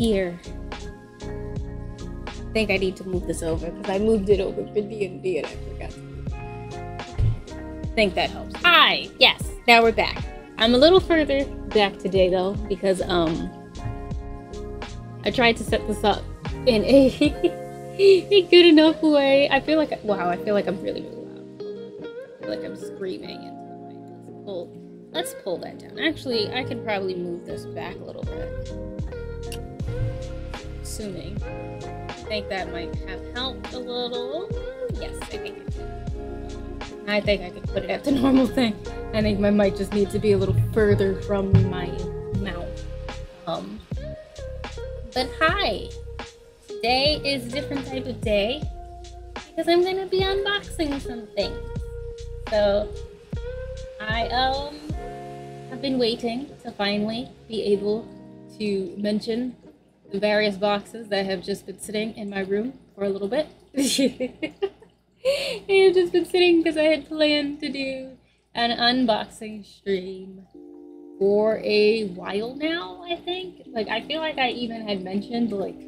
here. I think I need to move this over because I moved it over for D&D and I forgot. I think that helps. Hi. Yes. Now we're back. I'm a little further back today though because um I tried to set this up in a, a good enough way. I feel like wow, I feel like I'm really really loud. I feel like I'm screaming into. Let's pull let's pull that down. Actually, I could probably move this back a little bit. I think that might have helped a little. Yes, I think it did. I think I could put it at the normal thing. I think my mic just needs to be a little further from my mouth. Um, but hi, today is a different type of day because I'm gonna be unboxing some things. So I um have been waiting to finally be able to mention the various boxes that have just been sitting in my room for a little bit. they have just been sitting because I had planned to do an unboxing stream for a while now, I think. Like, I feel like I even had mentioned, like,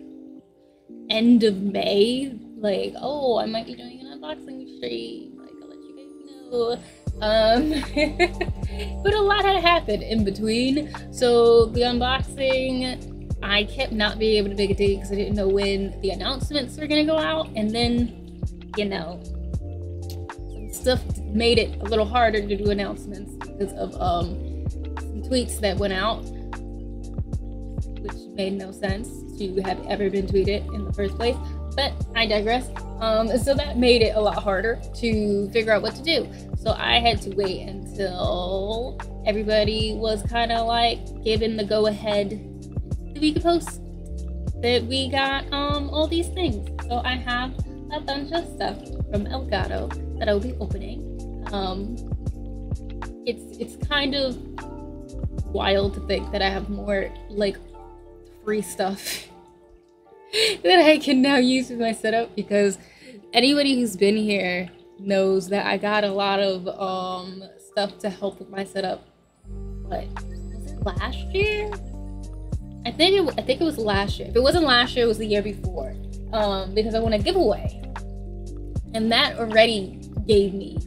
end of May, like, oh, I might be doing an unboxing stream. Like, I'll let you guys know. Um, but a lot had happened in between. So, the unboxing, I kept not being able to make a date because I didn't know when the announcements were going to go out. And then, you know, stuff made it a little harder to do announcements because of um, some tweets that went out, which made no sense to have ever been tweeted in the first place. But I digress. Um, so that made it a lot harder to figure out what to do. So I had to wait until everybody was kind of like given the go ahead we could post that we got um, all these things. So I have a bunch of stuff from Elgato that I'll be opening. Um, it's it's kind of wild to think that I have more like free stuff that I can now use with my setup because anybody who's been here knows that I got a lot of um, stuff to help with my setup. But was it last year? I think it I think it was last year. If it wasn't last year, it was the year before. Um, because I won a giveaway, and that already gave me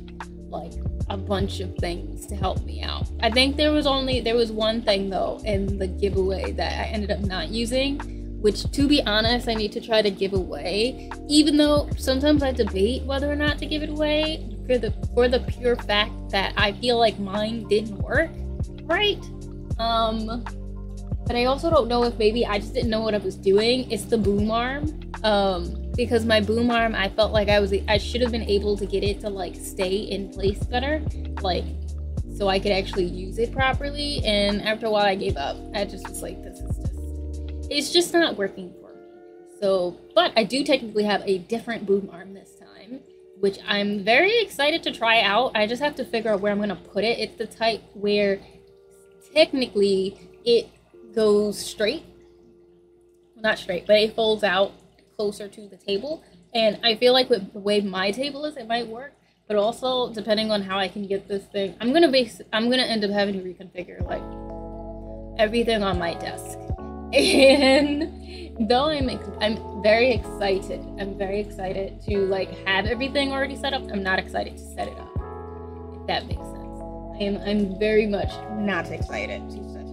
like a bunch of things to help me out. I think there was only there was one thing though in the giveaway that I ended up not using, which to be honest, I need to try to give away, even though sometimes I debate whether or not to give it away for the for the pure fact that I feel like mine didn't work right. Um but I also don't know if maybe I just didn't know what I was doing. It's the boom arm. Um because my boom arm i felt like i was i should have been able to get it to like stay in place better like so i could actually use it properly and after a while i gave up i just was like this is just it's just not working for me so but i do technically have a different boom arm this time which i'm very excited to try out i just have to figure out where i'm going to put it it's the type where technically it goes straight not straight but it folds out closer to the table. And I feel like with the way my table is, it might work. But also, depending on how I can get this thing, I'm gonna base. I'm gonna end up having to reconfigure like everything on my desk. And though I'm I'm very excited, I'm very excited to like have everything already set up. I'm not excited to set it up. If that makes sense. I am I'm very much not excited to set.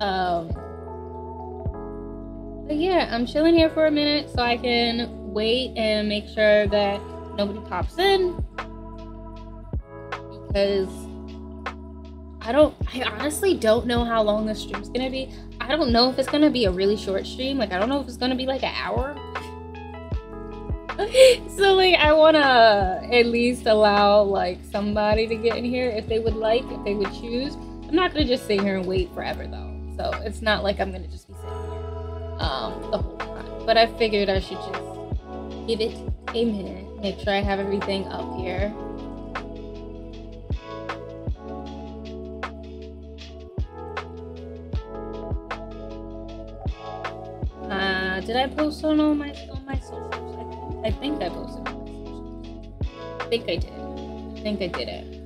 Um but yeah, I'm chilling here for a minute so I can wait and make sure that nobody pops in. Because I don't, I honestly don't know how long this stream's gonna be. I don't know if it's gonna be a really short stream. Like, I don't know if it's gonna be like an hour. so like I wanna at least allow like somebody to get in here if they would like, if they would choose. I'm not gonna just sit here and wait forever though. So it's not like I'm gonna just be sitting here um, the whole time. But I figured I should just give it a minute, make sure I have everything up here. Uh, did I post on all my on my socials? I, think I posted on my socials. I think I did. I think I did it.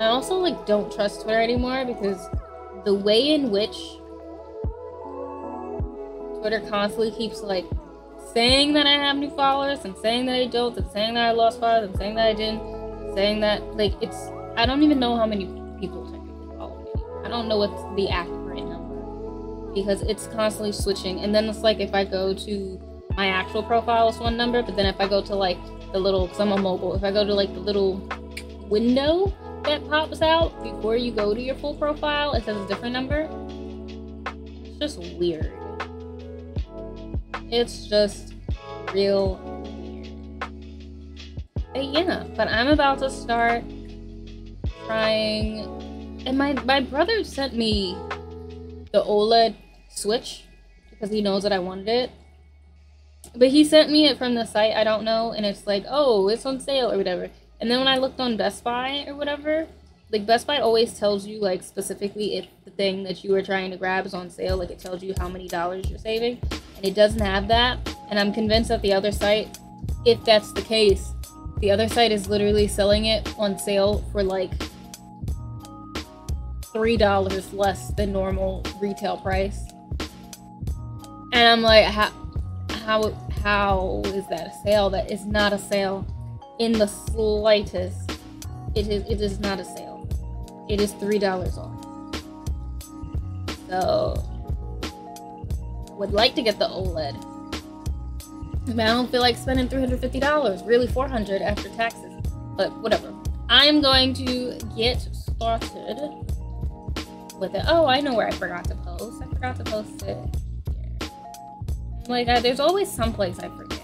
I also like don't trust Twitter anymore because the way in which Twitter constantly keeps like saying that I have new followers and saying that I don't and saying that I lost followers and saying that I didn't, saying that like it's I don't even know how many people technically follow me. I don't know what's the accurate number because it's constantly switching. And then it's like if I go to my actual profile, it's one number, but then if I go to like the little, because I'm a mobile, if I go to like the little window that pops out before you go to your full profile, it says a different number. It's just weird. It's just real weird. But yeah, but I'm about to start trying and my my brother sent me the OLED switch because he knows that I wanted it. But he sent me it from the site, I don't know, and it's like, oh, it's on sale or whatever. And then when I looked on Best Buy or whatever, like Best Buy always tells you like specifically if the thing that you are trying to grab is on sale, like it tells you how many dollars you're saving. And it doesn't have that. And I'm convinced that the other site, if that's the case, the other site is literally selling it on sale for like three dollars less than normal retail price. And I'm like, how, how, how is that a sale? That is not a sale in the slightest. It is, it is not a sale. It is three dollars off. So, would like to get the OLED. I don't feel like spending three hundred fifty dollars. Really, four hundred after taxes. But whatever. I am going to get started with it. Oh, I know where I forgot to post. I forgot to post it here. Like, there's always some place I forget.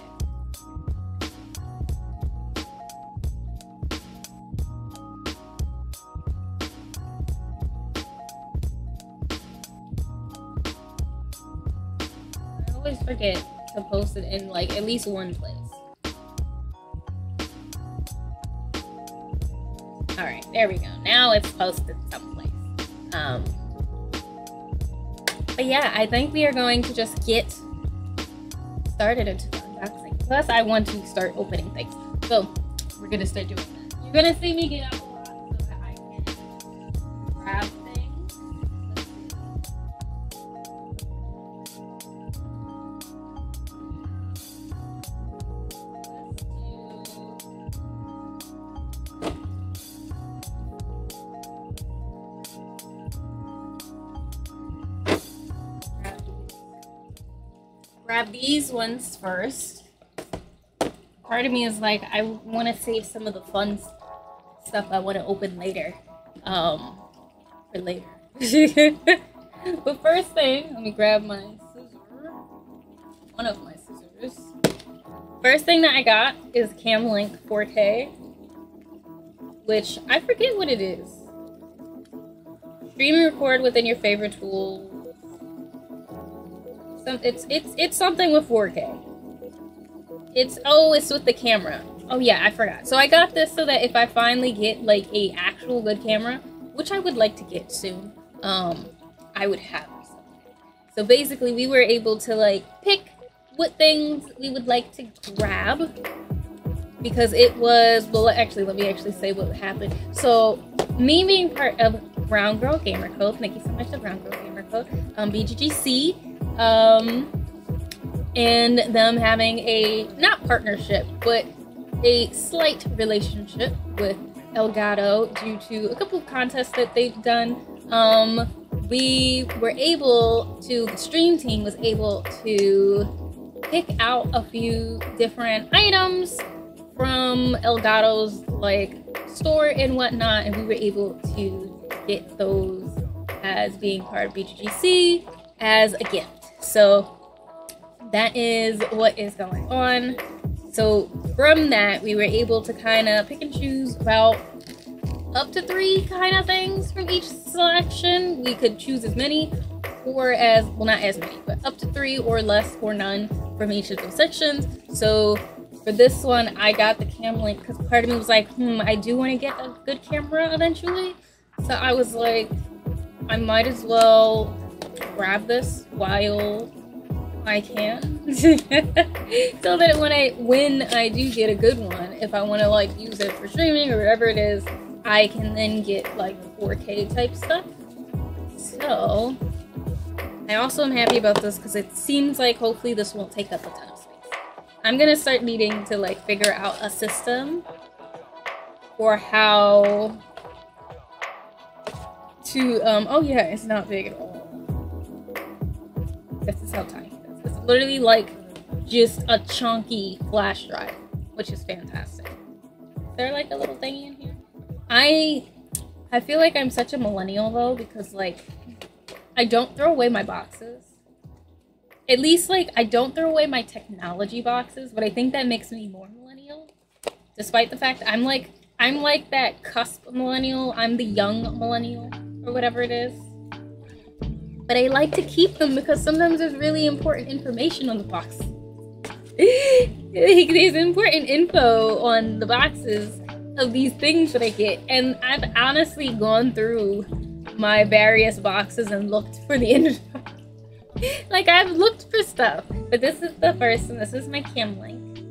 Always forget to post it in like at least one place. All right, there we go. Now it's posted someplace. Um, but yeah, I think we are going to just get started into the unboxing. Plus, I want to start opening things. So, we're to start doing that. You're to see me get out a lot so that I can grab Grab these ones first. Part of me is like, I want to save some of the fun stuff I want to open later. Um, for later. but first thing, let me grab my scissor. One of my scissors. First thing that I got is Camlink 4K, which I forget what it is. Stream and record within your favorite tool. Some it's it's it's something with 4K. It's oh, it's with the camera. Oh yeah, I forgot. So I got this so that if I finally get like a actual good camera, which I would like to get soon, um, I would have something. So basically, we were able to like pick what things we would like to grab because it was well. Actually, let me actually say what happened. So me being part of Brown Girl Gamer Code, thank you so much to Brown Girl Gamer Code, um, BGGC, um, and them having a not partnership, but a slight relationship with Elgato due to a couple of contests that they've done. Um, we were able to, the stream team was able to pick out a few different items from Elgato's like store and whatnot, and we were able to get those as being part of BGGC as a gift. So that is what is going on. So from that, we were able to kind of pick and choose about up to three kind of things from each selection. We could choose as many or as well, not as many, but up to three or less or none from each of the sections. So for this one, I got the Camlink because part of me was like, hmm, I do want to get a good camera eventually. So I was like, I might as well grab this while I can. so that when I when I do get a good one, if I want to like use it for streaming or whatever it is, I can then get like 4K type stuff. So I also am happy about this because it seems like hopefully this won't take up a ton of space. I'm gonna start needing to like figure out a system for how to um oh yeah it's not big at all this is how tiny it is it's literally like just a chunky flash drive which is fantastic. Is there like a little thingy in here? I i feel like i'm such a millennial though because like i don't throw away my boxes. At least like i don't throw away my technology boxes but i think that makes me more millennial despite the fact i'm like i'm like that cusp millennial i'm the young millennial or whatever it is. But I like to keep them because sometimes there's really important information on the box. there's important info on the boxes of these things that I get. And I've honestly gone through my various boxes and looked for the info. like I've looked for stuff. But this is the first and this is my cam link.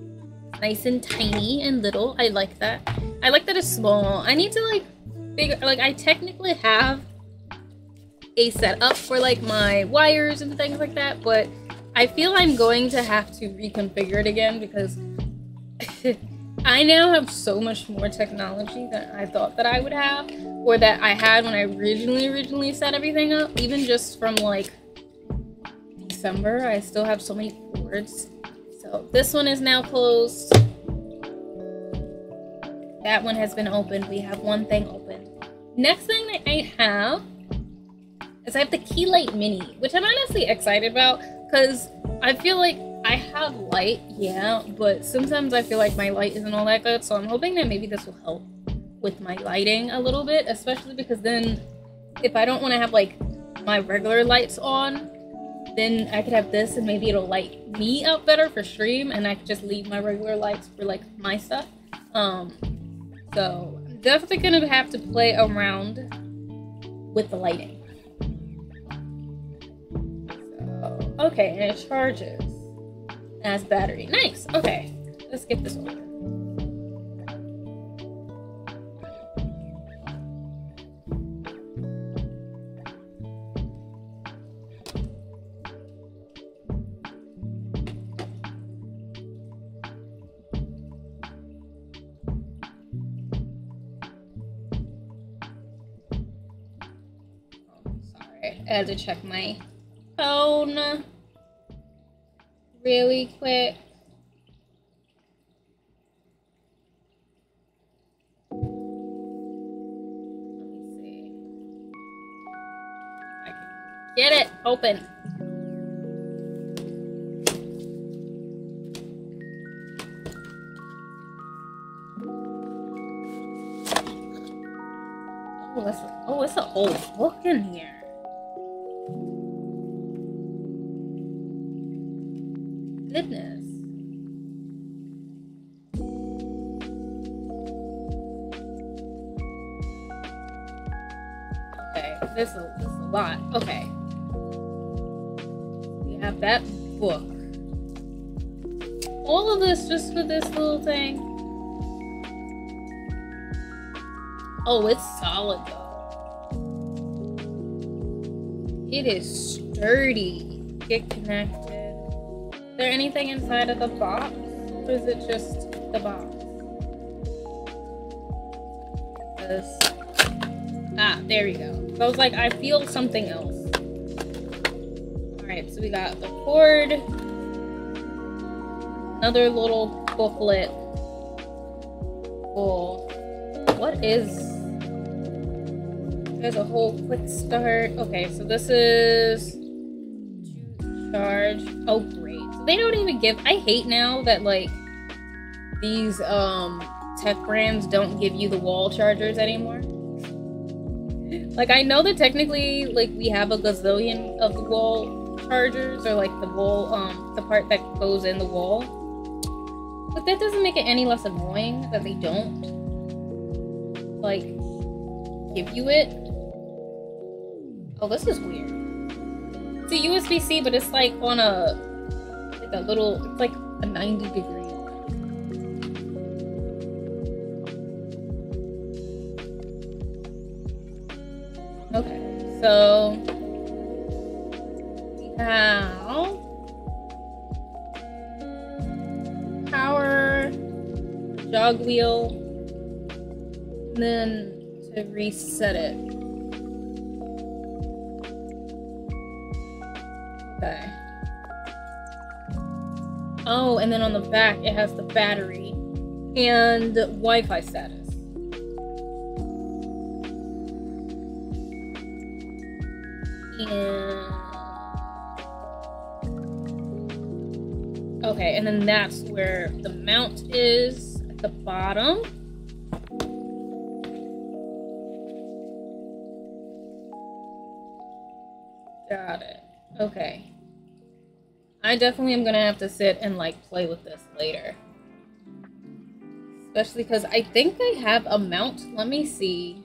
Nice and tiny and little. I like that. I like that it's small. I need to like figure. like I technically have a setup for like my wires and things like that, but I feel I'm going to have to reconfigure it again because I now have so much more technology than I thought that I would have or that I had when I originally originally set everything up. Even just from like December, I still have so many cords. So this one is now closed. That one has been opened. We have one thing open. Next thing that I have is I have the Keylight Mini, which I'm honestly excited about because I feel like I have light, yeah, but sometimes I feel like my light isn't all that good. So I'm hoping that maybe this will help with my lighting a little bit, especially because then if I don't want to have like my regular lights on, then I could have this and maybe it'll light me up better for stream and I could just leave my regular lights for like my stuff. Um, so definitely gonna have to play around with the lighting. Okay, and it charges as battery. Nice. Okay, let's get this over. I had to check my phone really quick. Let me see. I can get it open. Oh, it's, oh, it's an old book in here. Goodness. Okay, this is, this is a lot. Okay. We have that book. All of this just for this little thing. Oh, it's solid though. It is sturdy. Get connected there anything inside of the box? Or is it just the box? Ah, there we go. So I was like, I feel something else. Alright, so we got the cord. Another little booklet. Cool. What is... There's a whole quick start. Okay, so this is... Charge. Oh, they don't even give I hate now that like these um tech brands don't give you the wall chargers anymore. Like I know that technically like we have a gazillion of the wall chargers or like the wall um the part that goes in the wall. But that doesn't make it any less annoying that they don't like give you it. Oh, this is weird. It's a USB-C, but it's like on a a little, it's like a 90 degree. Okay, so have power, jog wheel, and then to reset it. Oh, and then on the back it has the battery and Wi-Fi status. And okay, and then that's where the mount is at the bottom. Got it. Okay. I definitely am gonna have to sit and like play with this later. Especially because I think I have a mount. Let me see.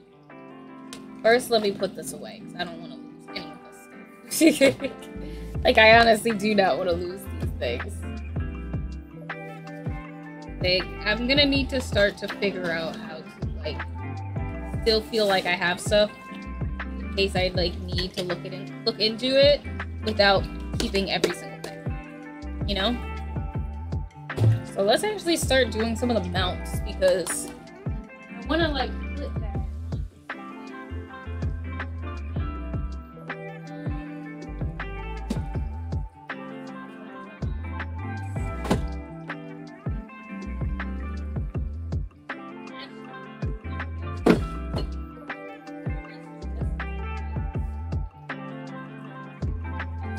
First, let me put this away because I don't want to lose any of this stuff. like, I honestly do not want to lose these things. Like, I'm gonna need to start to figure out how to, like, still feel like I have stuff in case I, like, need to look, it in, look into it without keeping every single. You know? So let's actually start doing some of the mounts because I want to, like.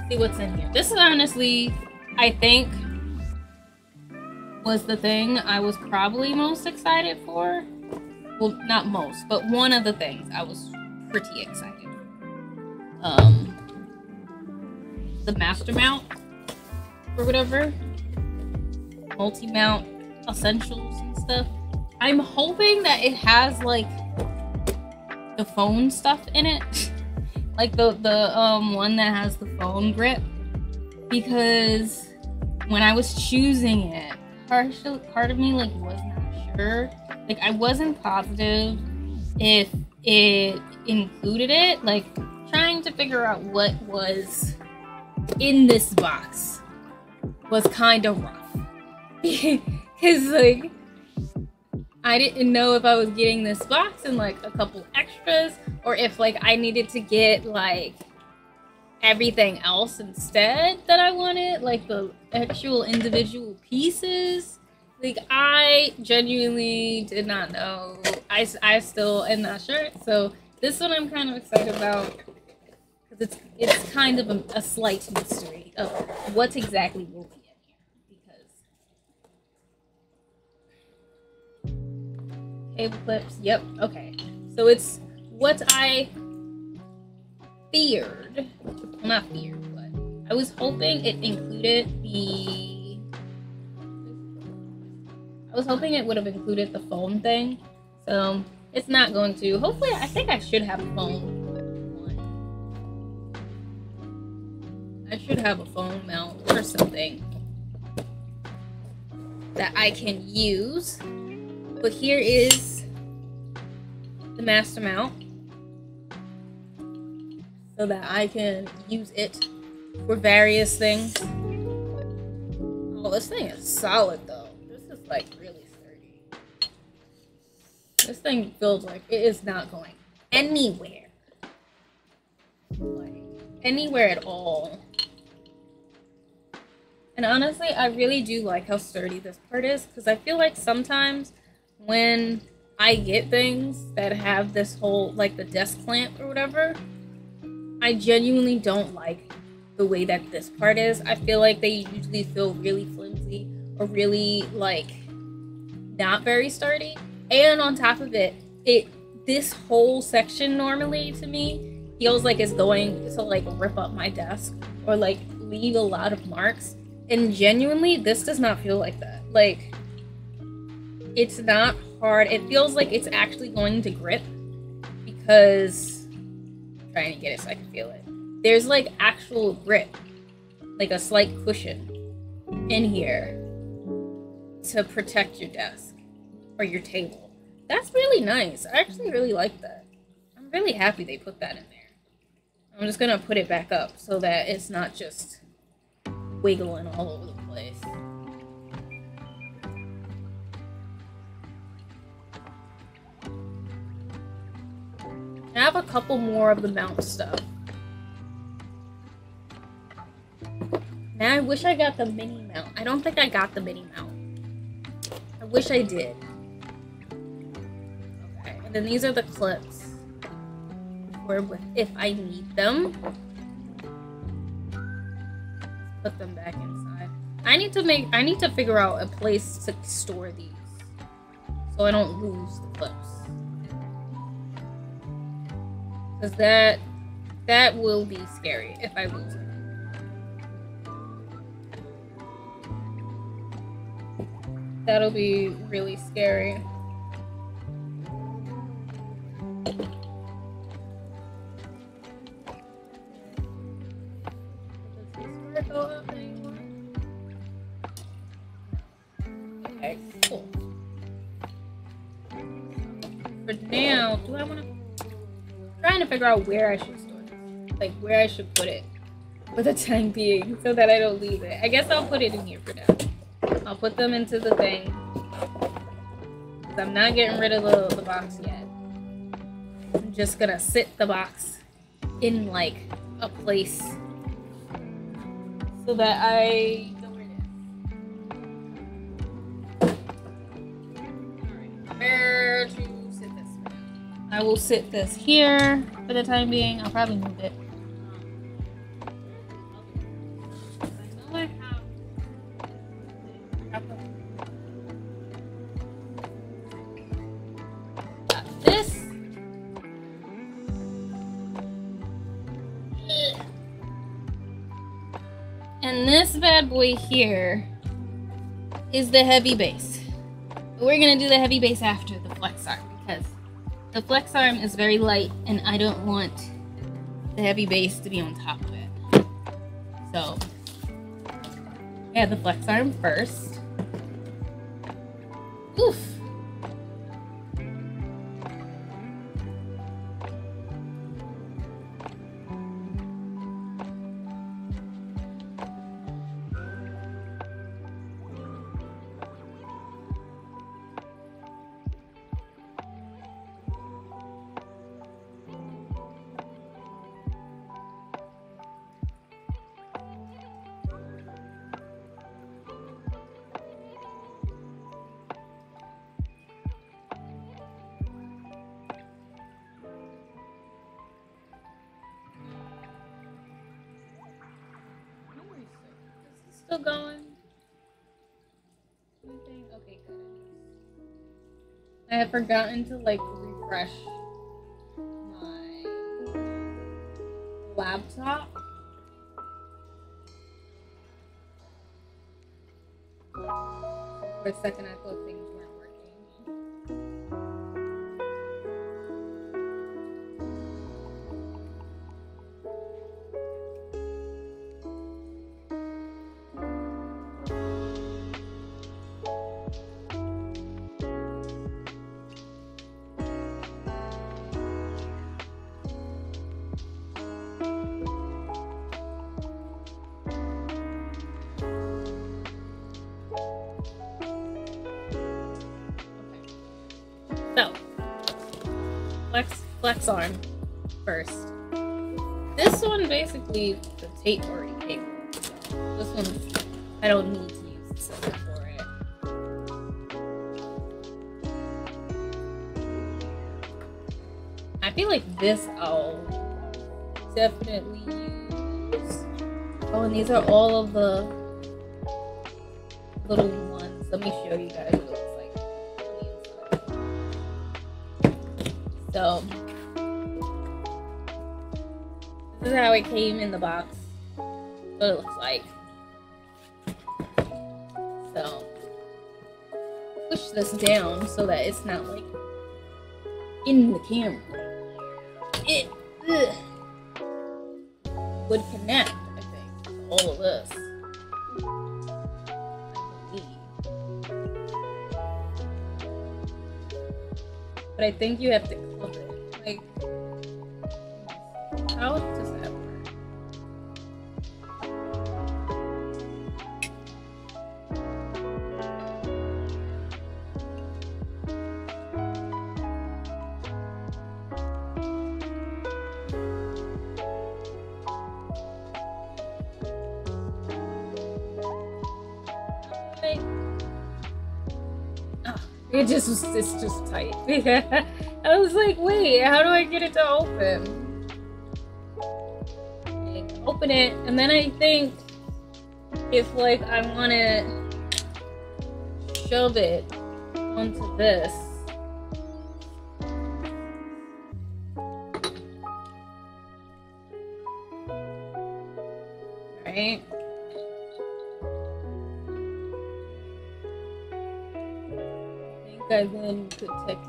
See what's in here. This is honestly, I think, was the thing I was probably most excited for. Well, not most, but one of the things I was pretty excited. Um, the master mount or whatever, multi mount essentials and stuff. I'm hoping that it has like the phone stuff in it, like the the um one that has the phone grip, because when I was choosing it, partial part of me like was not sure. Like I wasn't positive if it included it. Like trying to figure out what was in this box was kind of rough because like I didn't know if I was getting this box and like a couple extras or if like I needed to get like everything else instead that I wanted, like the actual individual pieces. Like I genuinely did not know. I, I still am not sure. So this one I'm kind of excited about because it's it's kind of a, a slight mystery of what exactly will be in here because cable clips. Yep. Okay. So it's what I feared. Not feared, but I was hoping it included the. I was hoping it would have included the phone thing. So it's not going to. Hopefully, I think I should have a phone. I should have a phone mount or something that I can use. But here is the master mount so that I can use it for various things. Oh, this thing is solid though. This is like really sturdy. This thing feels like it is not going anywhere. Like anywhere at all. And honestly, I really do like how sturdy this part is because I feel like sometimes when I get things that have this whole like the desk clamp or whatever, I genuinely don't like the way that this part is. I feel like they usually feel really flimsy or really like not very sturdy. And on top of it, it this whole section normally to me feels like it's going to like rip up my desk or like leave a lot of marks. And genuinely, this does not feel like that. Like it's not hard. It feels like it's actually going to grip because trying to get it so I can feel it. There's like actual grip, like a slight cushion in here to protect your desk or your table. That's really nice. I actually really like that. I'm really happy they put that in there. I'm just gonna put it back up so that it's not just wiggling all over the place. I have a couple more of the mount stuff. Now I wish I got the mini mount. I don't think I got the mini mount. I wish I did. Okay, and then these are the clips for if I need them. Put them back inside. I need to make. I need to figure out a place to store these, so I don't lose the clips. Cause that that will be scary if I lose it. That'll be really scary. Out where I should store this, like where I should put it, for the time being, so that I don't lose it. I guess I'll put it in here for now. I'll put them into the thing. I'm not getting rid of the, the box yet. I'm just gonna sit the box in like a place so that I know where it is. Where to I will sit this here for the time being. I'll probably move it. This. And this bad boy here is the heavy base. We're gonna do the heavy base after the flex arm because the flex arm is very light and I don't want the heavy base to be on top of it. So, add the flex arm first. Oof. Forgotten to like think you have to close it. Like, how does that work? Oh, it just was, it's just tight. it open? It, and then I think if like I want to shove it onto this. Right? I think I then could technically,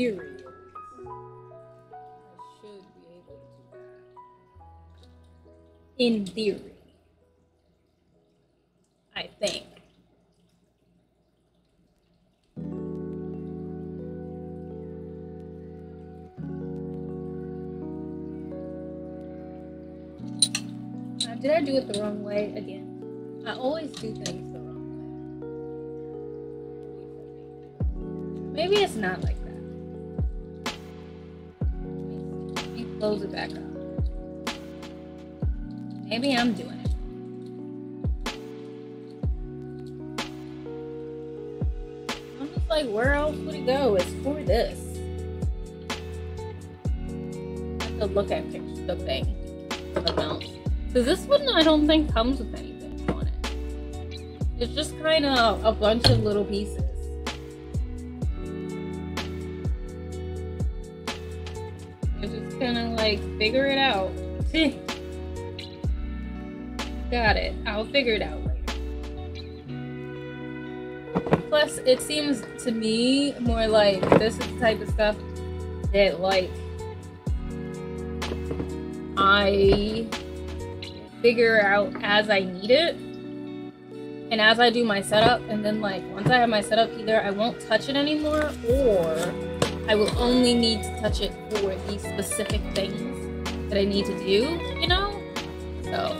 in theory, I should be able to do that. In theory. I think. Did I do it the wrong way again? I always do things the wrong way. Maybe it's not like close it back up. Maybe I'm doing it. I'm just like, where else would it go? It's for this. I have to look at pictures the thing for the. Because this one I don't think comes with anything on it. It's just kind of a bunch of little pieces. Like figure it out. Got it. I'll figure it out later. Plus, it seems to me more like this is the type of stuff that like I figure out as I need it and as I do my setup and then like once I have my setup either I won't touch it anymore or I will only need to touch it for these specific things that I need to do, you know? So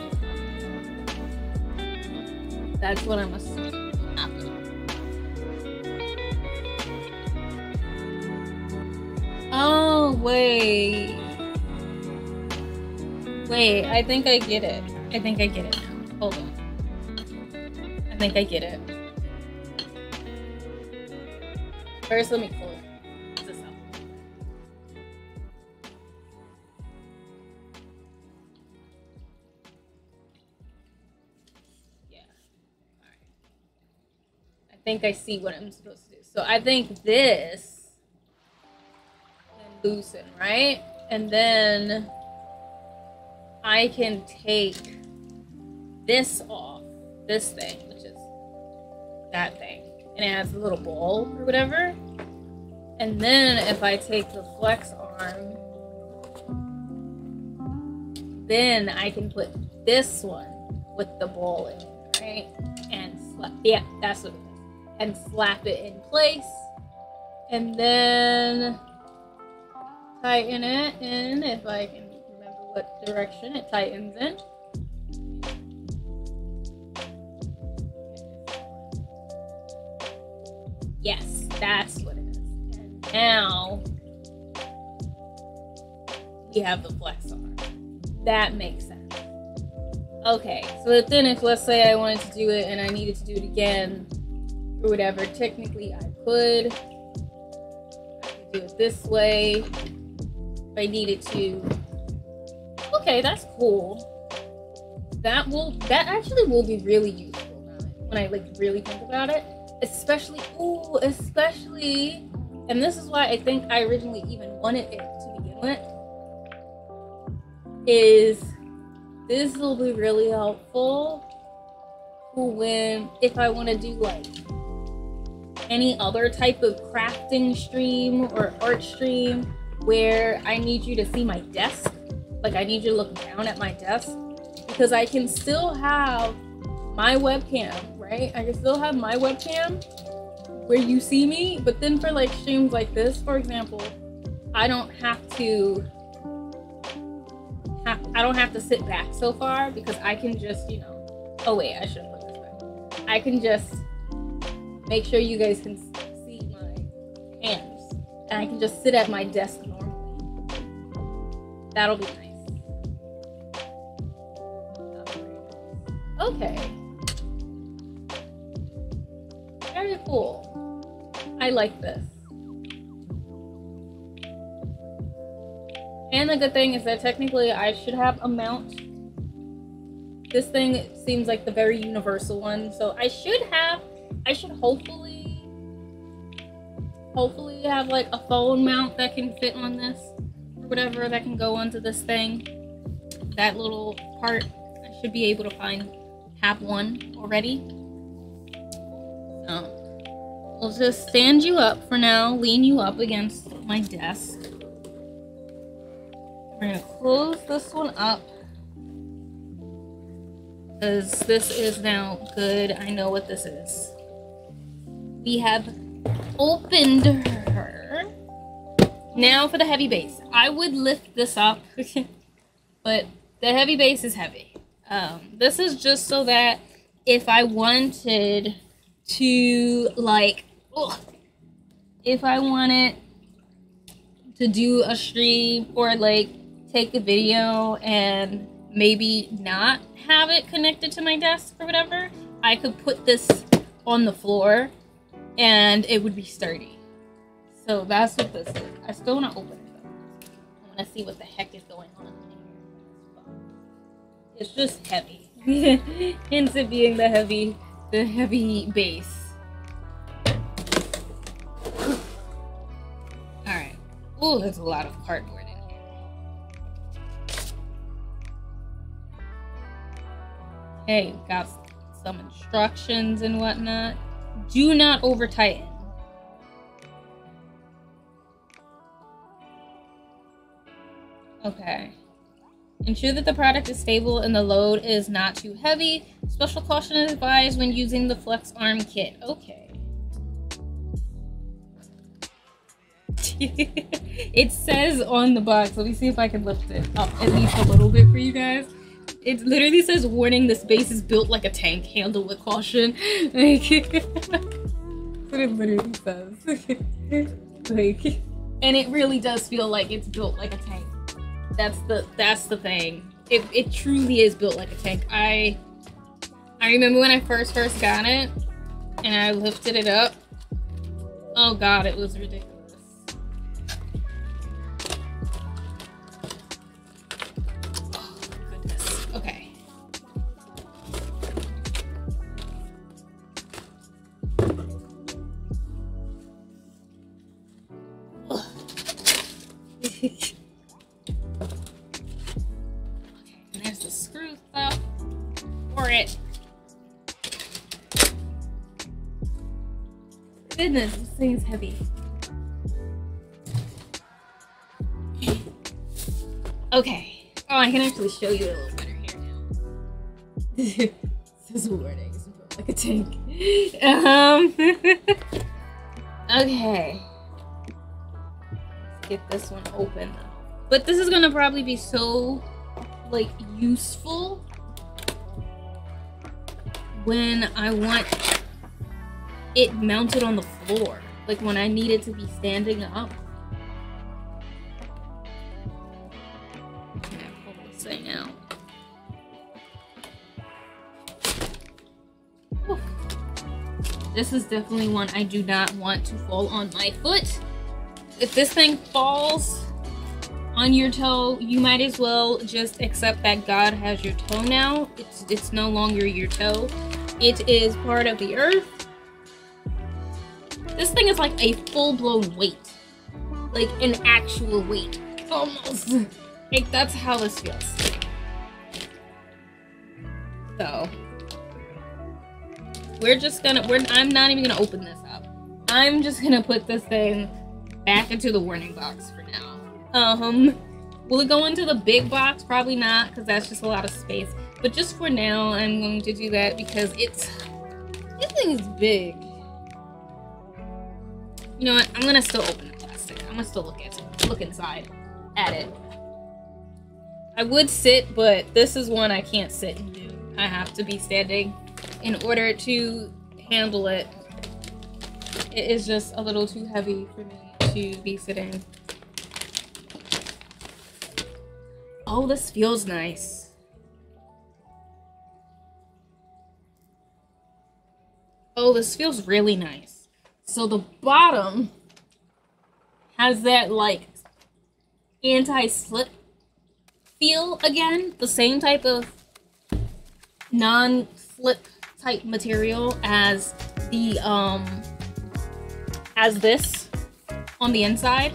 that's what I'm assuming. Oh wait. Wait, I think I get it. I think I get it now. Hold on. I think I get it. First, let me close think I see what I'm supposed to do. So I think this can loosen, right? And then I can take this off, this thing, which is that thing, and it has a little ball or whatever. And then if I take the flex arm, then I can put this one with the ball in right? And slap, yeah, that's what it is. And slap it in place. And then tighten it in if I can remember what direction it tightens in. Yes, that's what it is. And now we have the flex arm. That makes sense. Okay, so then if let's say I wanted to do it and I needed to do it again or whatever, technically I could. I could do it this way if I needed to. Okay, that's cool. That will that actually will be really useful when I like really think about it. Especially ooh, especially and this is why I think I originally even wanted it to begin with. Is this will be really helpful when if I want to do like any other type of crafting stream or art stream where I need you to see my desk. Like I need you to look down at my desk because I can still have my webcam, right? I can still have my webcam where you see me, but then for like streams like this, for example, I don't have to I don't have to sit back so far because I can just, you know, oh wait, I should put this back. I can just make sure you guys can see my hands and I can just sit at my desk normally. That'll be nice. Okay. Very cool. I like this. And the good thing is that technically I should have a mount. This thing seems like the very universal one, so I should have, I should hopefully, hopefully have like a phone mount that can fit on this, or whatever that can go onto this thing. That little part, I should be able to find, have one already. Um, so, We'll just stand you up for now, lean you up against my desk. We're gonna close this one up. Because this is now good. I know what this is. We have opened her. Now for the heavy base. I would lift this up, but the heavy base is heavy. Um, this is just so that if I wanted to like ugh, if I wanted to do a stream or like take a video and maybe not have it connected to my desk or whatever, I could put this on the floor and it would be sturdy. So that's what this is. I still want to open it though. I want to see what the heck is going on here. It's just heavy. Hence it being the heavy, the heavy base. Alright. Oh, there's a lot of cardboard in here. Okay, got some instructions and whatnot. Do not over tighten. Okay. Ensure that the product is stable and the load is not too heavy. Special caution is advised when using the flex arm kit. Okay. it says on the box, let me see if I can lift it up at least a little bit for you guys. It literally says, warning, this base is built like a tank, handle with caution. Like, what it literally says. like, and it really does feel like it's built like a tank. That's the, that's the thing. It, it truly is built like a tank. I, I remember when I first first got it and I lifted it up. Oh god, it was ridiculous. Heavy. Okay. Oh, I can actually show you a little better here now. this is warning. It's like a tank. Um. okay. Let's get this one open. But this is gonna probably be so, like, useful when I want it mounted on the floor. Like when I needed to be standing up. pull this thing out. This is definitely one I do not want to fall on my foot. If this thing falls on your toe, you might as well just accept that God has your toe now. It's, it's no longer your toe. It is part of the earth this thing is like a full-blown weight. Like an actual weight. Almost. Like that's how this feels. So we're just gonna we're I'm not even gonna open this up. I'm just gonna put this thing back into the warning box for now. Um will it go into the big box? Probably not, because that's just a lot of space. But just for now, I'm going to do that because it's this thing is big. You know what? I'm gonna still open the plastic. I'm gonna still look at it, look inside at it. I would sit, but this is one I can't sit and do. I have to be standing in order to handle it. It is just a little too heavy for me to be sitting. Oh, this feels nice. oh, this feels really nice. So the bottom has that like anti-slip feel again, the same type of non-slip type material as the um as this on the inside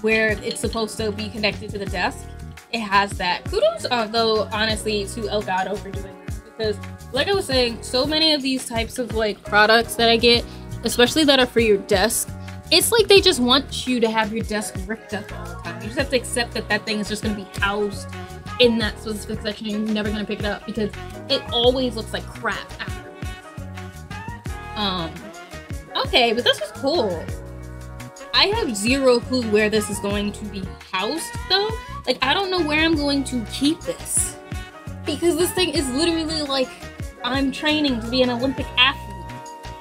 where it's supposed to be connected to the desk. It has that. Kudos, uh, though, honestly, to Elgato for doing this because, like I was saying, so many of these types of like products that I get, especially that are for your desk, it's like they just want you to have your desk ripped up all the time. You just have to accept that that thing is just going to be housed in that specific section. You're never going to pick it up because it always looks like crap afterwards. Um, okay, but this is cool. I have zero clue where this is going to be housed though. Like I don't know where I'm going to keep this. Because this thing is literally like I'm training to be an Olympic athlete.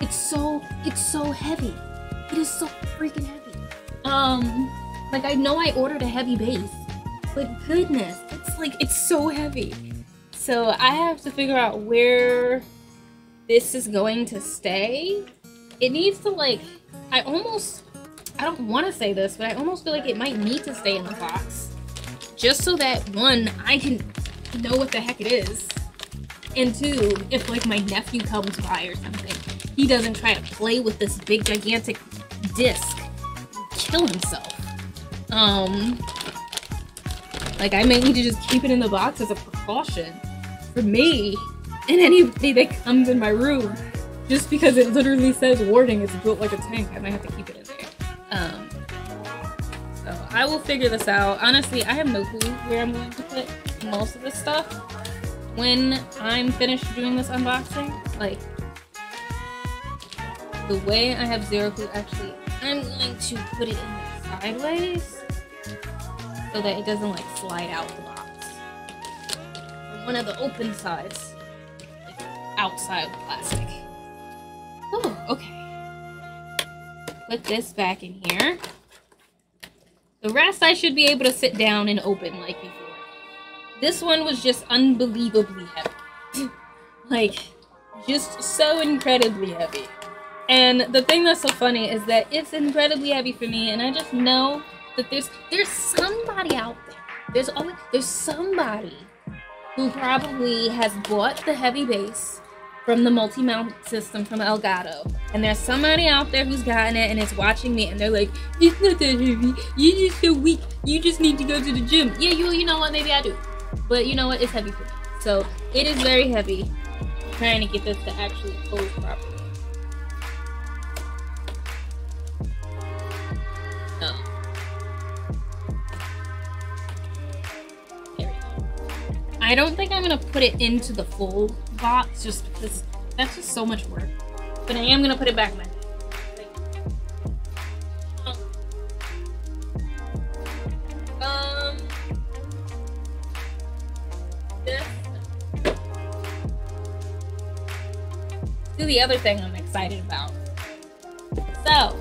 It's so it's so heavy. It is so freaking heavy. Um like I know I ordered a heavy base. But goodness, it's like it's so heavy. So I have to figure out where this is going to stay. It needs to like I almost I don't want to say this, but I almost feel like it might need to stay in the box. Just so that, one, I can know what the heck it is. And two, if like my nephew comes by or something, he doesn't try to play with this big gigantic disc kill himself. Um, like I may need to just keep it in the box as a precaution for me and anybody that comes in my room. Just because it literally says warning it's built like a tank, I might have to keep it in there. Um, so I will figure this out. Honestly, I have no clue where I'm going to put most of this stuff when I'm finished doing this unboxing. Like, the way I have zero clue, actually, I'm going to put it in sideways so that it doesn't like slide out the box. One of the open sides, like outside plastic. Oh, okay put this back in here. The rest I should be able to sit down and open like before. This one was just unbelievably heavy. like, just so incredibly heavy. And the thing that's so funny is that it's incredibly heavy for me, and I just know that there's there's somebody out there. There's always there's somebody who probably has bought the heavy base from the multi-mount system from Elgato. And there's somebody out there who's gotten it and is watching me and they're like, it's not that heavy. You're just so weak. You just need to go to the gym. Yeah, you you know what? Maybe I do. But you know what? It's heavy for me. So it is very heavy. I'm trying to get this to actually close properly. I don't think I'm gonna put it into the full box just because that's just so much work. But I am gonna put it back in my um, do the other thing I'm excited about. So,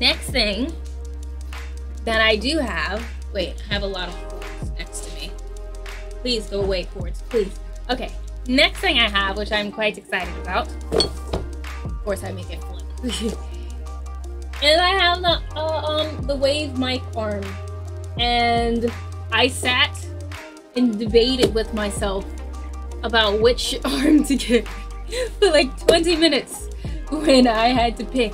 next thing that I do have, wait, I have a lot of Please go away, cords, please. Okay, Next thing I have, which I'm quite excited about, of course I make it flip, and I have the uh, um the wave mic arm, and I sat and debated with myself about which arm to get for like 20 minutes when I had to pick.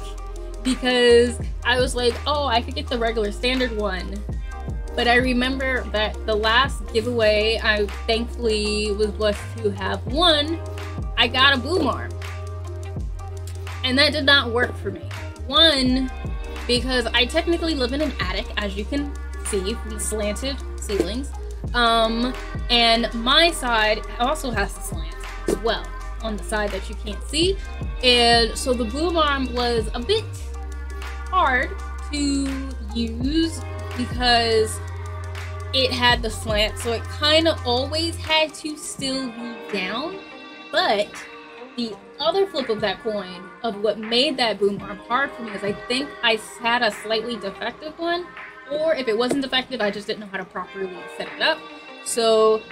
Because I was like, oh, I could get the regular standard one but I remember that the last giveaway I thankfully was blessed to have won, I got a boom arm. And that did not work for me. One, because I technically live in an attic, as you can see, from slanted ceilings. Um, and my side also has to slant as well on the side that you can't see. And so the boom arm was a bit hard to use because it had the slant, so it kind of always had to still be down. But the other flip of that coin of what made that boom arm hard for me is I think I had a slightly defective one, or if it wasn't defective, I just didn't know how to properly set it up. So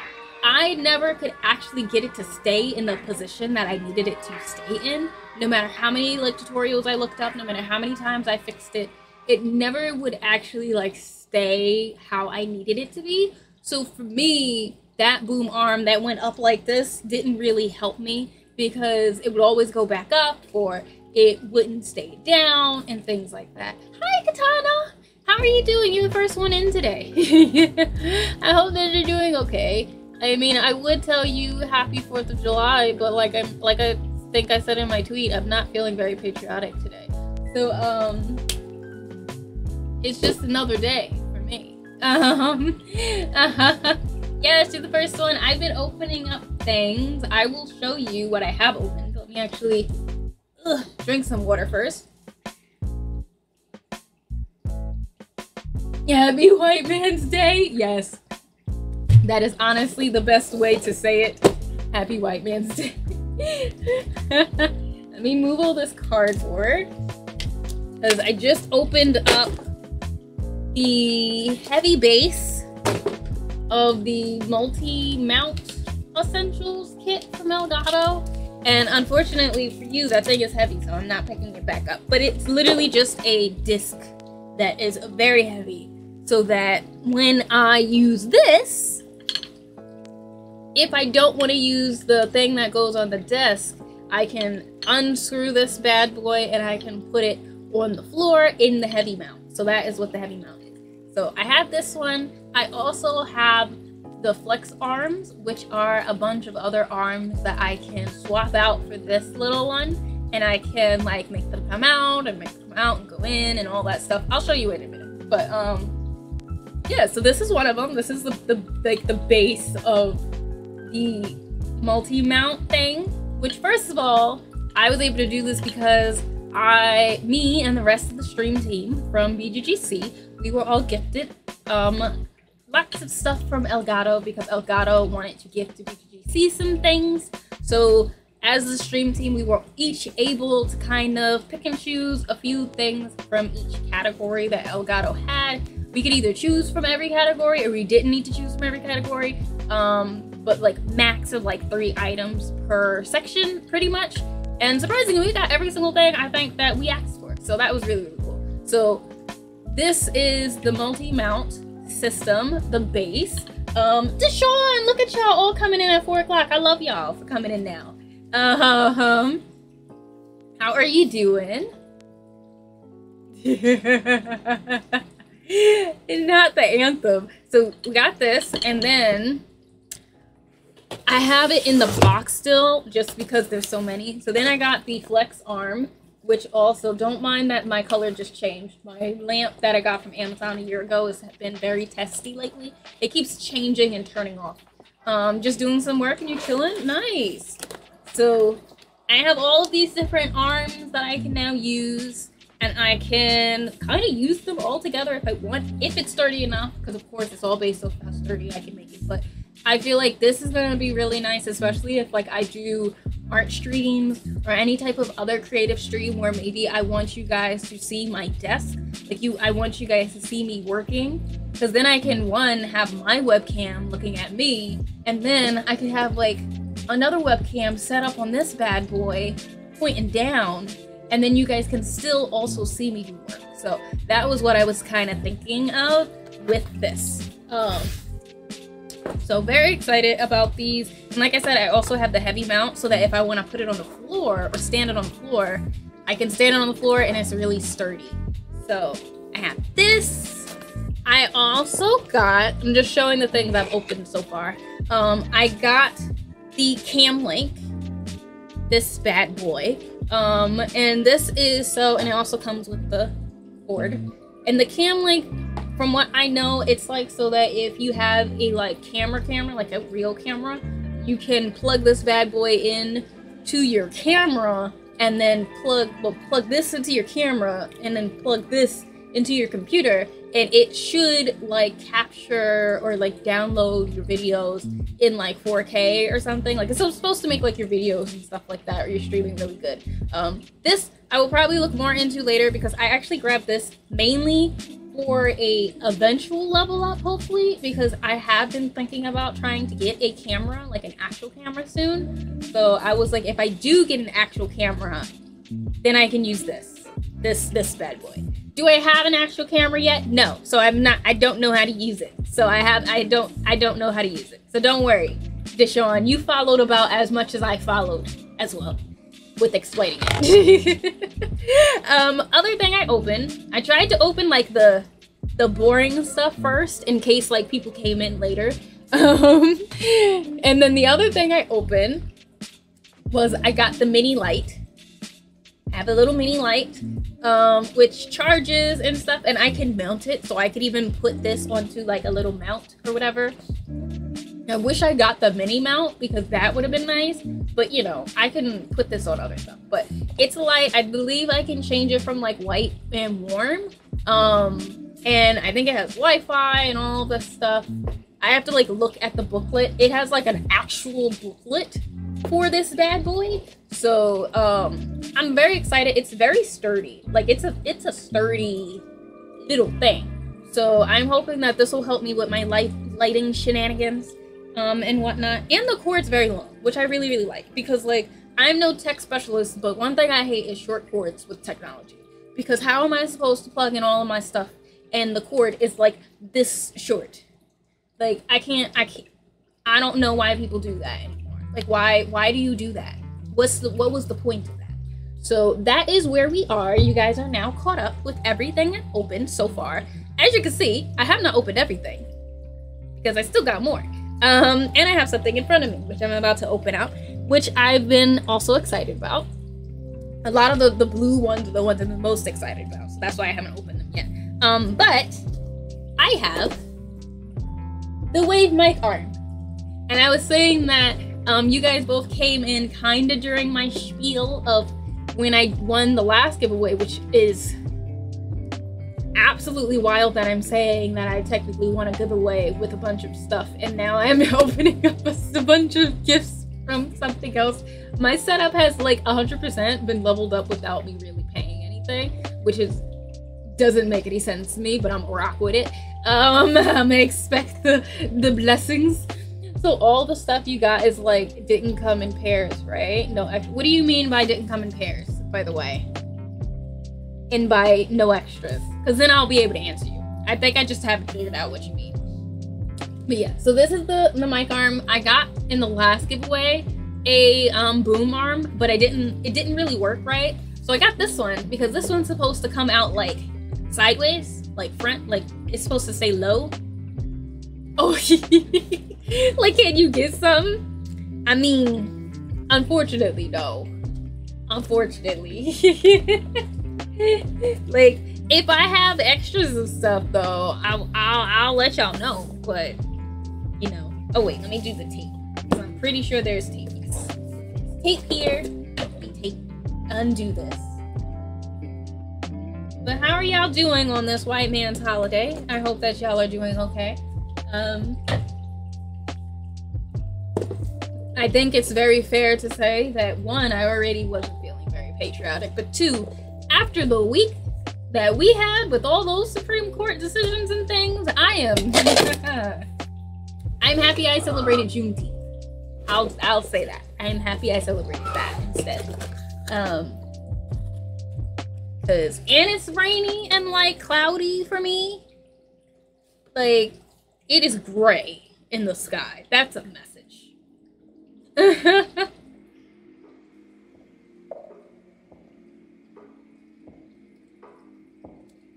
I never could actually get it to stay in the position that I needed it to stay in. No matter how many like tutorials I looked up, no matter how many times I fixed it, it never would actually like stay how I needed it to be. So for me, that boom arm that went up like this didn't really help me because it would always go back up or it wouldn't stay down and things like that. Hi, Katana! How are you doing? You're the first one in today. I hope that you're doing okay. I mean, I would tell you happy 4th of July, but like I'm like I think I said in my tweet, I'm not feeling very patriotic today. So um it's just another day. Um uh-huh. Yes, you're the first one. I've been opening up things. I will show you what I have opened. Let me actually ugh, drink some water first. Happy White Man's Day. Yes. That is honestly the best way to say it. Happy White Man's Day. Let me move all this cardboard. Because I just opened up the heavy base of the multi-mount essentials kit from Elgato. And unfortunately for you, that thing is heavy, so I'm not picking it back up. But it's literally just a disc that is very heavy. So that when I use this, if I don't want to use the thing that goes on the desk, I can unscrew this bad boy and I can put it on the floor in the heavy mount. So that is what the heavy mount. So I have this one. I also have the flex arms, which are a bunch of other arms that I can swap out for this little one. And I can like make them come out and make them come out and go in and all that stuff. I'll show you in a minute. But um yeah, so this is one of them. This is the, the like the base of the multi-mount thing, which first of all, I was able to do this because I, me and the rest of the stream team from BGGC, we were all gifted um, lots of stuff from Elgato because Elgato wanted to gift to BGGC some things. So as the stream team, we were each able to kind of pick and choose a few things from each category that Elgato had. We could either choose from every category or we didn't need to choose from every category. Um, but like max of like three items per section pretty much. And surprisingly, we got every single thing I think that we asked for. So that was really, really cool. So this is the multi-mount system, the base. Um, Deshaun, look at y'all all coming in at four o'clock. I love y'all for coming in now. Uh, um, how are you doing? Not the anthem. So we got this, and then I have it in the box still just because there's so many. So then I got the flex arm, which also don't mind that my color just changed. My lamp that I got from Amazon a year ago has been very testy lately. It keeps changing and turning off. Um, just doing some work and you're chilling? Nice. So I have all of these different arms that I can now use and I can kind of use them all together if I want, if it's sturdy enough, because of course it's all based off how sturdy I can make it, but I feel like this is gonna be really nice, especially if like I do art streams or any type of other creative stream where maybe I want you guys to see my desk. Like you, I want you guys to see me working because then I can one have my webcam looking at me, and then I can have like another webcam set up on this bad boy pointing down, and then you guys can still also see me do work. So that was what I was kind of thinking of with this. Um, so very excited about these. And like I said, I also have the heavy mount so that if I want to put it on the floor or stand it on the floor, I can stand it on the floor and it's really sturdy. So I have this. I also got, I'm just showing the things I've opened so far. Um, I got the Cam Link, this bad boy. Um, and this is so, and it also comes with the cord. And the Cam Link from what I know, it's like so that if you have a like camera camera, like a real camera, you can plug this bad boy in to your camera and then plug well plug this into your camera and then plug this into your computer and it should like capture or like download your videos in like 4K or something. Like it's supposed to make like your videos and stuff like that or your streaming really good. Um, this I will probably look more into later because I actually grabbed this mainly for a eventual level up hopefully because I have been thinking about trying to get a camera like an actual camera soon. So I was like if I do get an actual camera then I can use this this this bad boy. Do I have an actual camera yet? No. So I'm not I don't know how to use it. So I have I don't I don't know how to use it. So don't worry Deshawn you followed about as much as I followed as well with explaining it. um, other thing I opened, I tried to open like the the boring stuff first in case like people came in later. Um, and then the other thing I opened was I got the mini light. I have a little mini light, um, which charges and stuff, and I can mount it. So I could even put this onto like a little mount or whatever. I wish I got the mini mount because that would have been nice. But you know, I can put this on other stuff. But it's light. I believe I can change it from like white and warm. Um, and I think it has Wi-Fi and all this stuff. I have to like look at the booklet. It has like an actual booklet for this bad boy. So um I'm very excited. It's very sturdy. Like it's a it's a sturdy little thing. So I'm hoping that this will help me with my light lighting shenanigans um, and whatnot. And the cord's very long, which I really, really like because, like, I'm no tech specialist, but one thing I hate is short cords with technology. Because how am I supposed to plug in all of my stuff and the cord is like this short? Like, I can't, I can't, I don't know why people do that anymore. Like, why, why do you do that? What's the, what was the point of that? So that is where we are. You guys are now caught up with everything I've opened so far. As you can see, I have not opened everything because I still got more. Um, and I have something in front of me, which I'm about to open out, which I've been also excited about. A lot of the, the blue ones are the ones I'm the most excited about, so that's why I haven't opened them yet. Um, but I have the Wave mic arm. And I was saying that um, you guys both came in kind of during my spiel of when I won the last giveaway, which is absolutely wild that I'm saying that I technically won a giveaway with a bunch of stuff, and now I'm opening up a bunch of gifts from something else. My setup has like 100% been leveled up without me really paying anything, which is doesn't make any sense to me, but I'm rock with it. Um, I'm expect the the blessings. So all the stuff you got is like didn't come in pairs, right? No, what do you mean by didn't come in pairs? By the way and by no extras because then I'll be able to answer you. I think I just haven't figured out what you mean. But yeah, so this is the, the mic arm I got in the last giveaway, a um, boom arm, but I didn't, it didn't really work right. So I got this one because this one's supposed to come out like sideways, like front, like it's supposed to stay low. Oh, like can you get some? I mean, unfortunately, no. Unfortunately. like if I have extras of stuff though, I'll, I'll I'll let y'all know. But you know, oh wait, let me do the tape. I'm pretty sure there's tape. Tape here. Let me tape. Undo this. But how are y'all doing on this white man's holiday? I hope that y'all are doing okay. Um, I think it's very fair to say that one, I already wasn't feeling very patriotic, but two, after the week that we had with all those Supreme Court decisions and things, I am I'm happy I celebrated Juneteenth. I'll I'll say that. I'm happy I celebrated that instead. Um cause and it's rainy and like cloudy for me. Like it is gray in the sky. That's a message.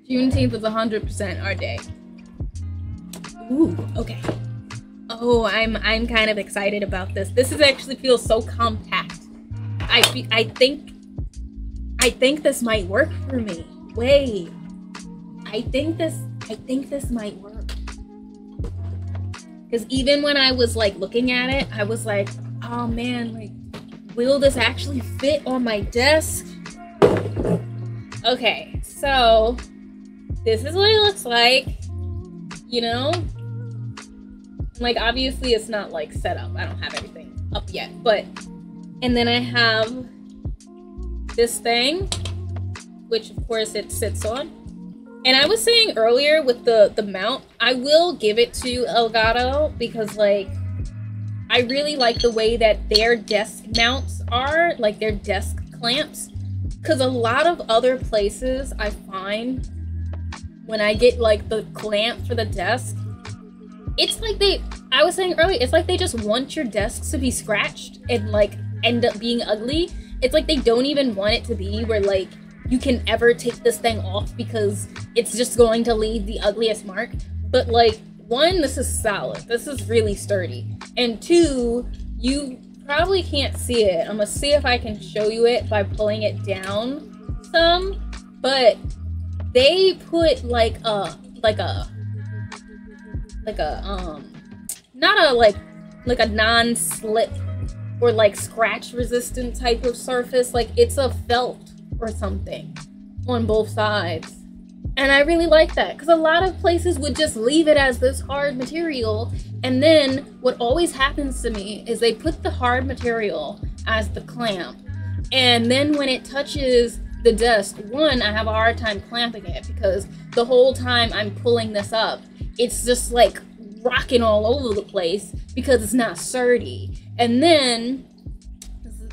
Juneteenth is 100% our day. Ooh, okay. Oh, I'm I'm kind of excited about this. This is actually feels so compact. I I think I think this might work for me. Wait. I think this I think this might work. Cuz even when I was like looking at it, I was like, "Oh man, like will this actually fit on my desk?" Okay. So, this is what it looks like. You know? Like, obviously, it's not like set up. I don't have everything up yet. But, and then I have this thing, which of course it sits on. And I was saying earlier with the the mount, I will give it to Elgato because like I really like the way that their desk mounts are, like their desk clamps. Cause a lot of other places I find when I get like the clamp for the desk, it's like they I was saying earlier, it's like they just want your desks to be scratched and like end up being ugly. It's like they don't even want it to be where like you can ever take this thing off because it's just going to leave the ugliest mark. But like one, this is solid. This is really sturdy. And two, you probably can't see it. I'm gonna see if I can show you it by pulling it down some. But they put like a like a like a um not a like like a non-slip or like scratch resistant type of surface. Like it's a felt or something on both sides. And i really like that because a lot of places would just leave it as this hard material. And then what always happens to me is they put the hard material as the clamp. And then when it touches the desk one i have a hard time clamping it because the whole time i'm pulling this up it's just like rocking all over the place because it's not sturdy. And then,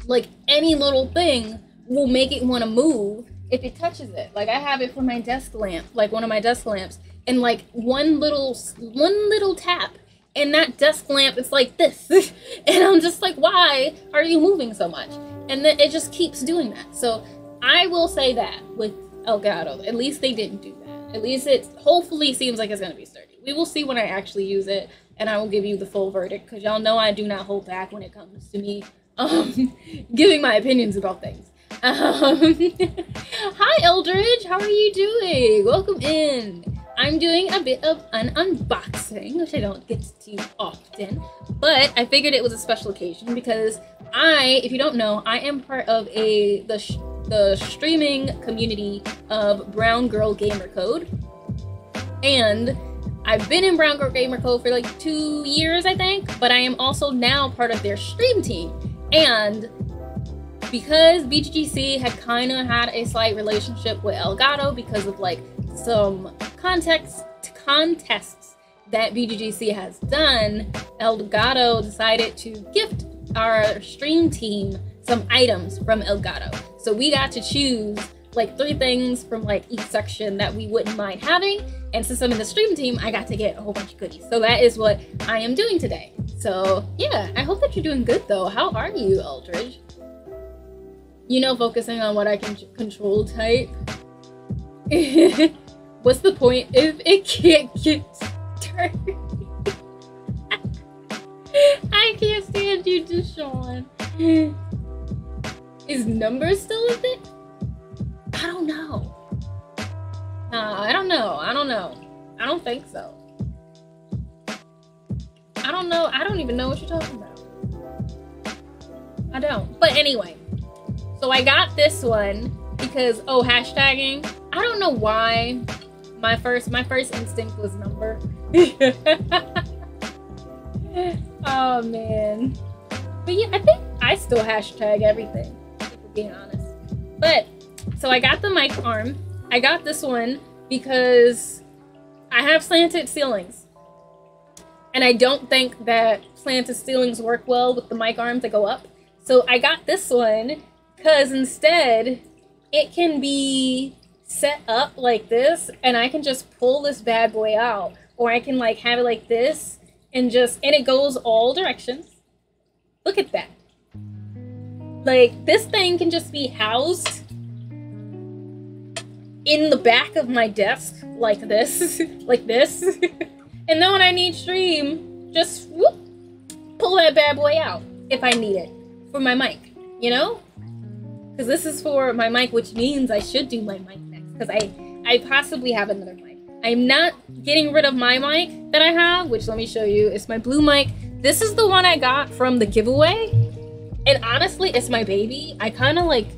like any little thing will make it want to move if it touches it. Like I have it for my desk lamp, like one of my desk lamps, and like one little one little tap, and that desk lamp is like this, and I'm just like, why are you moving so much? And then it just keeps doing that. So I will say that with Elgato, at least they didn't do that. At least it hopefully seems like it's gonna be sturdy we will see when I actually use it, and I will give you the full verdict because y'all know I do not hold back when it comes to me um, giving my opinions about things. Um, hi, Eldridge. How are you doing? Welcome in. I'm doing a bit of an unboxing, which I don't get to do often, but I figured it was a special occasion because I, if you don't know, I am part of a the the streaming community of Brown Girl Gamer Code, and I've been in Brown Girl Gamer Code for like two years, I think, but I am also now part of their stream team. And because BGGC had kind of had a slight relationship with Elgato because of like some context contests that BGGC has done, Elgato decided to gift our stream team some items from Elgato. So we got to choose like three things from like each section that we wouldn't mind having. And since I'm in the stream team, I got to get a whole bunch of goodies. So that is what I am doing today. So yeah, I hope that you're doing good though. How are you, Eldridge? You know, focusing on what I can control type. What's the point if it can't get dirty? I can't stand you, Deshawn. Is number still a thing? I don't know. Uh, I don't know. I don't know. I don't think so. I don't know. I don't even know what you're talking about. I don't. But anyway, so I got this one because oh hashtagging. I don't know why. My first my first instinct was number. oh man. But yeah, I think I still hashtag everything, being honest. But so I got the mic arm. I got this one because I have slanted ceilings. And I don't think that slanted ceilings work well with the mic arm to go up. So I got this one because instead it can be set up like this and I can just pull this bad boy out. Or I can like have it like this and just, and it goes all directions. Look at that. Like this thing can just be housed in the back of my desk like this, like this. and then when I need stream, just whoop, pull that bad boy out if I need it for my mic, you know? Because this is for my mic, which means I should do my mic next because I, I possibly have another mic. I'm not getting rid of my mic that I have, which let me show you. It's my blue mic. This is the one I got from the giveaway. And honestly, it's my baby. I kind of like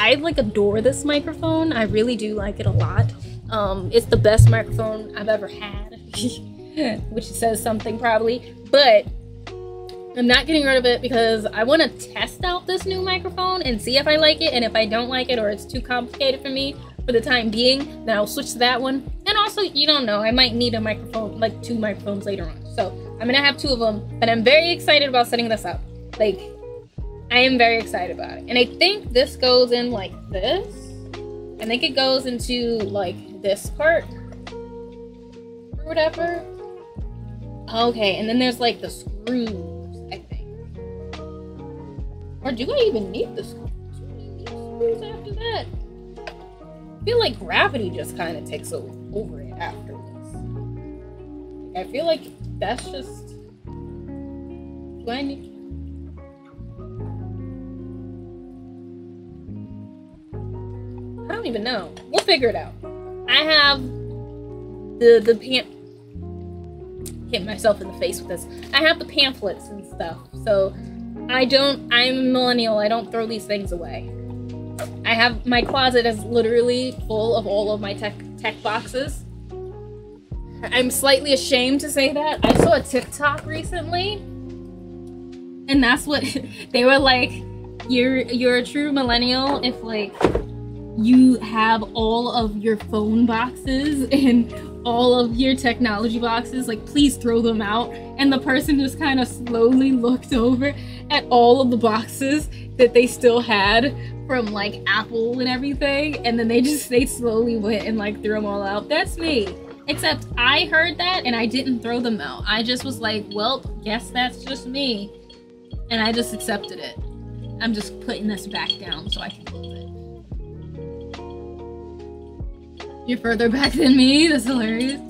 I like adore this microphone. I really do like it a lot. Um, it's the best microphone I've ever had, which says something probably. But I'm not getting rid of it because I want to test out this new microphone and see if I like it. And if I don't like it or it's too complicated for me, for the time being. Then I'll switch to that one. And also, you don't know, I might need a microphone, like two microphones later on. So I'm gonna have two of them, but I'm very excited about setting this up. Like, I am very excited about it. And I think this goes in like this. I think it goes into like this part or whatever. Okay, and then there's like the screws, I think. Or do I even need the screws? Do I need screws after that? I feel like gravity just kind of takes over it after this. I feel like that's just. Do I need. I don't even know. We'll figure it out. I have the the pam- hit myself in the face with this. I have the pamphlets and stuff, so I don't. I'm a millennial. I don't throw these things away. I have my closet is literally full of all of my tech tech boxes. I'm slightly ashamed to say that. I saw a TikTok recently, and that's what they were like. You're you're a true millennial if like you have all of your phone boxes and all of your technology boxes, like please throw them out. And the person just kind of slowly looked over at all of the boxes that they still had from like Apple and everything. And then they just, they slowly went and like threw them all out. That's me. Except I heard that and I didn't throw them out. I just was like, well, guess that's just me. And I just accepted it. I'm just putting this back down so I can move it. You're further back than me. That's hilarious.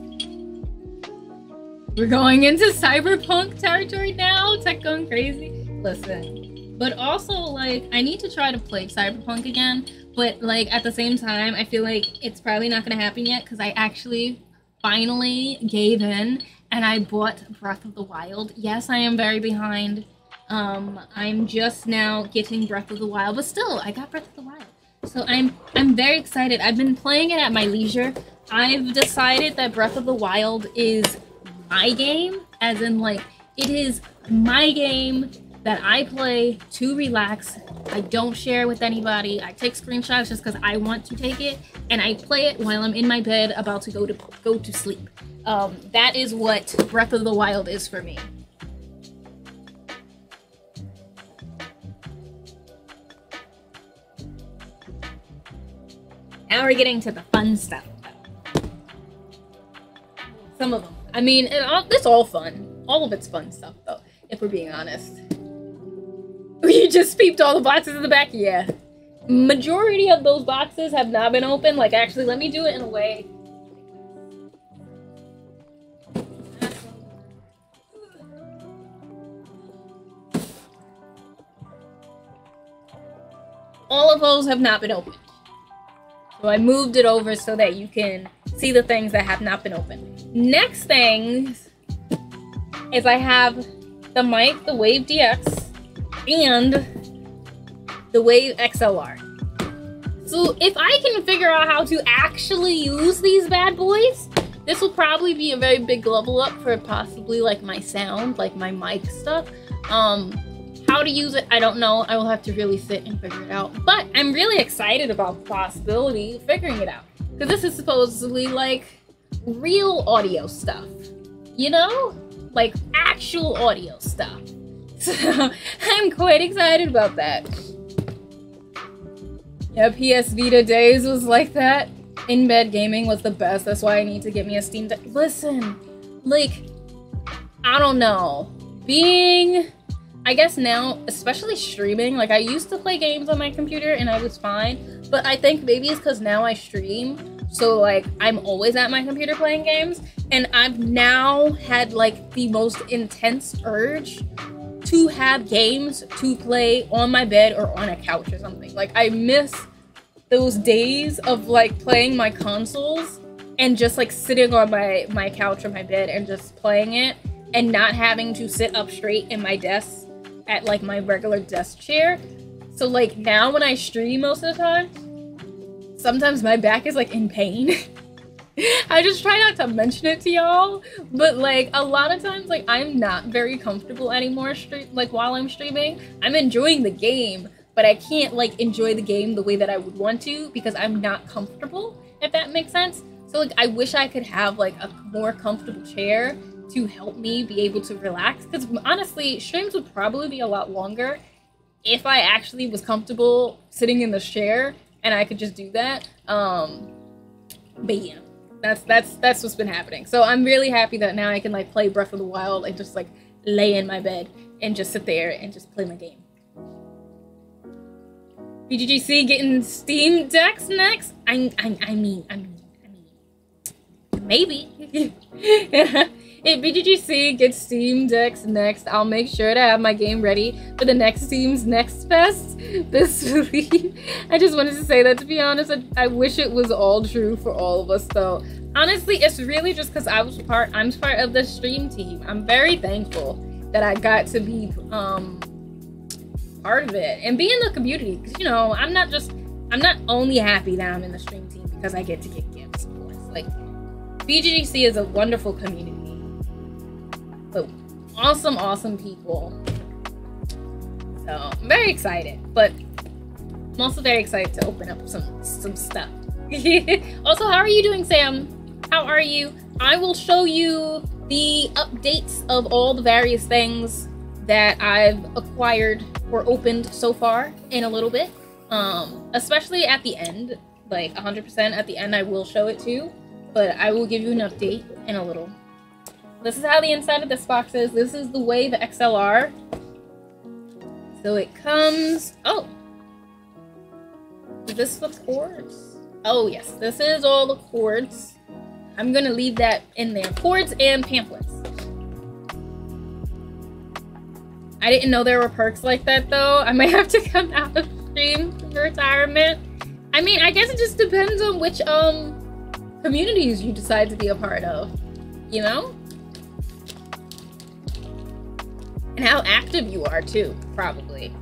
We're going into cyberpunk territory now. Tech going crazy. Listen, but also like I need to try to play cyberpunk again. But like at the same time, I feel like it's probably not gonna happen yet because I actually finally gave in and I bought Breath of the Wild. Yes, I am very behind. Um, I'm just now getting Breath of the Wild, but still, I got Breath of the Wild. So I'm I'm very excited. I've been playing it at my leisure. I've decided that Breath of the Wild is my game, as in like it is my game that I play to relax. I don't share with anybody. I take screenshots just because I want to take it, and I play it while I'm in my bed about to go to go to sleep. Um, that is what Breath of the Wild is for me. Now we're getting to the fun stuff. Some of them. I mean, it all, it's all fun. All of it's fun stuff, though, if we're being honest. You just peeped all the boxes in the back? Yeah. Majority of those boxes have not been opened. Like, actually, let me do it in a way. All of those have not been opened. So I moved it over so that you can see the things that have not been opened. Next things is I have the mic, the Wave DX, and the Wave XLR. So if I can figure out how to actually use these bad boys, this will probably be a very big level up for possibly like my sound, like my mic stuff. Um, how to use it, I don't know. I will have to really sit and figure it out. But I'm really excited about the possibility of figuring it out. Because this is supposedly like real audio stuff. You know? Like actual audio stuff. So I'm quite excited about that. Yeah, PS Vita days was like that. In bed gaming was the best. That's why I need to get me a Steam Deck. Listen, like, I don't know. Being I guess now, especially streaming, like I used to play games on my computer and I was fine, but I think maybe it's because now I stream, so like I'm always at my computer playing games, and I've now had like the most intense urge to have games to play on my bed or on a couch or something. Like I miss those days of like playing my consoles and just like sitting on my my couch or my bed and just playing it and not having to sit up straight in my desk at like my regular desk chair. So like now when I stream most of the time, sometimes my back is like in pain. I just try not to mention it to y'all, but like a lot of times like I'm not very comfortable anymore stream like while I'm streaming. I'm enjoying the game, but I can't like enjoy the game the way that I would want to because I'm not comfortable, if that makes sense. So like I wish I could have like a more comfortable chair to help me be able to relax because honestly, streams would probably be a lot longer if I actually was comfortable sitting in the chair and I could just do that. Um but yeah, that's that's that's what's been happening. So I'm really happy that now I can like play Breath of the Wild and just like lay in my bed and just sit there and just play my game. BGGC getting Steam Decks next? I, I, I mean, I mean, I mean, maybe. if BGGC gets Steam Decks next, I'll make sure to have my game ready for the next Steam's Next Fest this week. I just wanted to say that, to be honest, I, I wish it was all true for all of us, though. Honestly, it's really just because I was part, I'm part of the stream team. I'm very thankful that I got to be um, part of it and be in the community. Because, you know, I'm not just, I'm not only happy that I'm in the stream team because I get to get gifts, of course. Like, BGGC is a wonderful community. Awesome, awesome people. So, I'm very excited. But I'm also very excited to open up some, some stuff. also, how are you doing, Sam? How are you? I will show you the updates of all the various things that I've acquired or opened so far in a little bit. Um, especially at the end, like 100% at the end, I will show it too. But I will give you an update in a little. This is how the inside of this box is. This is the Wave XLR. So it comes. Oh, is this the cords? Oh yes, this is all the cords. I'm gonna leave that in there. Cords and pamphlets. I didn't know there were perks like that though. I might have to come out of stream for retirement. I mean, I guess it just depends on which um communities you decide to be a part of, you know? And how active you are too, probably.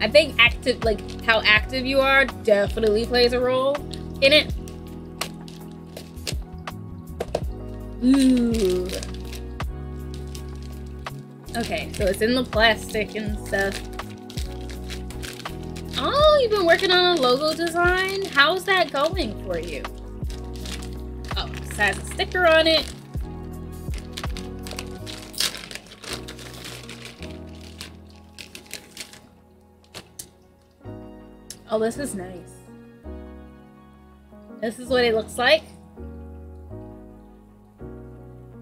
I think active like how active you are definitely plays a role in it. Ooh. Okay, so it's in the plastic and stuff. Oh, you've been working on a logo design? How's that going for you? Oh, this has a sticker on it. Oh, this is nice. This is what it looks like.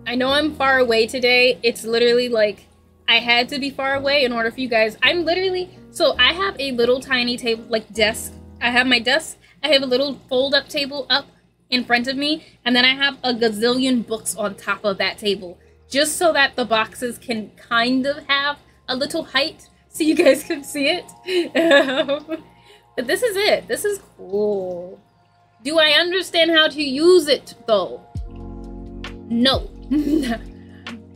I know I'm far away today. It's literally like I had to be far away in order for you guys. I'm literally so I have a little tiny table like desk. I have my desk. I have a little fold up table up in front of me and then I have a gazillion books on top of that table just so that the boxes can kind of have a little height so you guys can see it. but this is it. This is cool. Do I understand how to use it though? No.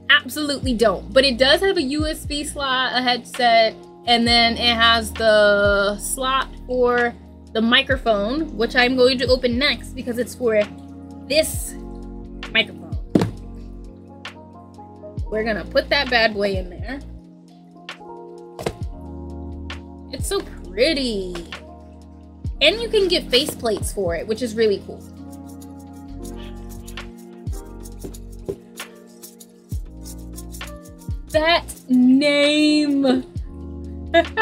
Absolutely don't. But it does have a USB slot, a headset, and then it has the slot for the microphone, which I'm going to open next because it's for this microphone. We're gonna put that bad boy in there. It's so pretty. And you can get face plates for it, which is really cool. that name? Thank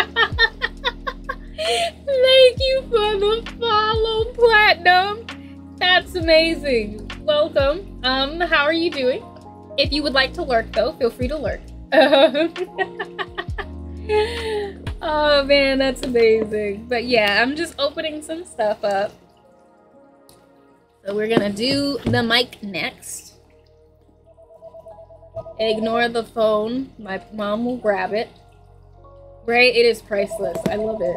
you for the follow, Platinum. That's amazing. Welcome. Um, how are you doing? If you would like to lurk, though, feel free to lurk. oh man, that's amazing. But yeah, I'm just opening some stuff up. So we're gonna do the mic next. Ignore the phone. My mom will grab it. Right? It is priceless. I love it.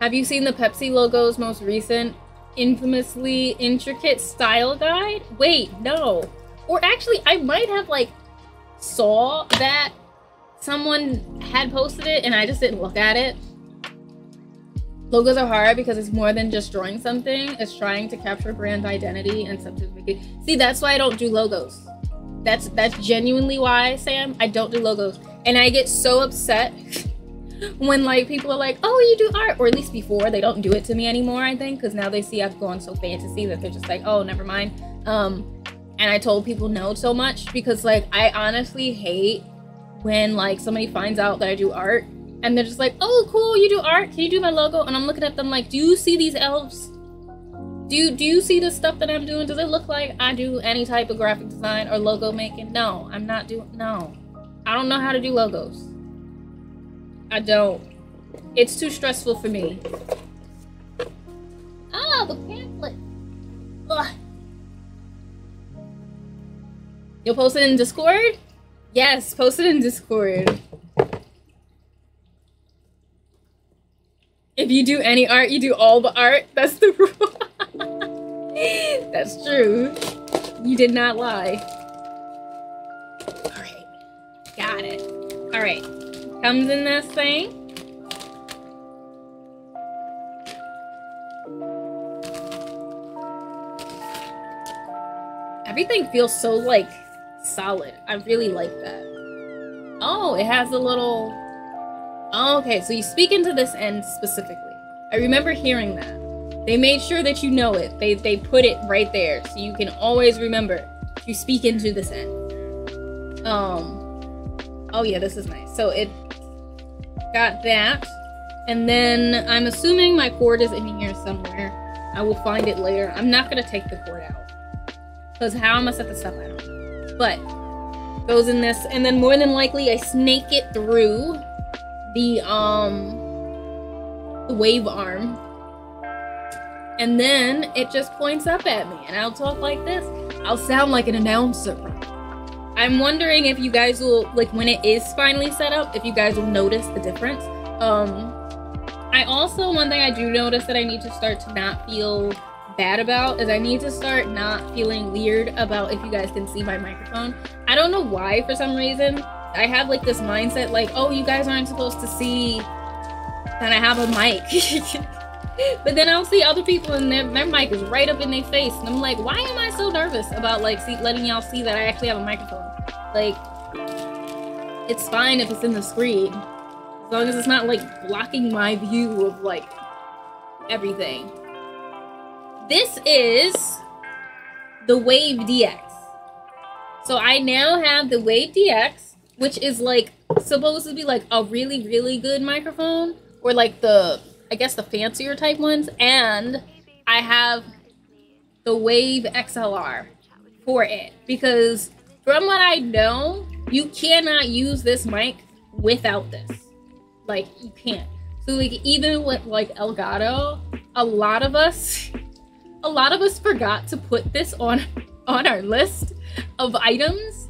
Have you seen the Pepsi logo's most recent infamously intricate style guide? Wait, no. Or actually, I might have like saw that someone had posted it and I just didn't look at it. Logos are hard because it's more than just drawing something. It's trying to capture brand identity and something. See, that's why I don't do logos. That's that's genuinely why, Sam. I don't do logos, and I get so upset when like people are like, "Oh, you do art," or at least before they don't do it to me anymore. I think because now they see I've gone so fantasy that they're just like, "Oh, never mind." Um, and I told people no so much because like I honestly hate when like somebody finds out that I do art and they're just like, "Oh, cool, you do art? Can you do my logo?" And I'm looking at them like, "Do you see these elves? Do you, do you see the stuff that I'm doing? Does it look like I do any type of graphic design or logo making? No, I'm not doing. No, I don't know how to do logos. I don't. It's too stressful for me. Ah, the pamphlet. Ugh. You'll post it in Discord? Yes, post it in Discord. If you do any art, you do all the art. That's the rule. That's true. You did not lie. Alright. Got it. Alright. Comes in this thing. Everything feels so, like, solid. I really like that. Oh, it has a little... Oh, okay, so you speak into this end specifically. I remember hearing that. They made sure that you know it. They, they put it right there, so you can always remember to speak into this end. Um... Oh yeah, this is nice. So it got that. And then I'm assuming my cord is in here somewhere. I will find it later. I'm not gonna take the cord out. Because how I'm gonna set this up, I don't know. But goes in this, and then more than likely I snake it through the um the wave arm. And then it just points up at me and I'll talk like this. I'll sound like an announcer. I'm wondering if you guys will like when it is finally set up, if you guys will notice the difference. Um I also one thing I do notice that I need to start to not feel bad about is I need to start not feeling weird about if you guys can see my microphone. I don't know why for some reason. I have like this mindset like, oh, you guys aren't supposed to see that I have a mic. but then I'll see other people and their, their mic is right up in their face. And I'm like, why am I so nervous about like see, letting y'all see that I actually have a microphone? Like, it's fine if it's in the screen. As long as it's not like blocking my view of like everything. This is the Wave DX. So I now have the Wave DX, which is like supposed to be like a really, really good microphone, or like the, I guess the fancier type ones, and I have the Wave XLR for it because from what I know, you cannot use this mic without this. Like you can't. So like even with like Elgato, a lot of us a lot of us forgot to put this on on our list of items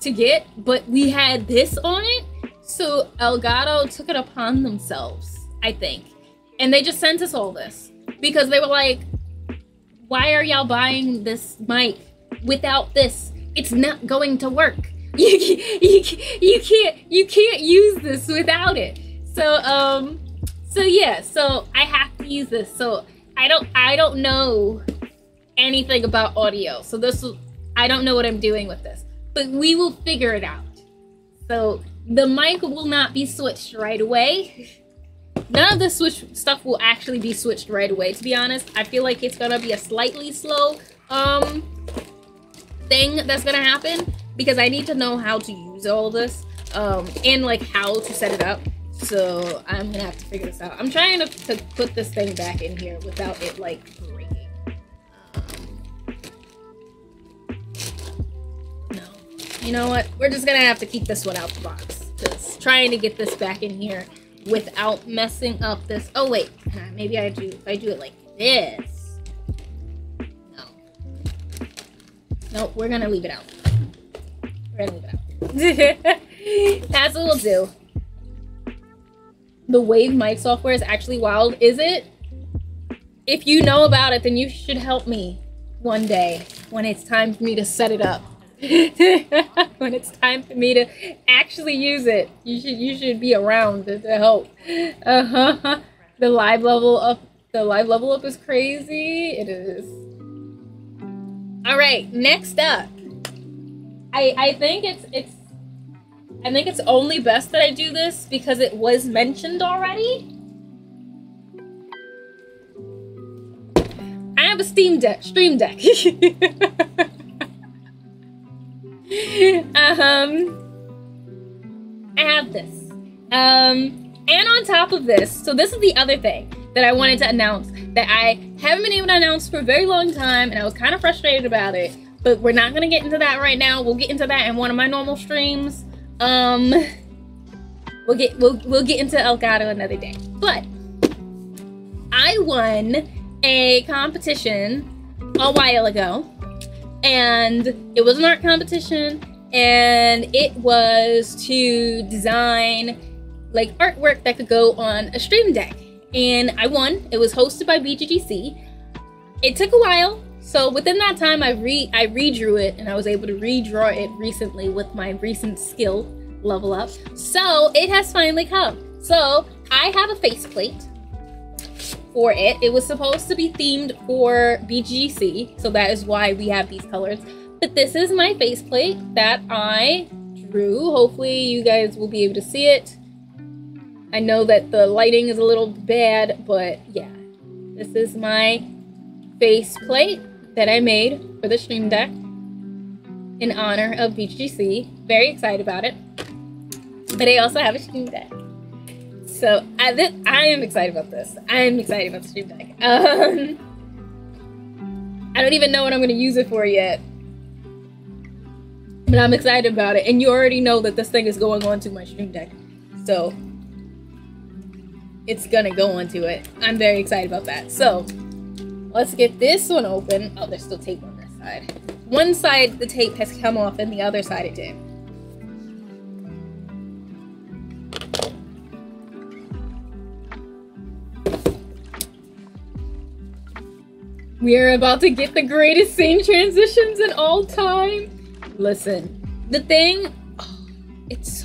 to get, but we had this on it. So Elgato took it upon themselves, I think. And they just sent us all this because they were like, why are y'all buying this mic without this? It's not going to work. You, you, you can't you can't use this without it. So um so yeah, so I have to use this. So I don't I don't know anything about audio. So this I don't know what I'm doing with this. But we will figure it out. So the mic will not be switched right away. None of the switch stuff will actually be switched right away, to be honest. I feel like it's gonna be a slightly slow um thing that's gonna happen because I need to know how to use all this um and like how to set it up. So I'm gonna have to figure this out. I'm trying to, to put this thing back in here without it like breaking. Um, no. You know what? We're just gonna have to keep this one out the box. Just trying to get this back in here without messing up this. Oh wait, maybe I do. If I do it like this. Nope. We're gonna leave it out. We're gonna leave it out. That's what we'll do the Wave mic software is actually wild. Is it? If you know about it, then you should help me one day when it's time for me to set it up. when it's time for me to actually use it, you should you should be around to, to help. Uh huh. The live level up. The live level up is crazy. It is. All right. Next up, I I think it's it's I think it's only best that I do this because it was mentioned already. I have a Steam Deck, Stream Deck. um, I have this. Um, and on top of this, so this is the other thing that I wanted to announce that I haven't been able to announce for a very long time, and I was kind of frustrated about it. But we're not gonna get into that right now. We'll get into that in one of my normal streams. Um, we'll get we'll we'll get into Elgato another day. But I won a competition a while ago, and it was an art competition, and it was to design like artwork that could go on a stream deck. And I won. It was hosted by BGGC. It took a while, so within that time, I re I redrew it, and I was able to redraw it recently with my recent skill level up. So it has finally come. So I have a faceplate for it. It was supposed to be themed for BGC, so that is why we have these colors. But this is my faceplate that I drew. Hopefully you guys will be able to see it. I know that the lighting is a little bad, but yeah. This is my faceplate that I made for the Stream Deck in honor of BGC. Very excited about it. But I also have a Stream Deck. So I, th I am excited about this. I am excited about the Stream Deck. Um, I don't even know what I'm going to use it for yet. But I'm excited about it. And you already know that this thing is going onto my Stream Deck. So it's to go onto it. I'm very excited about that. So let's get this one open. Oh, there's still tape on this side. One side the tape has come off and the other side it did. We are about to get the greatest scene transitions in all time. Listen, the thing, oh, it's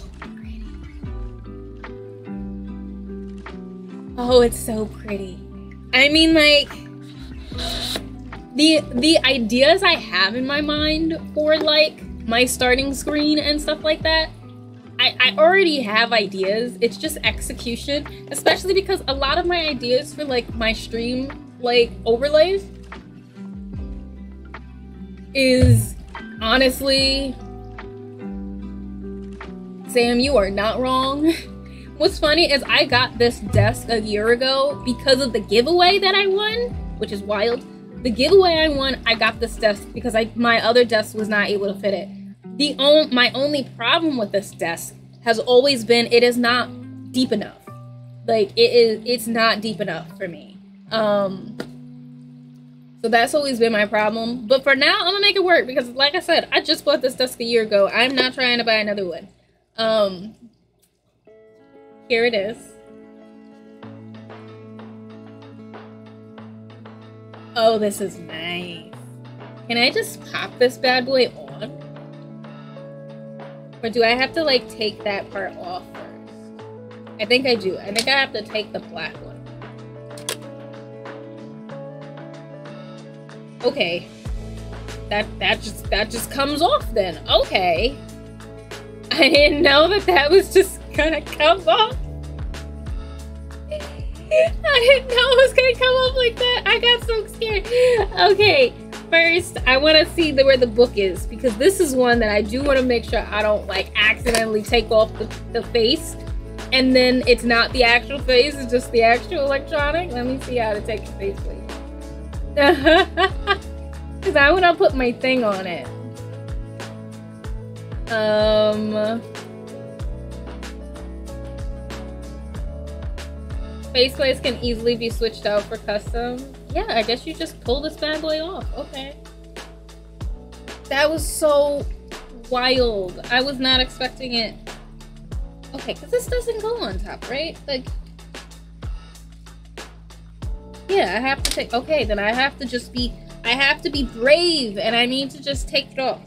Oh, it's so pretty. I mean, like, the the ideas I have in my mind for like my starting screen and stuff like that, I, I already have ideas. It's just execution, especially because a lot of my ideas for like my stream like overlays is honestly, Sam, you are not wrong. What's funny is I got this desk a year ago because of the giveaway that I won, which is wild. The giveaway I won, I got this desk because I my other desk was not able to fit it. The on, my only problem with this desk has always been it is not deep enough. Like it is it's not deep enough for me. Um so that's always been my problem. But for now, I'm gonna make it work because, like I said, I just bought this desk a year ago. I'm not trying to buy another one. Um, here it is. Oh, this is nice. Can I just pop this bad boy on? Or do I have to, like, take that part off first? I think I do. I think I have to take the black one. Okay. That that just that just comes off then. Okay. I didn't know that that was just gonna come off. I didn't know it was gonna come off like that. I got so scared. Okay, first I want to see the, where the book is because this is one that I do want to make sure I don't like accidentally take off the, the face and then it's not the actual face, it's just the actual electronic. Let me see how to take the face, please. Because I want to put my thing on it. Um... Faceplates can easily be switched out for custom. Yeah, I guess you just pull this bad boy off. Okay. That was so wild. I was not expecting it. Okay, because this doesn't go on top, right? Like, yeah, I have to take, okay, then I have to just be, I have to be brave and I need to just take it off.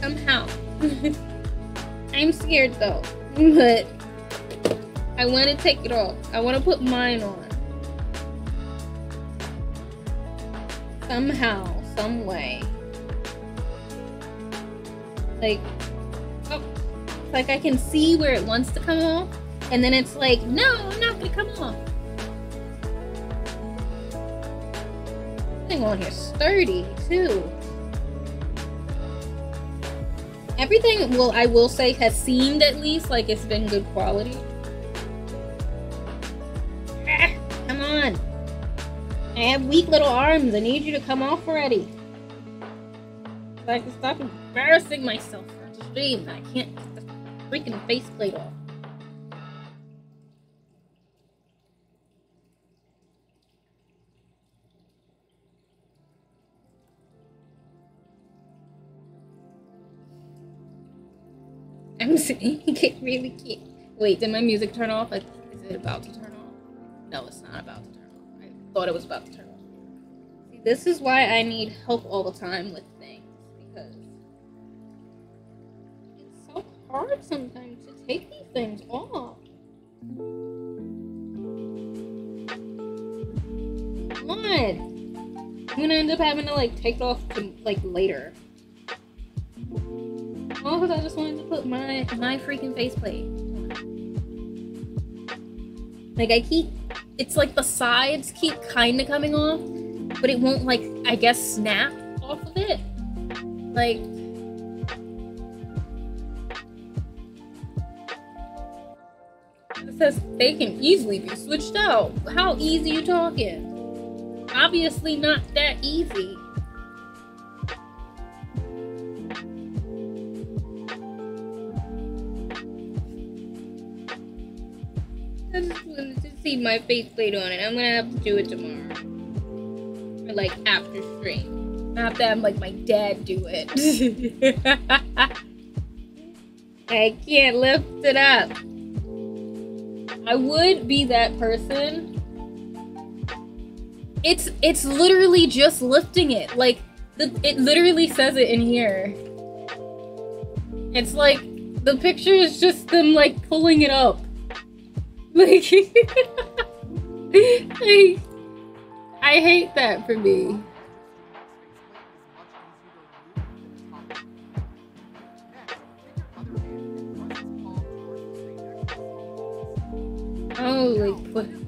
Somehow. I'm scared though, but I want to take it off. I want to put mine on. Somehow, some way. Like, oh, like I can see where it wants to come off, and then it's like, no, I'm not gonna come off. Thing on here sturdy too. Everything, well, I will say, has seemed at least like it's been good quality. On. I have weak little arms. I need you to come off already. So I can stop embarrassing myself for stream. I can't get the freaking faceplate off. I'm it really cute. Wait, did my music turn off? Like, is it about to turn off? No, it's not about to turn off. I thought it was about to turn off. See, this is why I need help all the time with things because it's so hard sometimes to take these things off. Come on. I'm gonna end up having to like take it off to, like later. Oh, because I just wanted to put my my freaking faceplate. Like I keep, it's like the sides keep kind of coming off, but it won't like I guess snap off of it. Like. It says they can easily be switched out. How easy you talking? Obviously not that easy. My faceplate on it. I'm gonna have to do it tomorrow. Or like after stream. I have to have like my dad do it. I can't lift it up. I would be that person. It's it's literally just lifting it. Like the it literally says it in here. It's like the picture is just them like pulling it up. Like, I, I hate that for me. Oh, like, what?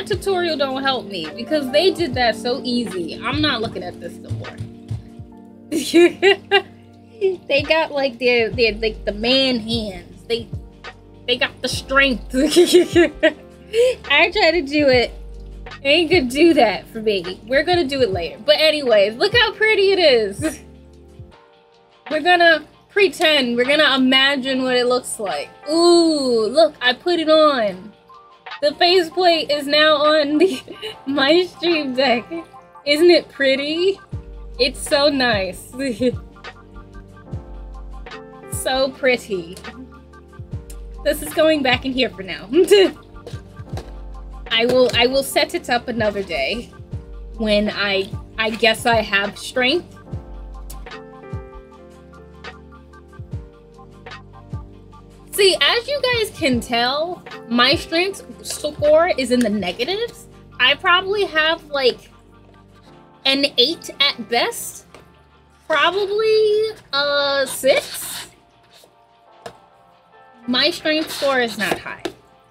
That tutorial don't help me because they did that so easy. I'm not looking at this no more. they got like their their like the man hands. They they got the strength. I try to do it. Ain't gonna do that for me. We're gonna do it later. But anyways, look how pretty it is. We're gonna pretend. We're gonna imagine what it looks like. Ooh, look, I put it on. The faceplate is now on the my stream deck. Isn't it pretty? It's so nice. so pretty. This is going back in here for now. I will I will set it up another day when I I guess I have strength. See, as you guys can tell, my strength score is in the negatives. I probably have like an 8 at best. Probably a 6. My strength score is not high.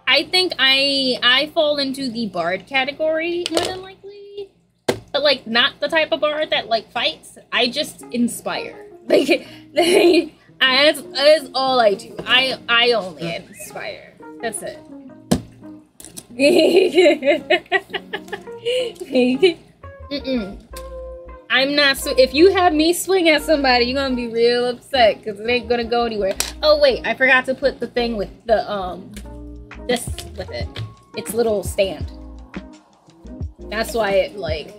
I think I I fall into the bard category more than likely. But like not the type of bard that like fights. I just inspire. Like they that's, that's all I do. I I only inspire. That's it. Mm-mm. I'm not so. If you have me swing at somebody, you're gonna be real upset because it ain't gonna go anywhere. Oh wait, I forgot to put the thing with the um this with it. Its little stand. That's why it like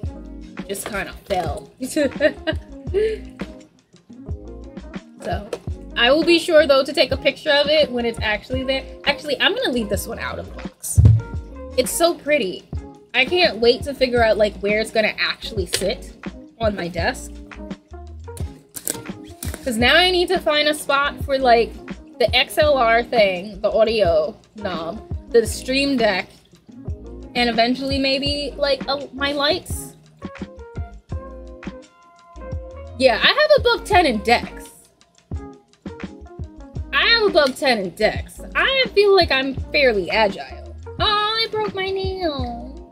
just kind of fell. so I will be sure though to take a picture of it when it's actually there. Actually, I'm gonna leave this one out of the box. It's so pretty. I can't wait to figure out like where it's gonna actually sit on my desk. Because now I need to find a spot for like the XLR thing, the audio knob, the stream deck, and eventually maybe like a, my lights. Yeah, I have a book 10 in Dex. I have a 10 in Dex. I feel like I'm fairly agile. Oh, I broke my nail.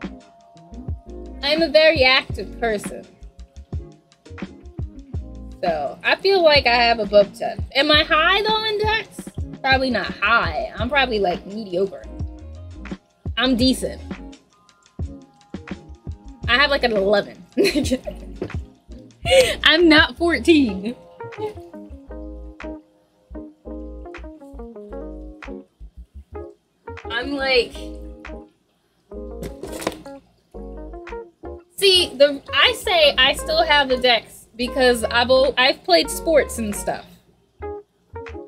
I'm a very active person. So, I feel like I have above 10. Am I high though in Dex? Probably not high. I'm probably like mediocre. I'm decent. I have like an 11. I'm not 14. I'm like See, the I say I still have the Dex because I've I've played sports and stuff.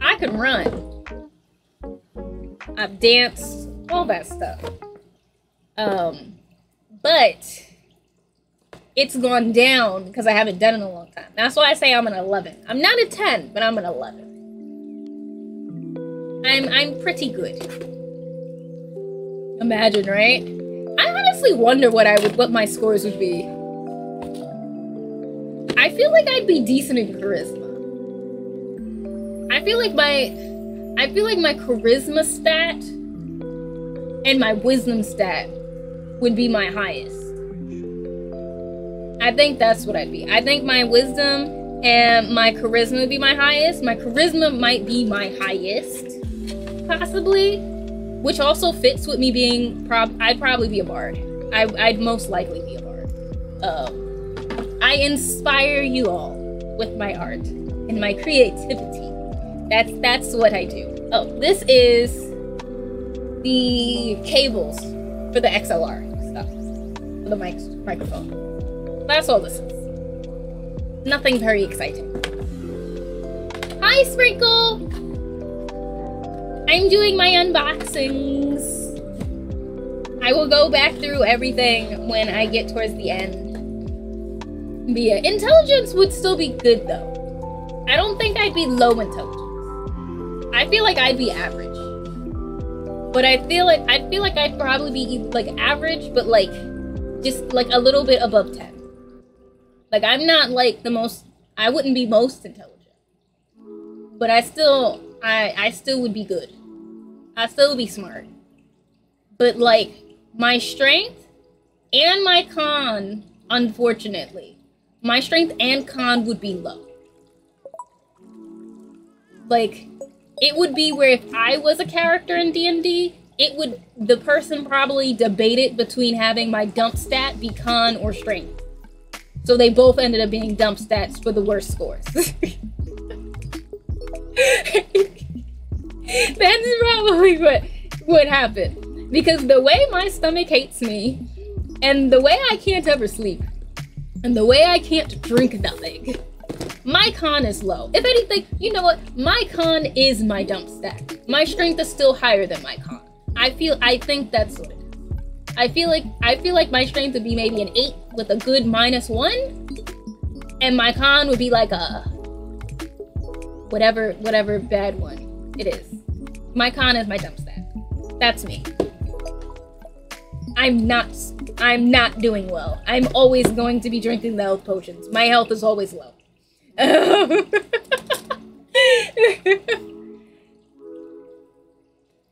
I can run. I've danced, all that stuff. Um, but it's gone down because I haven't done it in a long time. That's why I say I'm an 11. I'm not a 10, but I'm an 11. I'm I'm pretty good. Imagine, right? I honestly wonder what I would what my scores would be. I feel like I'd be decent in charisma. I feel like my I feel like my charisma stat and my wisdom stat would be my highest. I think that's what I'd be. I think my wisdom and my charisma would be my highest. My charisma might be my highest, possibly which also fits with me being prob I'd probably be a bard. I, would most likely be a bard. Um, I inspire you all with my art and my creativity. That's that's what I do. Oh, this is the cables for the XLR stuff for the mic microphone. That's all this is. Nothing very exciting. Hi, Sprinkle. I'm doing my unboxings. I will go back through everything when I get towards the end. But yeah, intelligence would still be good though. I don't think I'd be low intelligence. I feel like I'd be average. But I feel like I feel like I'd probably be like average, but like just like a little bit above 10. Like I'm not like the most I wouldn't be most intelligent. But I still I I still would be good. I still be smart. But like my strength and my con, unfortunately, my strength and con would be low. Like it would be where if I was a character in D&D, it would the person probably debated between having my dump stat be con or strength. So they both ended up being dump stats for the worst scores. That's probably what would happen. Because the way my stomach hates me, and the way I can't ever sleep, and the way I can't drink nothing, my con is low. If anything, you know what? My con is my dump stat. My strength is still higher than my con. I feel I think that's what it is. I feel like I feel like my strength would be maybe an eight with a good minus one. And my con would be like a whatever whatever bad one it is. My con is my dump stat. That's me. I'm not I'm not doing well. I'm always going to be drinking the health potions. My health is always low.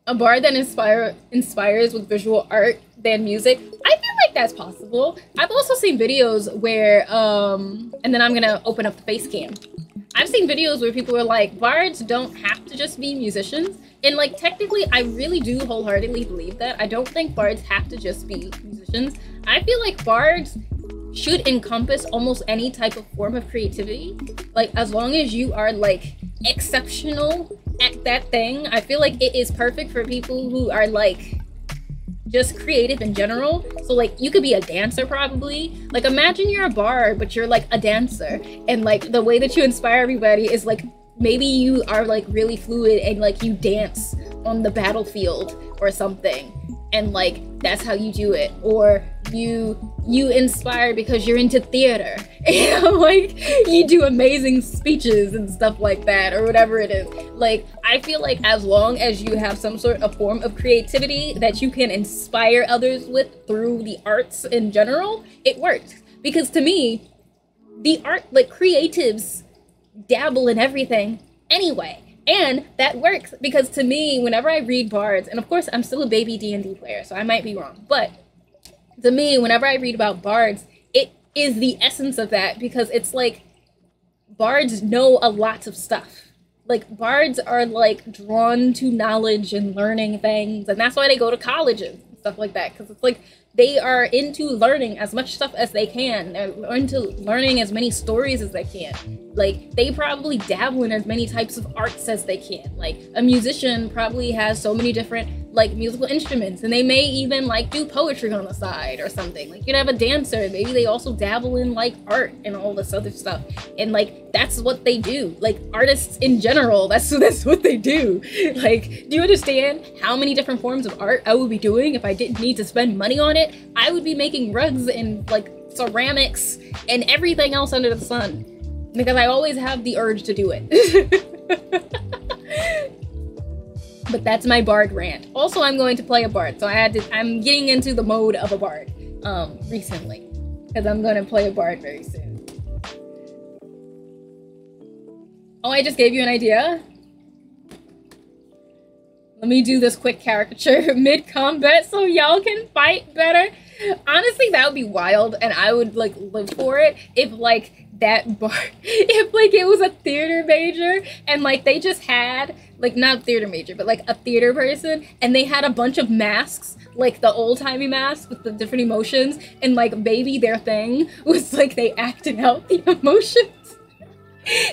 a bar that inspire inspires with visual art than music. I feel like that's possible. I've also seen videos where um and then I'm gonna open up the face cam. I've seen videos where people are like, bards don't have to just be musicians. And like technically, I really do wholeheartedly believe that. I don't think bards have to just be musicians. I feel like bards should encompass almost any type of form of creativity. Like as long as you are like exceptional at that thing, I feel like it is perfect for people who are like just creative in general. So like you could be a dancer probably. Like imagine you're a bard, but you're like a dancer, and like the way that you inspire everybody is like maybe you are like really fluid and like you dance on the battlefield or something and like that's how you do it. Or you you inspire because you're into theater. And like you do amazing speeches and stuff like that or whatever it is. Like i feel like as long as you have some sort of form of creativity that you can inspire others with through the arts in general it works. Because to me the art like creatives dabble in everything anyway and that works because to me whenever i read bards and of course i'm still a baby d&d player so i might be wrong but to me whenever i read about bards it is the essence of that because it's like bards know a lot of stuff like bards are like drawn to knowledge and learning things and that's why they go to colleges and stuff like that because it's like they are into learning as much stuff as they can. They're into learning as many stories as they can. Like they probably dabble in as many types of arts as they can. Like a musician probably has so many different like musical instruments and they may even like do poetry on the side or something. Like you'd have a dancer maybe they also dabble in like art and all this other stuff. And like that's what they do. Like artists in general that's that's what they do. Like do you understand how many different forms of art i would be doing if i didn't need to spend money on it? I would be making rugs and like ceramics and everything else under the sun because i always have the urge to do it but that's my bard rant. Also, I'm going to play a bard, so I had to. I'm getting into the mode of a bard um, recently because I'm going to play a bard very soon. Oh, I just gave you an idea. Let me do this quick caricature mid combat so y'all can fight better. Honestly, that would be wild, and I would like live for it if like that bar if like it was a theater major and like they just had like not a theater major but like a theater person and they had a bunch of masks like the old-timey masks with the different emotions and like maybe their thing was like they acted out the emotions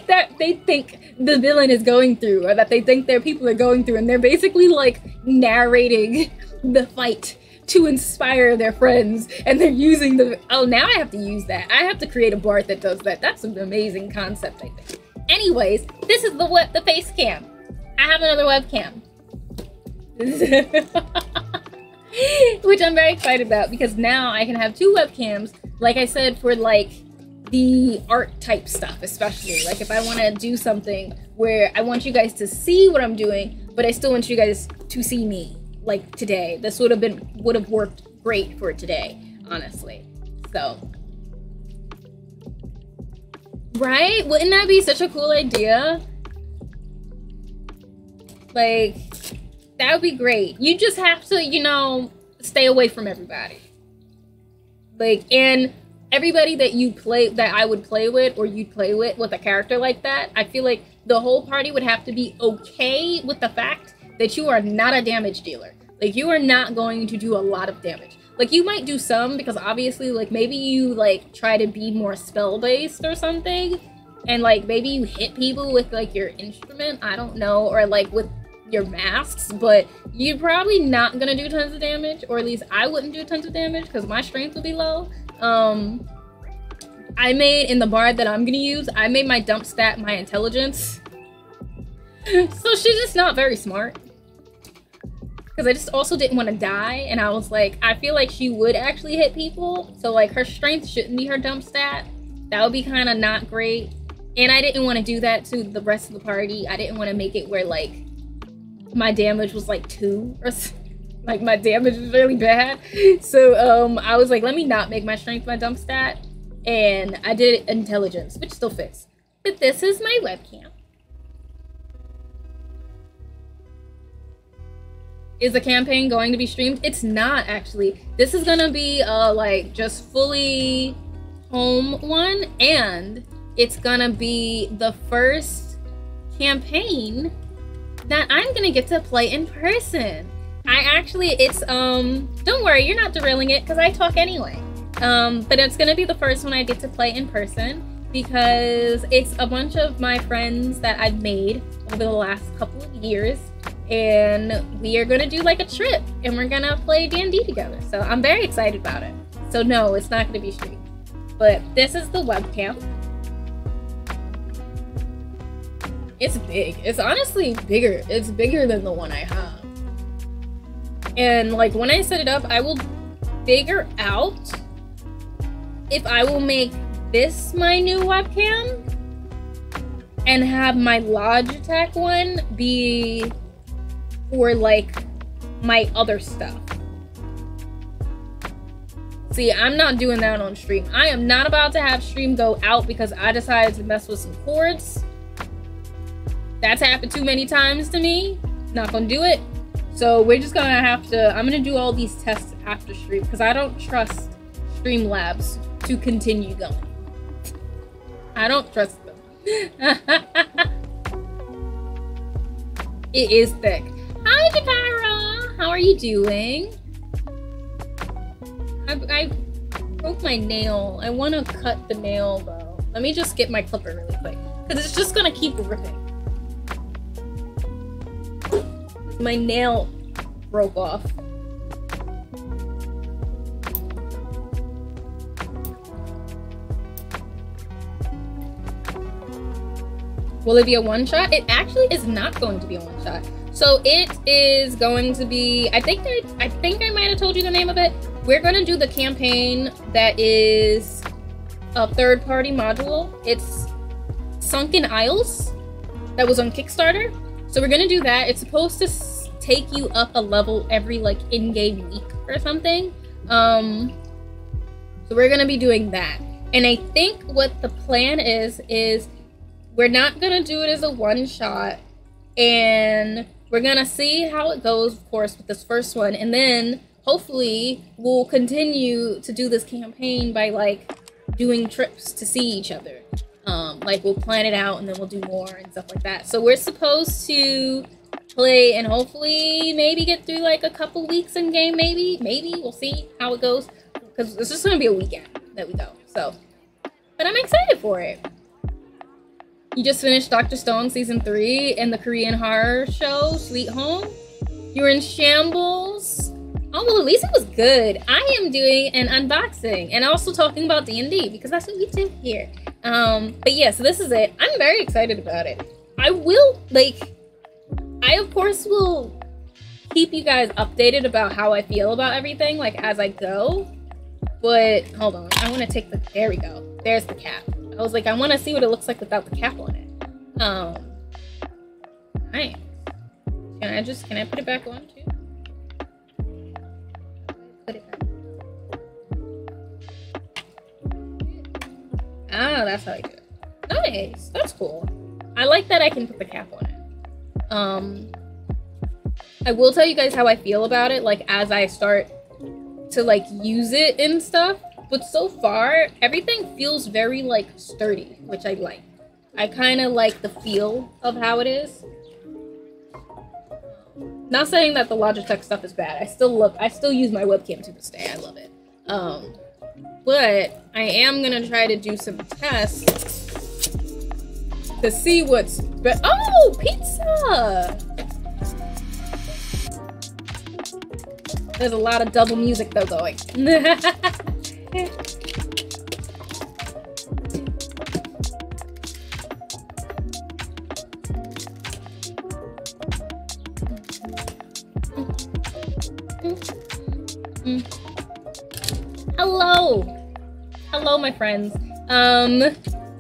that they think the villain is going through or that they think their people are going through and they're basically like narrating the fight to inspire their friends and they're using the oh now i have to use that. I have to create a bard that does that. That's an amazing concept i think. Anyways this is the web the face cam. I have another webcam. Which i'm very excited about because now i can have two webcams like i said for like the art type stuff especially. Like if i want to do something where i want you guys to see what i'm doing but i still want you guys to see me like today. This would have been would have worked great for today, honestly. So Right? Wouldn't that be such a cool idea? Like that would be great. You just have to, you know, stay away from everybody. Like and everybody that you play that I would play with or you'd play with with a character like that, I feel like the whole party would have to be okay with the fact that you are not a damage dealer. Like you are not going to do a lot of damage. Like you might do some because obviously like maybe you like try to be more spell based or something and like maybe you hit people with like your instrument, I don't know, or like with your masks, but you're probably not gonna do tons of damage, or at least I wouldn't do tons of damage because my strength would be low. Um I made in the bard that I'm gonna use, I made my dump stat my intelligence. so she's just not very smart because I just also didn't want to die. And I was like, I feel like she would actually hit people. So like her strength shouldn't be her dump stat. That would be kind of not great. And I didn't want to do that to the rest of the party. I didn't want to make it where like my damage was like two or like my damage was really bad. So um, I was like, let me not make my strength my dump stat. And I did intelligence, which still fits. But this is my webcam. Is the campaign going to be streamed? It's not actually. This is gonna be a like just fully home one, and it's gonna be the first campaign that I'm gonna get to play in person. I actually, it's um, don't worry, you're not derailing it because I talk anyway. Um, but it's gonna be the first one I get to play in person because it's a bunch of my friends that I've made over the last couple of years and we are gonna do like a trip and we're gonna play D&D together. So I'm very excited about it. So no, it's not gonna be streamed. But this is the webcam. It's big. It's honestly bigger. It's bigger than the one I have. and like when I set it up, I will figure out if I will make this my new webcam and have my Logitech one be for like my other stuff. See, I'm not doing that on stream. I am not about to have stream go out because I decided to mess with some cords. That's happened too many times to me. Not gonna do it. So we're just gonna have to, I'm gonna do all these tests after stream because I don't trust Streamlabs to continue going. I don't trust them. it is thick. Hi, Jakara! How are you doing? I, I broke my nail. I want to cut the nail though. Let me just get my clipper really quick. Because it's just going to keep ripping. My nail broke off. Will it be a one shot? It actually is not going to be a one shot. So it is going to be, I think I, I think I might have told you the name of it. We're going to do the campaign that is a third party module. It's Sunken Isles that was on Kickstarter. So we're going to do that. It's supposed to take you up a level every like in-game week or something. Um, so we're going to be doing that. And I think what the plan is, is we're not gonna do it as a one shot, and we're gonna see how it goes, of course, with this first one, and then hopefully we'll continue to do this campaign by like doing trips to see each other. Um, like we'll plan it out and then we'll do more and stuff like that. So we're supposed to play and hopefully maybe get through like a couple weeks in game, maybe, maybe we'll see how it goes because it's just gonna be a weekend that we go. So, but I'm excited for it. You just finished Dr. Stone season three and the Korean horror show Sweet Home. You were in shambles. Oh well, at least it was good. I am doing an unboxing and also talking about D and D because that's what we do here. Um, but yeah, so this is it. I'm very excited about it. I will like. I of course will keep you guys updated about how I feel about everything, like as I go. But hold on, I want to take the. There we go. There's the cap. I was like, I want to see what it looks like without the cap on it. Um, nice. Can I just, can I put it back on too? Put it back. Ah, that's how I do it. Nice. That's cool. I like that I can put the cap on it. Um, I will tell you guys how I feel about it, like, as I start to, like, use it and stuff. But so far, everything feels very like sturdy, which I like. I kind of like the feel of how it is. Not saying that the Logitech stuff is bad. I still love. I still use my webcam to this day. I love it. Um, but I am gonna try to do some tests to see what's. But oh, pizza! There's a lot of double music though going. Hello! Hello, my friends. Um,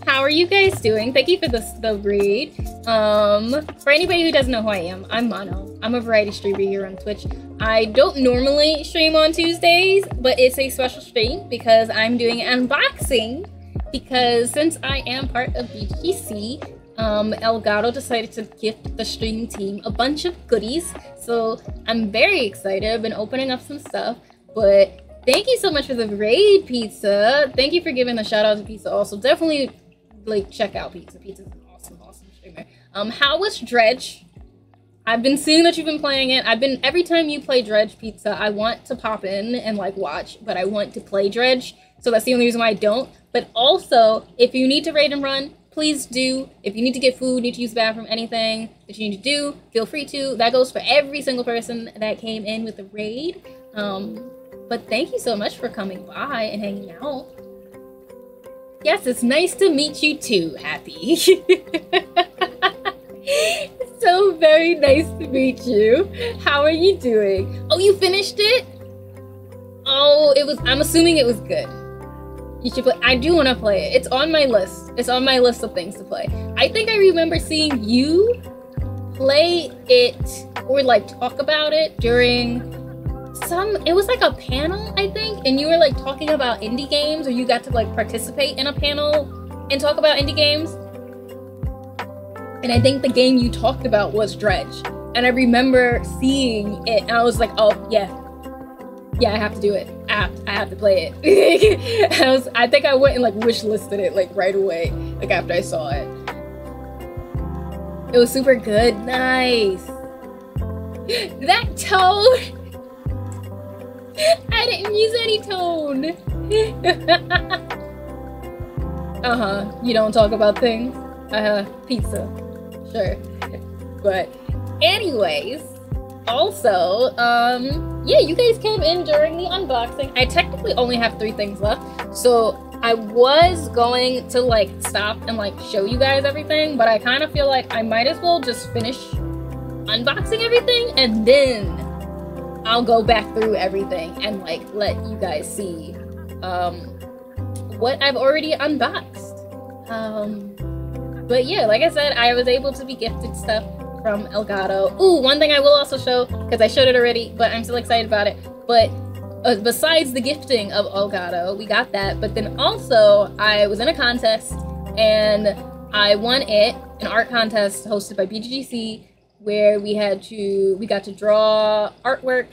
how are you guys doing? Thank you for the, the read. Um, for anybody who doesn't know who I am, I'm Mono. I'm a variety streamer here on Twitch. I don't normally stream on Tuesdays, but it's a special stream because I'm doing unboxing. Because since I am part of BGGC, um, Elgato decided to gift the stream team a bunch of goodies. So I'm very excited. I've been opening up some stuff, but thank you so much for the raid pizza. Thank you for giving a shout out to pizza. Also, definitely like check out pizza. Pizza's an awesome, awesome streamer. Um, how was Dredge? I've been seeing that you've been playing it. I've been every time you play Dredge Pizza, I want to pop in and like watch, but I want to play Dredge. So that's the only reason why I don't. But also, if you need to raid and run, please do. If you need to get food, need to use the bathroom, anything that you need to do, feel free to. That goes for every single person that came in with the raid. Um, but thank you so much for coming by and hanging out. Yes, it's nice to meet you too, Happy. so very nice to meet you. How are you doing? Oh, you finished it? Oh, it was. I'm assuming it was good. You should play. I do want to play it. It's on my list. It's on my list of things to play. I think I remember seeing you play it or like talk about it during some. It was like a panel, I think, and you were like talking about indie games, or you got to like participate in a panel and talk about indie games. And I think the game you talked about was Dredge. And I remember seeing it, and I was like, oh yeah, yeah, I have to do it. I have, I have to play it. I was, I think I went and like wish listed it like right away, like after I saw it. It was super good. Nice. That tone. I didn't use any tone. uh huh. You don't talk about things. Uh huh. Pizza. Sure. But, anyways also, um, yeah, you guys came in during the unboxing. I technically only have three things left, so I was going to like stop and like show you guys everything, but I kind of feel like I might as well just finish unboxing everything and then I'll go back through everything and like let you guys see um, what I've already unboxed. Um, but yeah, like I said, I was able to be gifted stuff from Elgato. Ooh, one thing I will also show, because I showed it already, but I'm still excited about it. But uh, besides the gifting of Elgato, we got that. But then also, I was in a contest and I won it, an art contest hosted by BGGC, where we had to, we got to draw artwork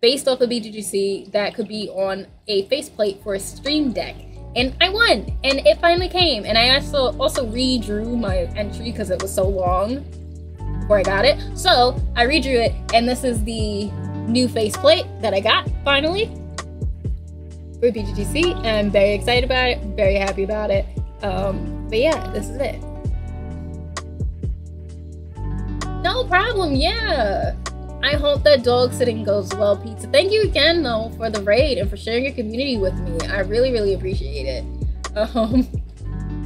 based off of BGGC that could be on a faceplate for a stream deck. And I won, and it finally came. And I also also redrew my entry because it was so long before I got it. So I redrew it, and this is the new faceplate that I got finally for BGGC. And I'm very excited about it, very happy about it. Um, but yeah, this is it. No problem, yeah. I hope that dog sitting goes well, Pizza. Thank you again, though, for the raid and for sharing your community with me. I really, really appreciate it. Um,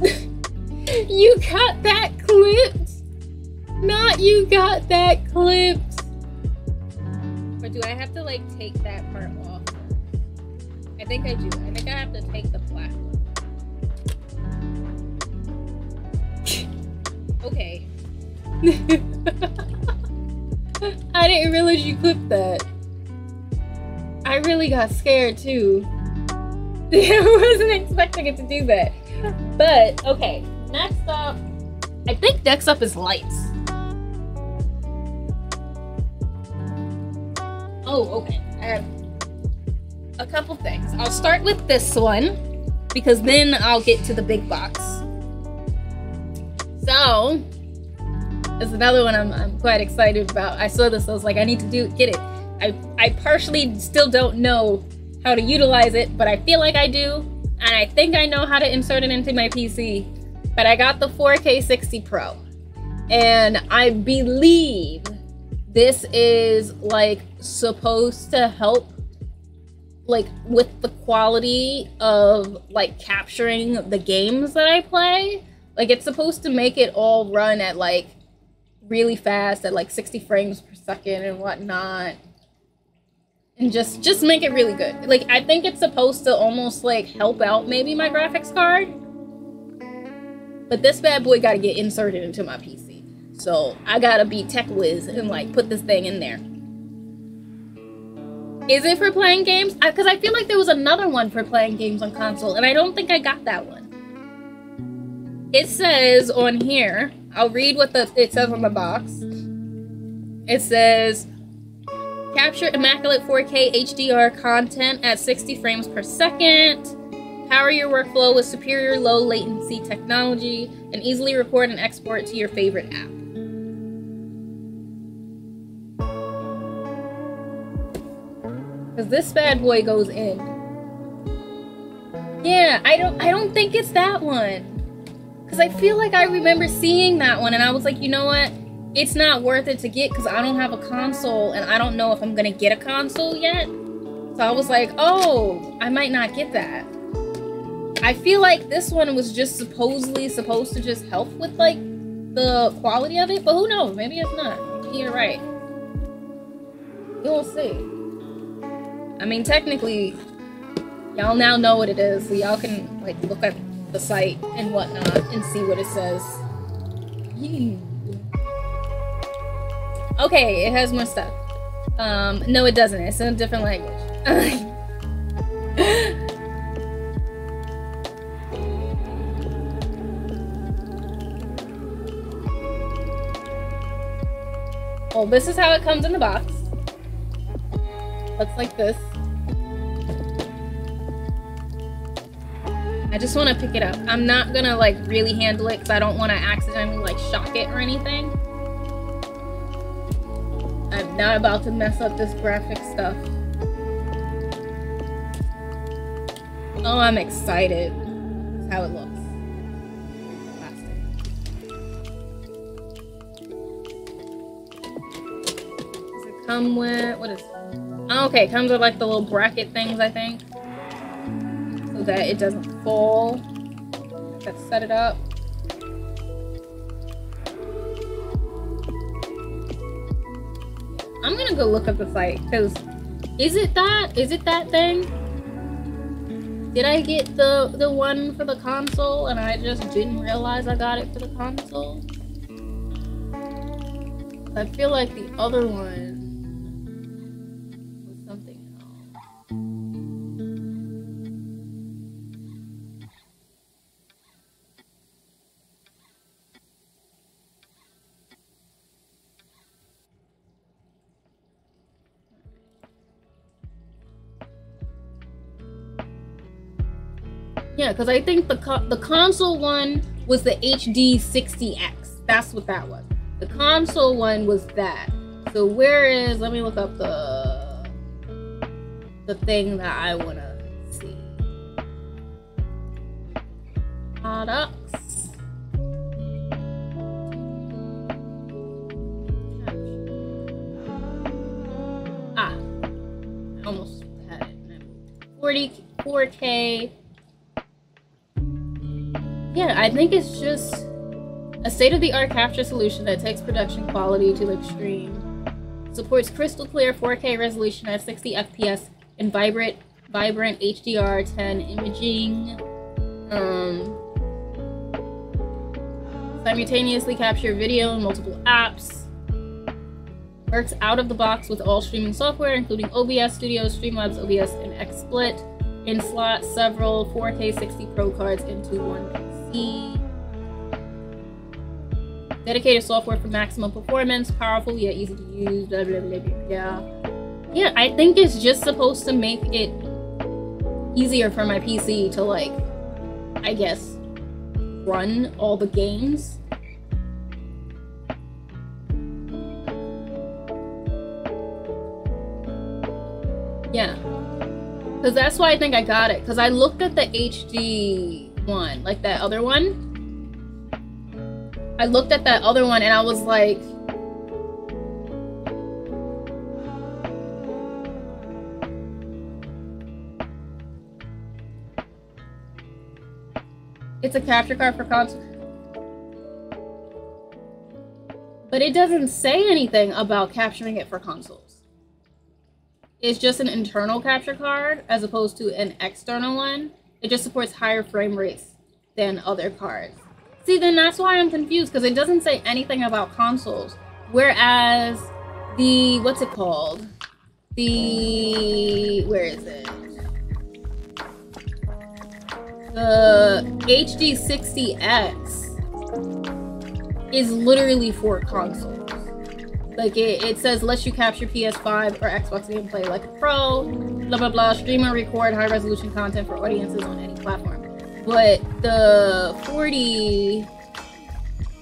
you got that clipped? Not you got that clipped. Or do I have to like take that part off? I think I do. I think I have to take the black one. okay. I didn't realize you clipped that. I really got scared too. I wasn't expecting it to do that. But okay, next up, I think next up is lights. Oh, okay. I have a couple things. I'll start with this one because then I'll get to the big box. So, there's another one I'm, I'm quite excited about. I saw this, I was like, I need to do get it. I, I partially still don't know how to utilize it, but I feel like I do. And I think I know how to insert it into my PC. But I got the 4K 60 Pro. And I believe this is like supposed to help like with the quality of like capturing the games that I play. Like it's supposed to make it all run at like really fast at like 60 frames per second and whatnot. And just just make it really good. Like I think it's supposed to almost like help out maybe my graphics card. But this bad boy gotta get inserted into my PC. So I gotta be tech whiz and like put this thing in there. Is it for playing games? Because I, I, feel like there was another one for playing games on console, and I don't think I got that one. It says on here, I'll read what the it says on the box. It says, capture immaculate 4K HDR content at 60 frames per second. Power your workflow with superior low latency technology and easily record and export to your favorite app. Cause this bad boy goes in. Yeah, I don't I don't think it's that one. Cause I feel like I remember seeing that one and I was like, you know what? It's not worth it to get because I don't have a console and I don't know if I'm gonna get a console yet. So I was like, oh, I might not get that. I feel like this one was just supposedly supposed to just help with like the quality of it, but who knows? Maybe it's not. Maybe you're right. We'll see. I mean, technically, y'all now know what it is, so y'all can like look at the site and whatnot and see what it says. Okay, it has more stuff. Um, no, it doesn't. It's in a different language. well, this is how it comes in the box. Looks like this. I just want to pick it up. I'm not gonna like really handle it because I don't want to accidentally like shock it or anything. I'm not about to mess up this graphic stuff. Oh, I'm excited. That's how it looks. Does it come with what is? Oh, okay, it comes with like the little bracket things, I think so that it doesn't fall. Let's set it up. I'm gonna go look up the site because is it that? Is it that thing? Did I get the the one for the console and I just didn't realize I got it for the console? I feel like the other one Yeah, because I think the co the console one was the HD 60X. That's what that was. The console one was that. So where is? Let me look up the the thing that I wanna see. Products. Ah, I almost had it. 40 4K yeah, I think it's just a state-of-the-art capture solution that takes production quality to the extreme. Supports crystal clear 4K resolution at 60 FPS and vibrant vibrant HDR10 imaging. Um, simultaneously capture video in multiple apps. Works out of the box with all streaming software, including OBS Studio, Streamlabs OBS, and XSplit. In slot several 4K 60 Pro cards into one Dedicated software for maximum performance, powerful yet easy to use, blah, blah, blah, blah, yeah. Yeah, I think it's just supposed to make it easier for my PC to like, I guess, run all the games. Yeah. Because that's why I think I got it. Because I looked at the HD one, like that other one. I looked at that other one and I was like, It's a capture card for console. But it doesn't say anything about capturing it for consoles. It's just an internal capture card as opposed to an external one. It just supports higher frame rates than other cards. See, then that's why I'm confused because it doesn't say anything about consoles. Whereas the, what's it called? The, where is it? The HD60X is literally for consoles. Like it, it says lets you capture PS5 or Xbox gameplay like a pro, blah blah blah, stream and record high resolution content for audiences on any platform. But the 40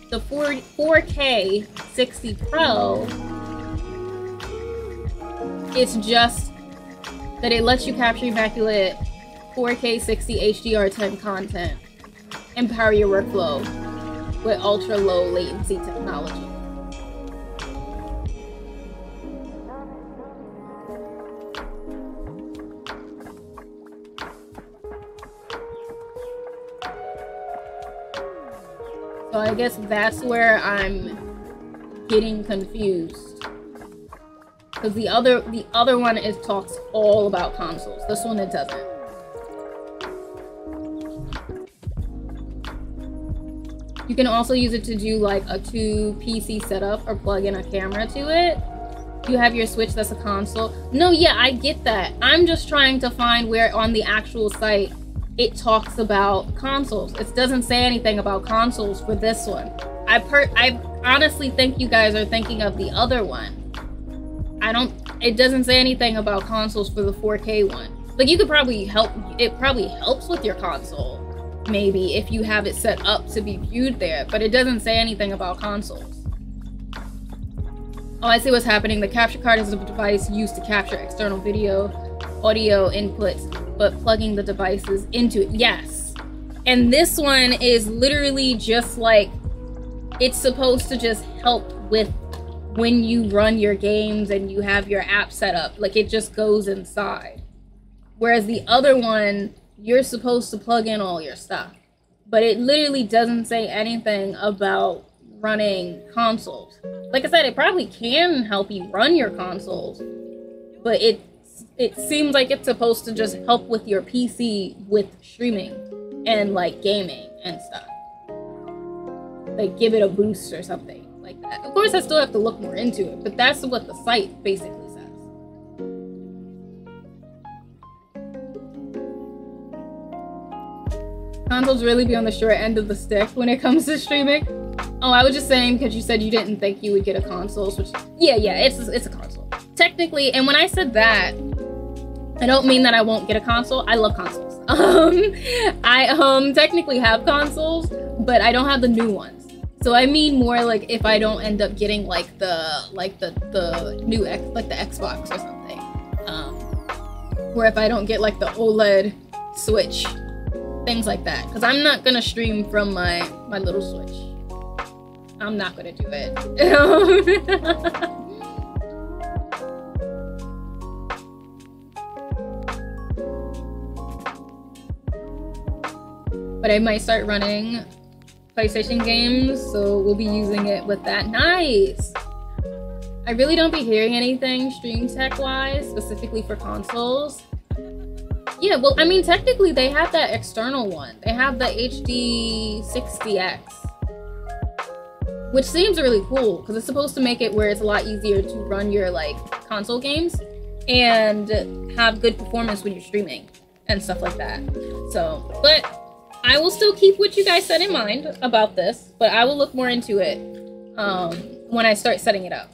the 4 4K 60 Pro it's just that it lets you capture immaculate 4K 60 HDR10 content and power your workflow with ultra low latency technology. So I guess that's where I'm getting confused. Because the other the other one is talks all about consoles. This one it doesn't. You can also use it to do like a two PC setup or plug in a camera to it. You have your Switch that's a console. No, yeah, I get that. I'm just trying to find where on the actual site it talks about consoles. It doesn't say anything about consoles for this one. I per I honestly think you guys are thinking of the other one. I don't it doesn't say anything about consoles for the 4K one. Like you could probably help it probably helps with your console maybe if you have it set up to be viewed there, but it doesn't say anything about consoles. Oh, I see what's happening. The capture card is a device used to capture external video, audio inputs, but plugging the devices into it. Yes. And this one is literally just like, it's supposed to just help with when you run your games and you have your app set up. Like it just goes inside. Whereas the other one you're supposed to plug in all your stuff. But it literally doesn't say anything about running consoles. Like I said, it probably can help you run your consoles, but it it seems like it's supposed to just help with your PC with streaming and like gaming and stuff. Like give it a boost or something like that. Of course, I still have to look more into it, but that's what the site basically says. Consoles really be on the short end of the stick when it comes to streaming. Oh, I was just saying because you said you didn't think you would get a console, which yeah, yeah, it's it's a console. Technically, and when I said that, I don't mean that I won't get a console. I love consoles. Um, I um technically have consoles, but I don't have the new ones. So I mean more like if I don't end up getting like the like the the new X like the Xbox or something. Um, or if I don't get like the OLED Switch things like that. Because I'm not gonna stream from my my little Switch. I'm not gonna do it. but I might start running PlayStation games, so we'll be using it with that. Nice! I really don't be hearing anything stream tech wise, specifically for consoles. Yeah, well, I mean, technically, they have that external one. They have the HD 60X, which seems really cool because it's supposed to make it where it's a lot easier to run your like console games and have good performance when you're streaming and stuff like that. So, but I will still keep what you guys said in mind about this, but I will look more into it um, when I start setting it up.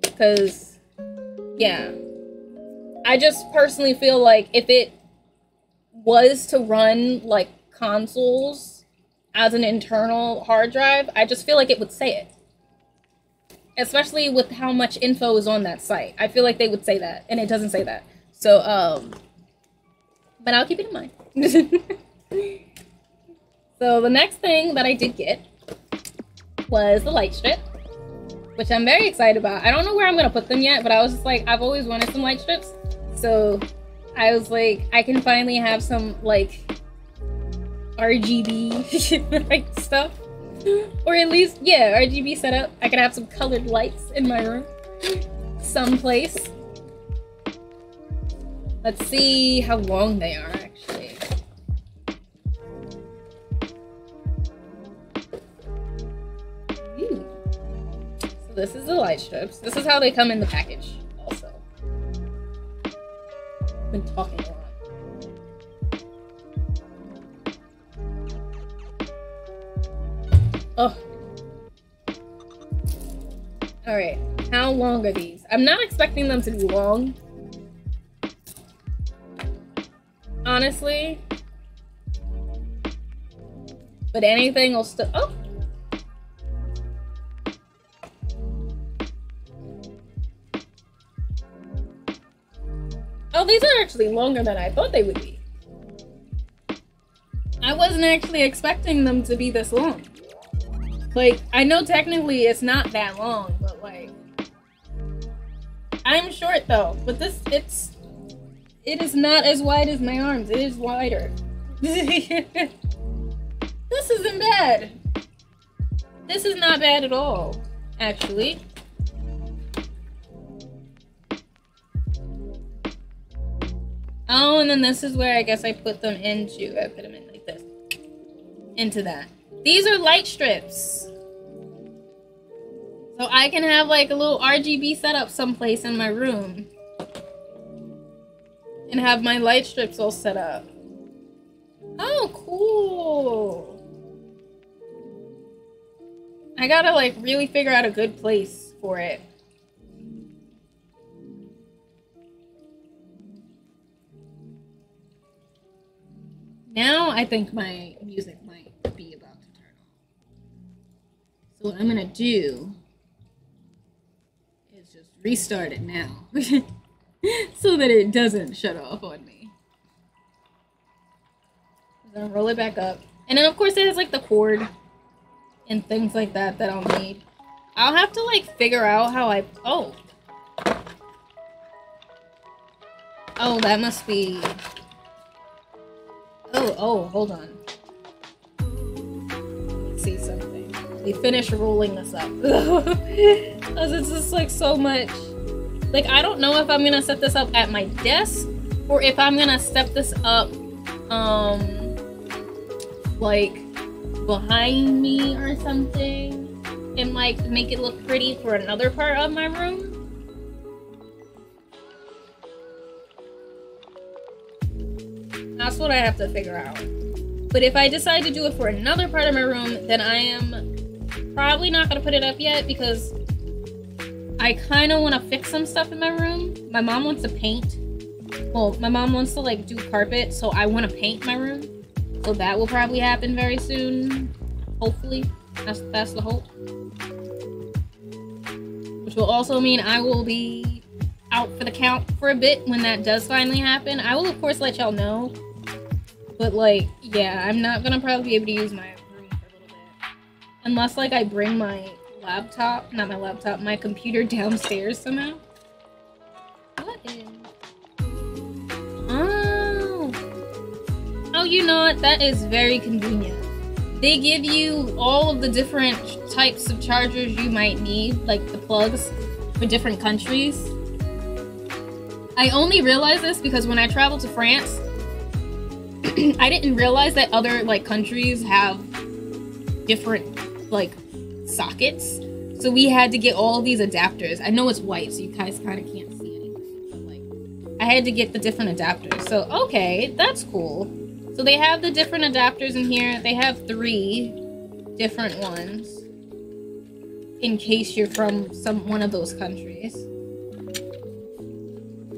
Because, yeah. I just personally feel like if it was to run like consoles as an internal hard drive, I just feel like it would say it. Especially with how much info is on that site. I feel like they would say that, and it doesn't say that. So, um, but I'll keep it in mind. so the next thing that I did get was the light strip, which I'm very excited about. I don't know where I'm gonna put them yet, but I was just like, I've always wanted some light strips. So I was like, I can finally have some like RGB like stuff. Or at least, yeah, RGB setup. I can have some colored lights in my room. Someplace. Let's see how long they are actually. Ooh. So this is the light strips. This is how they come in the package also. been talking a lot. Oh. Alright, how long are these? I'm not expecting them to be long. Honestly. But anything will still- oh! Oh, these are actually longer than I thought they would be. I wasn't actually expecting them to be this long. Like, I know technically it's not that long, but like... I'm short though, but this, it's... It is not as wide as my arms, it is wider. This isn't bad. This is not bad at all, actually. Oh, and then this is where I guess I put them into. I put them in like this. Into that. These are light strips. So I can have like a little RGB setup someplace in my room. And have my light strips all set up. Oh, cool. I gotta like really figure out a good place for it. Now I think my music might be about to turn off. So what I'm gonna do is just restart it now. so that it doesn't shut off on me. I'm roll it back up. And then of course it has like the cord and things like that that I'll need. I'll have to like figure out how I, oh. Oh, that must be Oh, oh, hold on. see something. We finished rolling this up. Because it's just like so much. Like, I don't know if I'm gonna set this up at my desk or if I'm gonna set this up, um, like behind me or something and like make it look pretty for another part of my room. That's what I have to figure out. But if I decide to do it for another part of my room, then I am probably not going to put it up yet because I kind of want to fix some stuff in my room. My mom wants to paint. Well, my mom wants to like do carpet, so I want to paint my room. So that will probably happen very soon. Hopefully. That's that's the hope. Which will also mean I will be out for the count for a bit when that does finally happen. I will of course let y'all know but like, yeah, I'm not gonna probably be able to use my room for a little bit. Unless like I bring my laptop, not my laptop, my computer downstairs somehow. What is... Oh. Oh, you know what? That is very convenient. They give you all of the different types of chargers you might need, like the plugs for different countries. I only realized this because when I traveled to France, I didn't realize that other like countries have different like sockets. So we had to get all these adapters. I know it's white, so you guys kind of can't see anything. Like, I had to get the different adapters. So okay, that's cool. So they have the different adapters in here. They have three different ones in case you're from some one of those countries.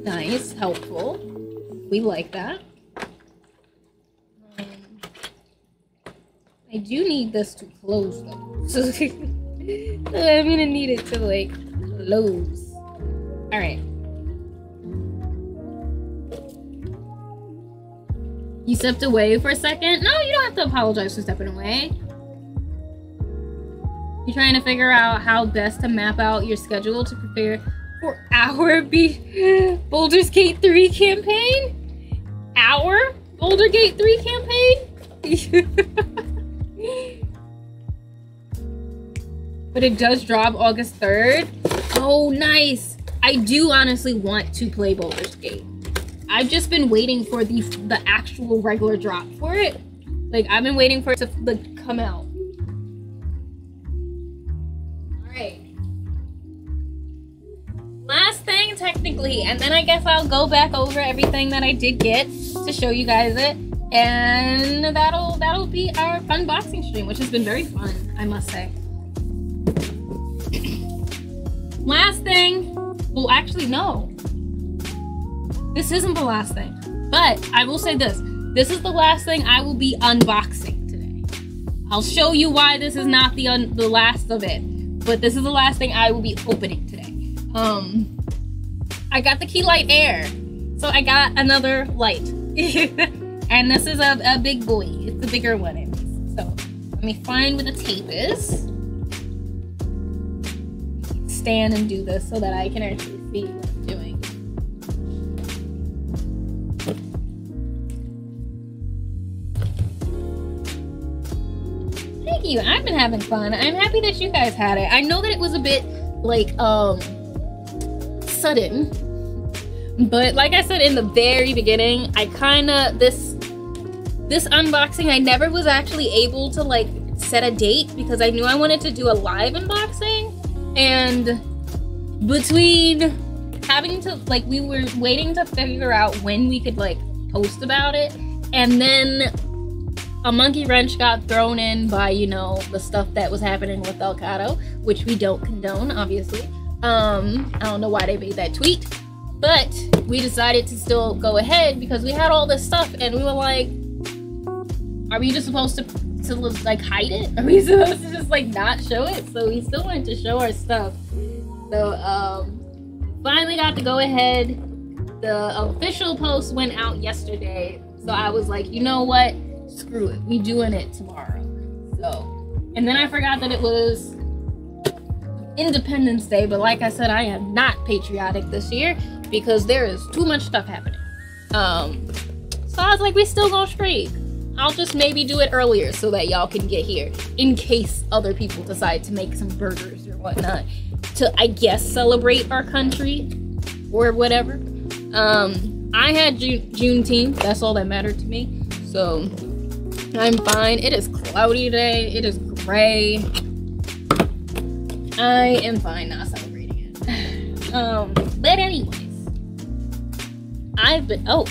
Nice, helpful. We like that. I do need this to close though. So, I'm gonna need it to like close. Alright. You stepped away for a second? No, you don't have to apologize for stepping away. You're trying to figure out how best to map out your schedule to prepare for our B Baldur's Gate 3 campaign? Our Boulder Gate 3 campaign? but it does drop August 3rd. Oh, nice. I do honestly want to play Baldur's Gate. I've just been waiting for the the actual regular drop for it. Like I've been waiting for it to like, come out. Alright. Last thing technically, and then I guess I'll go back over everything that I did get to show you guys it and that'll that'll be our unboxing stream which has been very fun i must say. Last thing well actually no. This isn't the last thing but i will say this. This is the last thing i will be unboxing today. I'll show you why this is not the un- the last of it but this is the last thing i will be opening today. Um i got the key light air so i got another light And this is a, a big boy. It's the bigger one. So let me find where the tape is. Stand and do this so that I can actually see what I'm doing. Thank you. I've been having fun. I'm happy that you guys had it. I know that it was a bit like um sudden. But like I said in the very beginning, I kind of this this unboxing I never was actually able to like set a date because I knew I wanted to do a live unboxing and between having to like we were waiting to figure out when we could like post about it and then a monkey wrench got thrown in by you know the stuff that was happening with Elgato, which we don't condone, obviously. Um, I don't know why they made that tweet, but we decided to still go ahead because we had all this stuff, and we were like, "Are we just supposed to to like hide it? Are we supposed to just like not show it?" So we still wanted to show our stuff. So um, finally got to go ahead. The official post went out yesterday, so I was like, you know what? screw it, we doing it tomorrow. So, and then I forgot that it was Independence Day, but like I said, I am not patriotic this year because there is too much stuff happening. Um, so I was like, we still gonna. I'll just maybe do it earlier so that y'all can get here in case other people decide to make some burgers or whatnot to, I guess, celebrate our country or whatever. Um, I had June Juneteenth. That's all that mattered to me. So I'm fine. It is cloudy today. It is gray. I am fine not celebrating it. um, but anyways, I've been. Oh.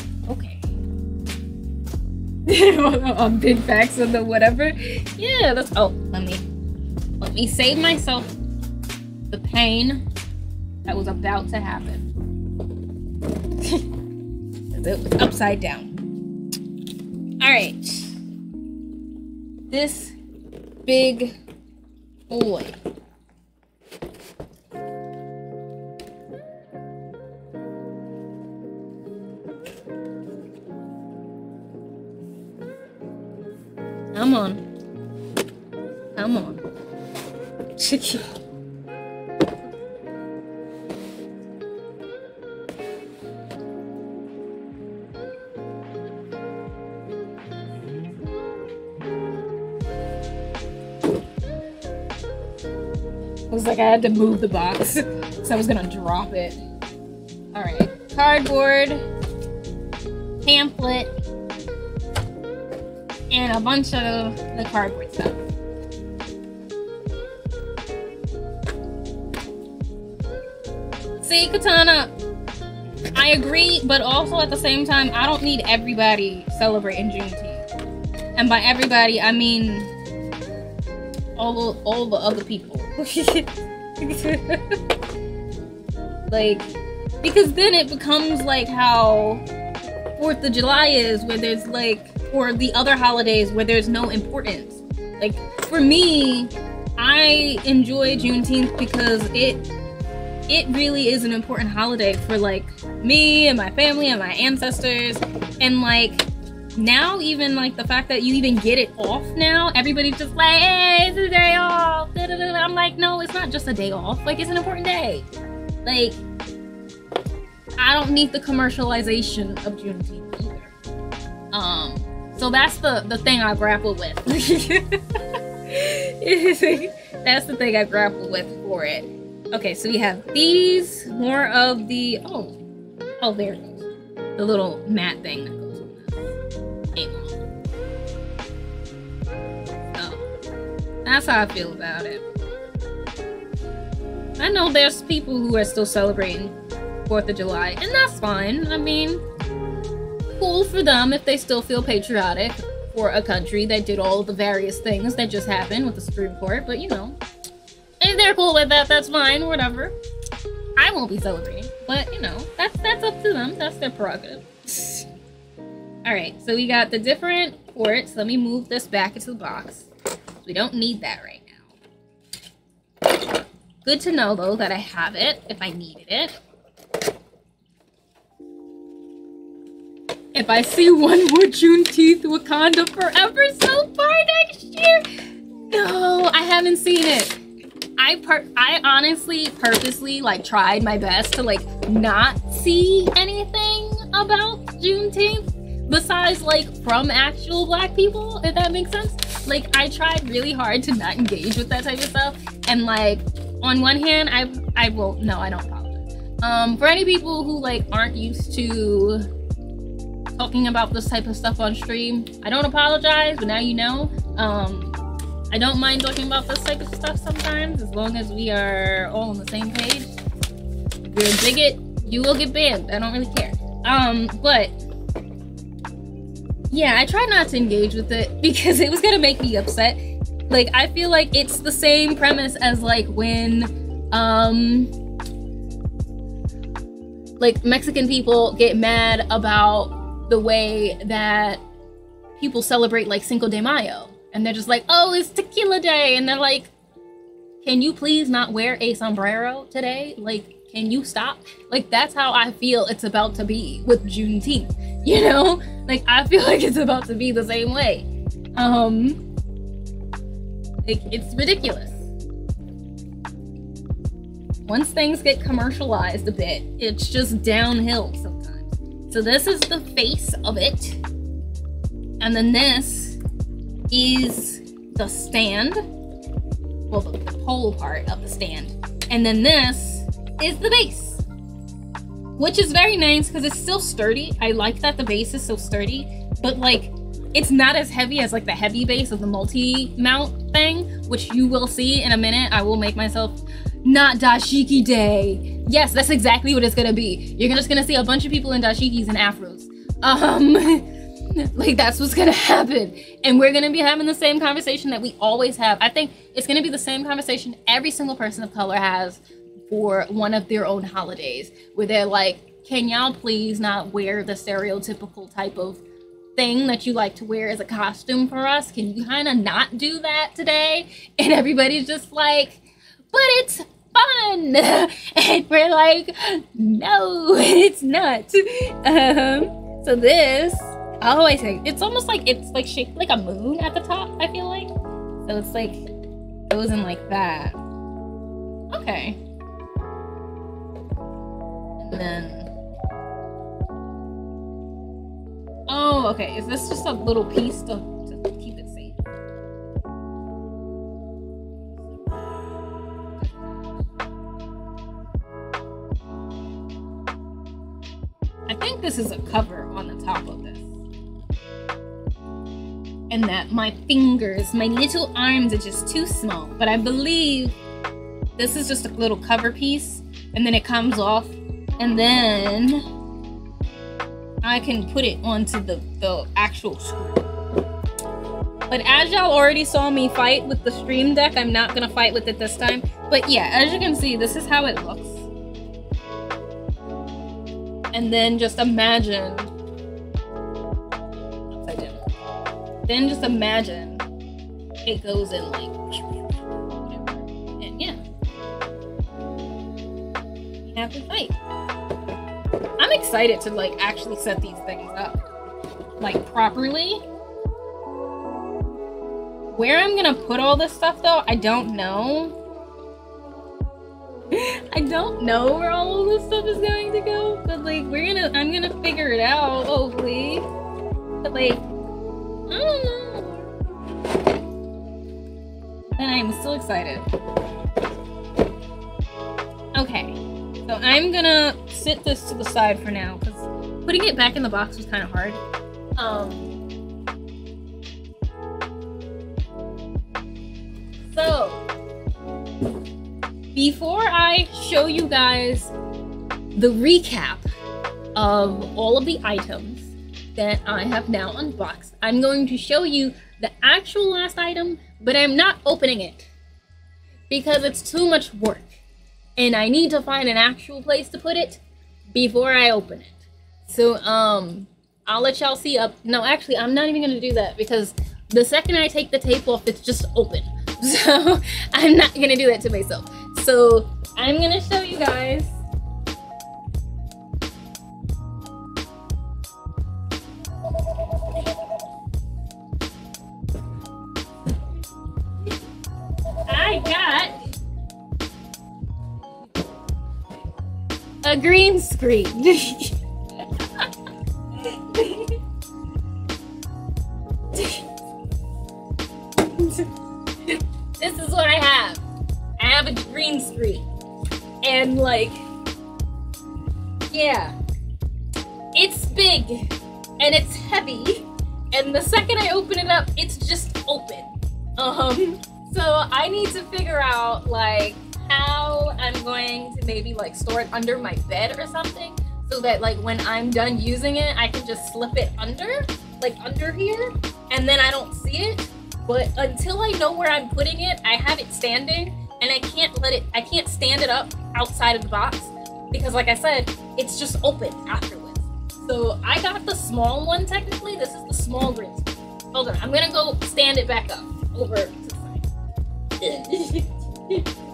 On big facts of the whatever. Yeah, that's. Oh, let me let me save myself the pain that was about to happen. it was upside down. All right this big boy. Come on. Come on. Chicky. was like I had to move the box, so I was gonna drop it. All right, cardboard, pamphlet, and a bunch of the cardboard stuff. See, Katana, I agree, but also at the same time, I don't need everybody celebrating Juneteenth. And by everybody, I mean all the, all the other people. like, because then it becomes like how Fourth of July is, where there's like, or the other holidays where there's no importance. Like, for me, I enjoy Juneteenth because it it really is an important holiday for like me and my family and my ancestors and like now even like the fact that you even get it off now, everybody's just like, hey, it's a day off. I'm like, no, it's not just a day off. Like, it's an important day. Like, I don't need the commercialization of Juneteenth either. Um, so that's the the thing I grapple with. that's the thing I grapple with for it. Okay, so we have these, more of the oh, oh there it goes, the little mat thing that goes. Amo. Oh, that's how I feel about it. I know there's people who are still celebrating 4th of July, and that's fine. I mean, cool for them if they still feel patriotic for a country that did all the various things that just happened with the Supreme Court, but you know, if they're cool with that, that's fine, whatever. I won't be celebrating, but you know, that's that's up to them. That's their prerogative. Alright, so we got the different ports. Let me move this back into the box. We don't need that right now. Good to know, though, that I have it if I needed it. If I see one more Juneteenth Wakanda Forever so far next year, no, I haven't seen it. I part I honestly purposely like tried my best to like not see anything about Juneteenth besides like from actual black people, if that makes sense. Like I tried really hard to not engage with that type of stuff. And like on one hand, I I will no, I don't apologize. Um, for any people who like aren't used to talking about this type of stuff on stream, I don't apologize, but now you know. Um, I don't mind talking about this type of stuff sometimes, as long as we are all on the same page. If you're a bigot, you will get banned. I don't really care. Um, but yeah, I try not to engage with it because it was gonna make me upset. Like, I feel like it's the same premise as like when, um, like Mexican people get mad about the way that people celebrate like Cinco de Mayo. And they're just like, oh, it's tequila day. And they're like, can you please not wear a sombrero today? Like, can you stop? Like, that's how I feel it's about to be with Juneteenth. You know? Like, I feel like it's about to be the same way. Um, like, it's ridiculous. Once things get commercialized a bit, it's just downhill. So this is the face of it. And then this is the stand. Well, the pole part of the stand. And then this is the base. Which is very nice because it's still sturdy. I like that the base is so sturdy. But like, it's not as heavy as like the heavy base of the multi-mount thing. Which you will see in a minute. I will make myself not dashiki day. Yes, that's exactly what it's gonna be. You're just gonna see a bunch of people in dashikis and afros. Um, like that's what's gonna happen. And we're gonna be having the same conversation that we always have. I think it's gonna be the same conversation every single person of color has for one of their own holidays, where they're like, can y'all please not wear the stereotypical type of thing that you like to wear as a costume for us? Can you kind of not do that today? And everybody's just like, but it's fun. and we're like, no, it's not. Um, so this, oh, I say, it's almost like it's like shaped like a moon at the top, I feel like. So it's like, it goes in like that. Okay. And then, oh, okay. Is this just a little piece to, think this is a cover on the top of this. And that my fingers, my little arms are just too small. But I believe this is just a little cover piece. And then it comes off. And then I can put it onto the, the actual screw. But as y'all already saw me fight with the stream deck, I'm not gonna fight with it this time. But yeah, as you can see, this is how it looks and then just imagine upside down. Then just imagine it goes in like. And yeah. You have to fight. I'm excited to like actually set these things up. Like properly. Where I'm gonna put all this stuff though, I don't know. I don't know where all of this stuff is going to go, but like we're gonna I'm gonna figure it out, hopefully. But like I don't know. And I'm still excited. Okay. So I'm gonna sit this to the side for now, because putting it back in the box was kind of hard. Um So before I show you guys the recap of all of the items that I have now unboxed, I'm going to show you the actual last item, but I'm not opening it because it's too much work and I need to find an actual place to put it before I open it. So, um, I'll let y'all see up. No, actually, I'm not even gonna do that because the second I take the tape off, it's just open. So, I'm not gonna do that to myself. So I'm gonna show you guys. I got a green screen. this is what I have a green screen. And like, yeah, it's big and it's heavy. And the second I open it up, it's just open. Um, so I need to figure out like how I'm going to maybe like store it under my bed or something so that like when I'm done using it, I can just slip it under, like under here, and then I don't see it. But until I know where I'm putting it, I have it standing and I can't let it, I can't stand it up outside of the box because like I said, it's just open afterwards. So I got the small one technically. This is the small green. Hold on, I'm gonna go stand it back up over to the side.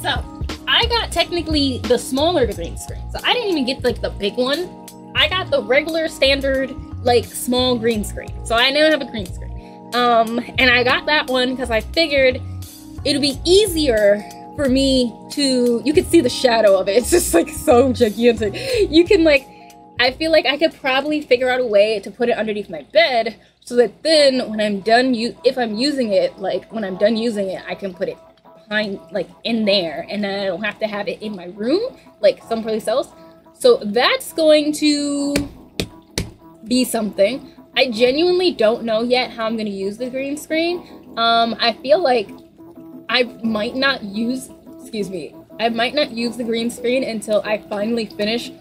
So I got technically the smaller green screen. So I didn't even get like the big one. I got the regular standard like small green screen. So I now have a green screen. Um, and I got that one because I figured it'd be easier for me to you could see the shadow of it. It's just like so gigantic. You can like I feel like I could probably figure out a way to put it underneath my bed so that then when I'm done you if I'm using it, like when I'm done using it, I can put it behind like in there and then I don't have to have it in my room like someplace else. So that's going to be something. I genuinely don't know yet how I'm going to use the green screen. Um, I feel like I might not use, excuse me, I might not use the green screen until I finally finish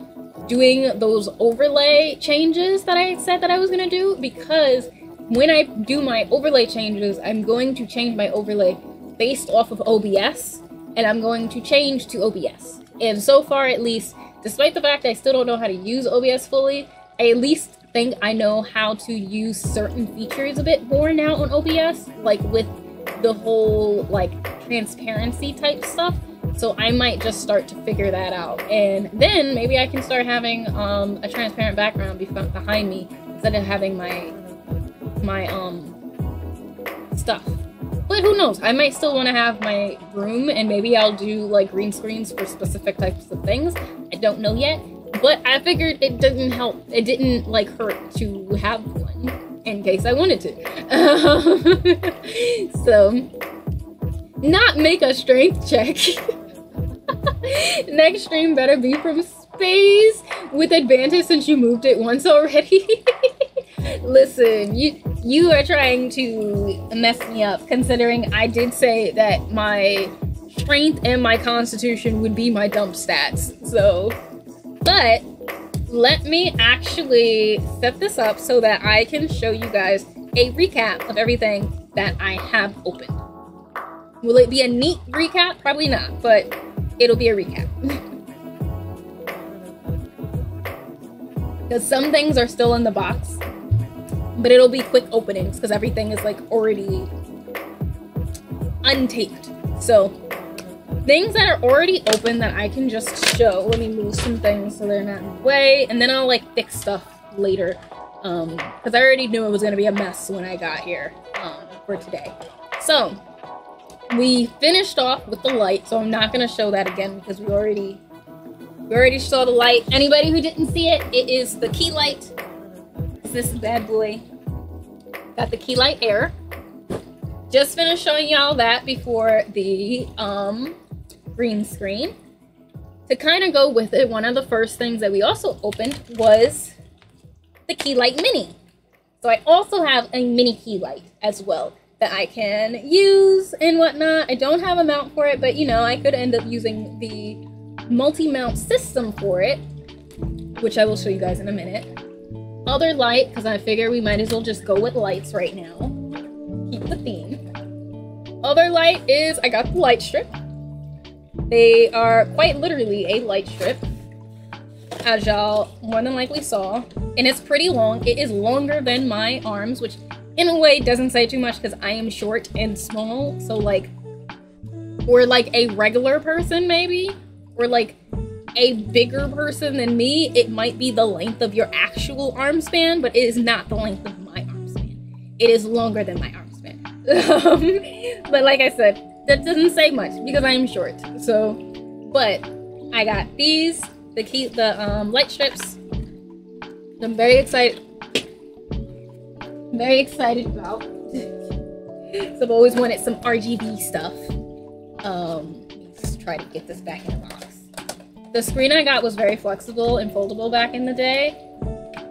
doing those overlay changes that I said that I was going to do because when I do my overlay changes, I'm going to change my overlay based off of OBS, and I'm going to change to OBS. And so far, at least, despite the fact I still don't know how to use OBS fully, I at least think I know how to use certain features a bit more now on OBS, like with the whole like transparency type stuff. So I might just start to figure that out, and then maybe I can start having um, a transparent background behind me instead of having my my um stuff. But who knows? I might still want to have my room and maybe I'll do like green screens for specific types of things. I don't know yet. But I figured it didn't help. It didn't like hurt to have one in case I wanted to. so, not make a strength check. Next stream better be from space with advantage since you moved it once already. Listen, you you are trying to mess me up considering I did say that my strength and my constitution would be my dump stats. So, but let me actually set this up so that I can show you guys a recap of everything that I have opened. Will it be a neat recap? Probably not, but it'll be a recap. Because some things are still in the box but it'll be quick openings because everything is like already untaped. So things that are already open that I can just show. Let me move some things so they're not in the way, and then I'll like fix stuff later. Um, because I already knew it was gonna be a mess when I got here um, for today. So we finished off with the light, so I'm not gonna show that again because we already we already saw the light. Anybody who didn't see it, it is the key light this bad boy. Got the key light air. Just finished showing y'all that before the um, green screen. To kind of go with it, one of the first things that we also opened was the key light mini. So I also have a mini key light as well that I can use and whatnot. I don't have a mount for it, but you know, I could end up using the multi-mount system for it, which I will show you guys in a minute other light, because I figure we might as well just go with lights right now. Keep the theme. Other light is I got the light strip. They are quite literally a light strip, as y'all more than likely saw. And it's pretty long. It is longer than my arms, which in a way doesn't say too much because I am short and small. So like, or like a regular person maybe, or like a bigger person than me, it might be the length of your actual arm span, but it is not the length of my arm span. It is longer than my arm span. Um, but like I said, that doesn't say much because I am short. So, but I got these, the key, the um, light strips. I'm very excited. very excited about. so I've always wanted some RGB stuff. Um, let's try to get this back in the box. The screen I got was very flexible and foldable back in the day.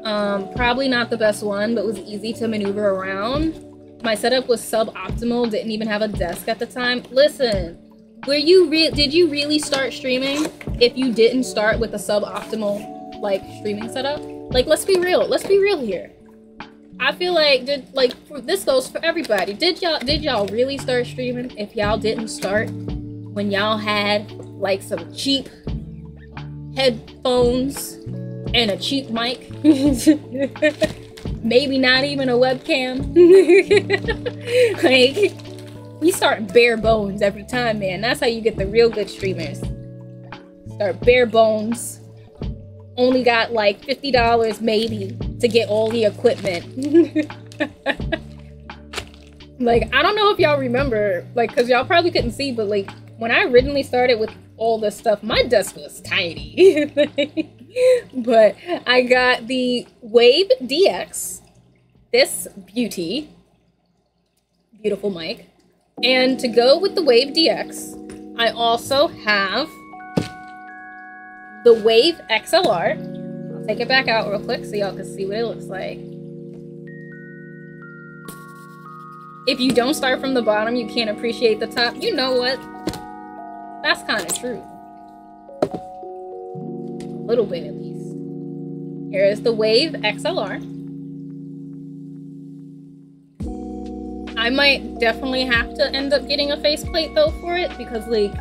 Um, probably not the best one, but was easy to maneuver around. My setup was suboptimal, didn't even have a desk at the time. Listen, were you re- did you really start streaming if you didn't start with a suboptimal like streaming setup? Like let's be real, let's be real here. I feel like did like this goes for everybody. Did y'all did y'all really start streaming if y'all didn't start when y'all had like some cheap headphones and a cheap mic? Maybe not even a webcam. like we start bare bones every time, man. That's how you get the real good streamers. Start bare bones. Only got like $50 maybe to get all the equipment. like, I don't know if y'all remember, like, because y'all probably couldn't see, but like, when I originally started with all this stuff, my desk was tiny. but I got the Wave DX, this beauty, beautiful mic. And to go with the Wave DX, I also have the Wave XLR. I'll take it back out real quick so y'all can see what it looks like. If you don't start from the bottom, you can't appreciate the top. You know what? That's kind of true. Little bit at least. Here is the Wave XLR. I might definitely have to end up getting a faceplate though for it because like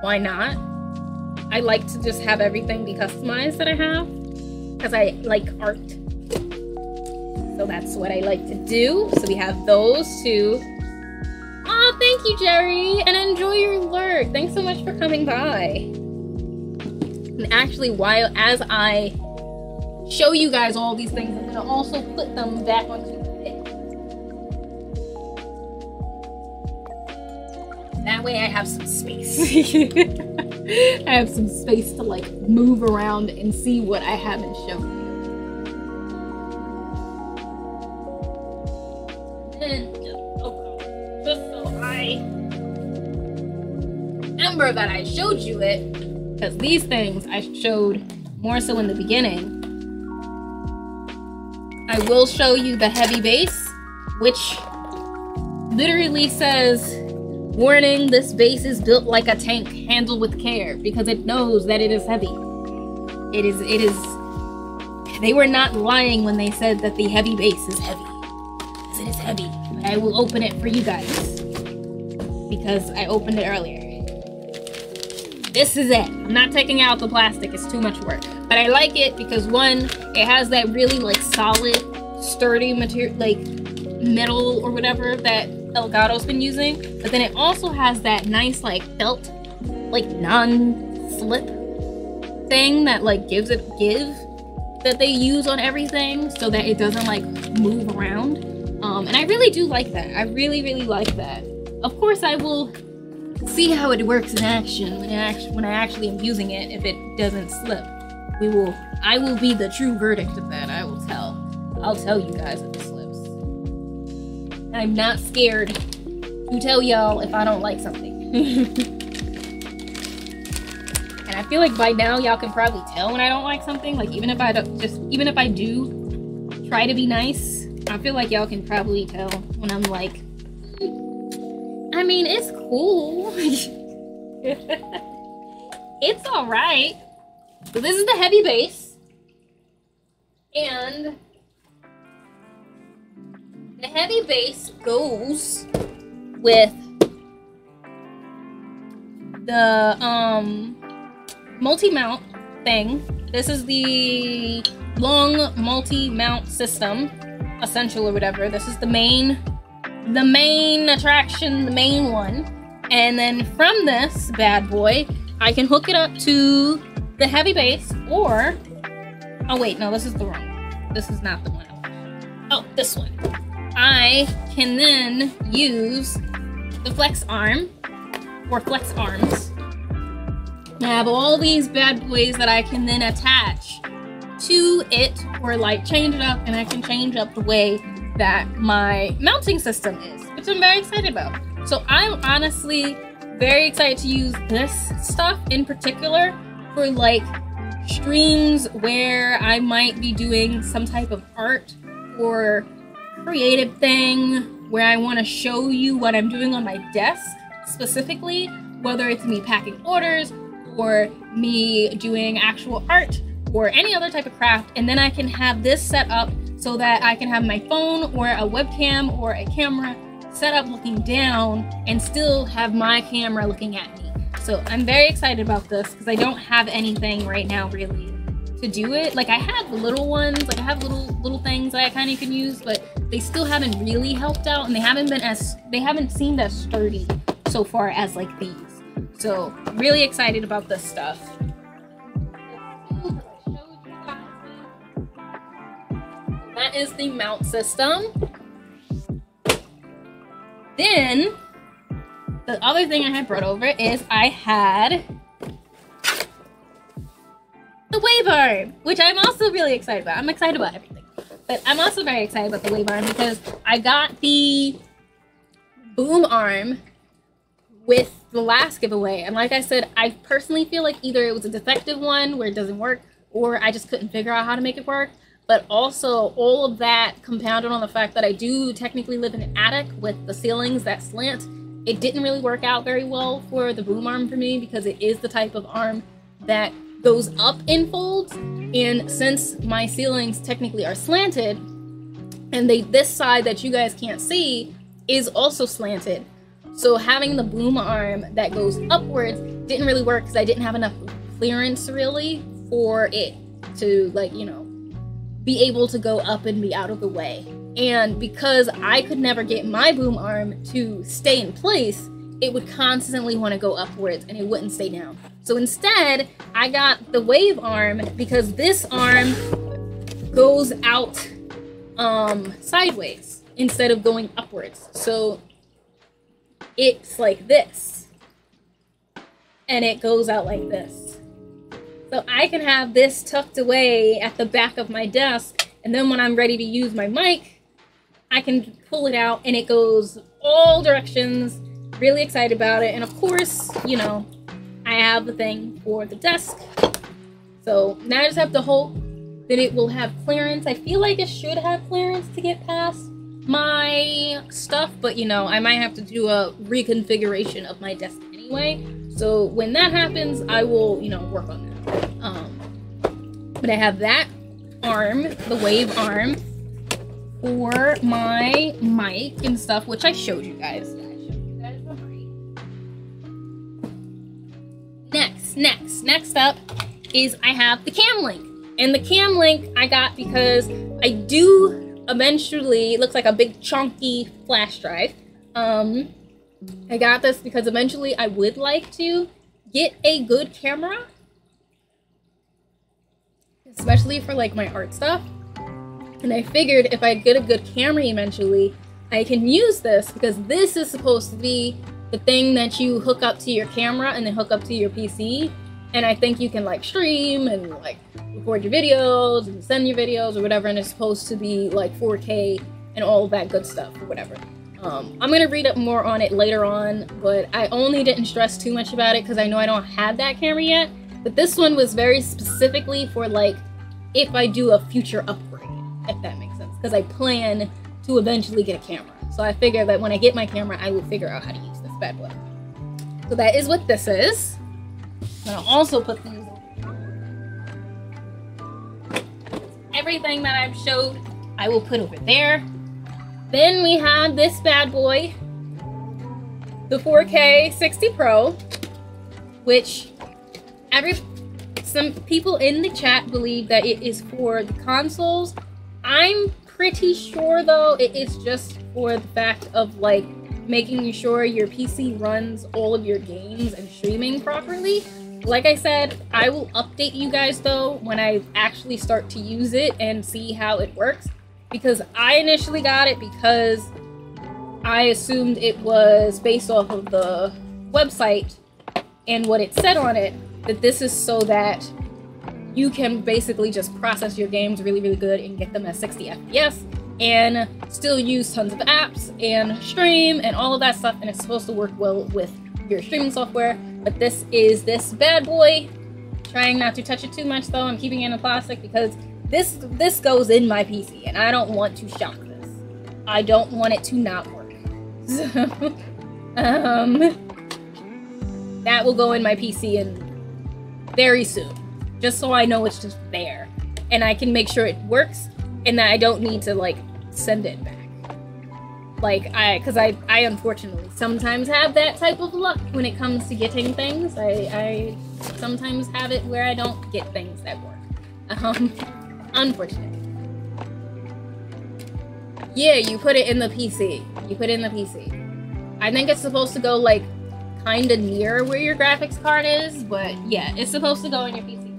why not? I like to just have everything be customized that I have because I like art. So that's what I like to do. So we have those two. Oh, thank you, Jerry, and enjoy your lurk. Thanks so much for coming by. And actually, while as I show you guys all these things, I'm gonna also put them back onto That way I have some space. I have some space to like move around and see what I haven't shown you. And oh, just so I remember that I showed you it, because these things I showed more so in the beginning. I will show you the heavy base, which literally says Warning, this base is built like a tank, handle with care, because it knows that it is heavy. It is, it is, they were not lying when they said that the heavy base is heavy. Because it is heavy. I will open it for you guys. Because I opened it earlier. This is it. I'm not taking out the plastic, it's too much work. But I like it because one, it has that really like solid, sturdy material, like metal or whatever that Elgato's been using, but then it also has that nice like felt, like non-slip thing that like gives it give that they use on everything so that it doesn't like move around. Um, and I really do like that. I really, really like that. Of course, I will see how it works in action when I actually, when I actually am using it. If it doesn't slip, we will. I will be the true verdict of that. I will tell. I'll tell you guys if it slips. I'm not scared to tell y'all if I don't like something. and I feel like by now y'all can probably tell when I don't like something. Like even if I don't just even if I do try to be nice, I feel like y'all can probably tell when I'm like I mean it's cool. it's alright. So this is the heavy base. And the heavy base goes with the um multi-mount thing. This is the long multi-mount system, essential or whatever. This is the main the main attraction, the main one. And then from this bad boy, I can hook it up to the heavy base or oh wait, no, this is the wrong one. This is not the one. Oh, this one. I can then use the flex arm or flex arms. I have all these bad boys that I can then attach to it or like change it up and I can change up the way that my mounting system is, which I'm very excited about. So I'm honestly very excited to use this stuff in particular for like streams where I might be doing some type of art or creative thing where I want to show you what I'm doing on my desk specifically, whether it's me packing orders or me doing actual art or any other type of craft. And then I can have this set up so that I can have my phone or a webcam or a camera set up looking down and still have my camera looking at me. So I'm very excited about this because I don't have anything right now really to do it. Like I have little ones, like I have little little things that I kind of can use, but they still haven't really helped out and they haven't been as they haven't seemed as sturdy so far as like these. So really excited about this stuff. That is the mount system. Then the other thing I had brought over is I had the wave arm, which I'm also really excited about. I'm excited about everything. But I'm also very excited about the wave arm because I got the boom arm with the last giveaway. And like I said, I personally feel like either it was a defective one where it doesn't work or I just couldn't figure out how to make it work. But also all of that compounded on the fact that I do technically live in an attic with the ceilings that slant. It didn't really work out very well for the boom arm for me because it is the type of arm that goes up in folds. And since my ceilings technically are slanted, and they this side that you guys can't see is also slanted. So having the boom arm that goes upwards didn't really work because I didn't have enough clearance really for it to like, you know, be able to go up and be out of the way. And because I could never get my boom arm to stay in place, it would constantly want to go upwards and it wouldn't stay down. So instead, I got the wave arm because this arm goes out um, sideways instead of going upwards. So it's like this. And it goes out like this. So I can have this tucked away at the back of my desk. And then when I'm ready to use my mic, I can pull it out and it goes all directions. Really excited about it. And of course, you know, I have the thing for the desk. So now I just have to hope that it will have clearance. I feel like it should have clearance to get past my stuff, but you know, I might have to do a reconfiguration of my desk anyway. So when that happens, I will, you know, work on that. Um, but I have that arm, the wave arm, for my mic and stuff, which I showed you guys. Next, next, next up is I have the cam link. And the cam link I got because I do eventually, it looks like a big chunky flash drive. Um, I got this because eventually I would like to get a good camera. Especially for like my art stuff. And I figured if I get a good camera eventually, I can use this because this is supposed to be the thing that you hook up to your camera and then hook up to your PC. And I think you can like stream and like record your videos and send your videos or whatever. And it's supposed to be like 4K and all that good stuff or whatever. Um, I'm gonna read up more on it later on, but I only didn't stress too much about it because I know I don't have that camera yet. But this one was very specifically for like if I do a future upgrade, if that makes sense. Because I plan to eventually get a camera. So I figure that when I get my camera, I will figure out how to use this bad boy. So that is what this is. I'm gonna also put these everything that I've showed I will put over there. Then we have this bad boy, the 4K 60 Pro, which every some people in the chat believe that it is for the consoles. I'm pretty sure though it is just for the fact of like making sure your PC runs all of your games and streaming properly. Like I said, I will update you guys though when I actually start to use it and see how it works. Because I initially got it because I assumed it was based off of the website and what it said on it, that this is so that you can basically just process your games really, really good and get them at 60 FPS and still use tons of apps and stream and all of that stuff. And it's supposed to work well with your streaming software. But this is this bad boy. Trying not to touch it too much though. I'm keeping it in plastic because this this goes in my PC and I don't want to shock this. I don't want it to not work. So, um, that will go in my PC in very soon, just so I know it's just there, and I can make sure it works, and that I don't need to like send it back. Like I, because I, I unfortunately sometimes have that type of luck when it comes to getting things. I, I sometimes have it where I don't get things that work. Um, unfortunately. Yeah, you put it in the PC. You put it in the PC. I think it's supposed to go like kind of near where your graphics card is, but yeah, it's supposed to go in your PC.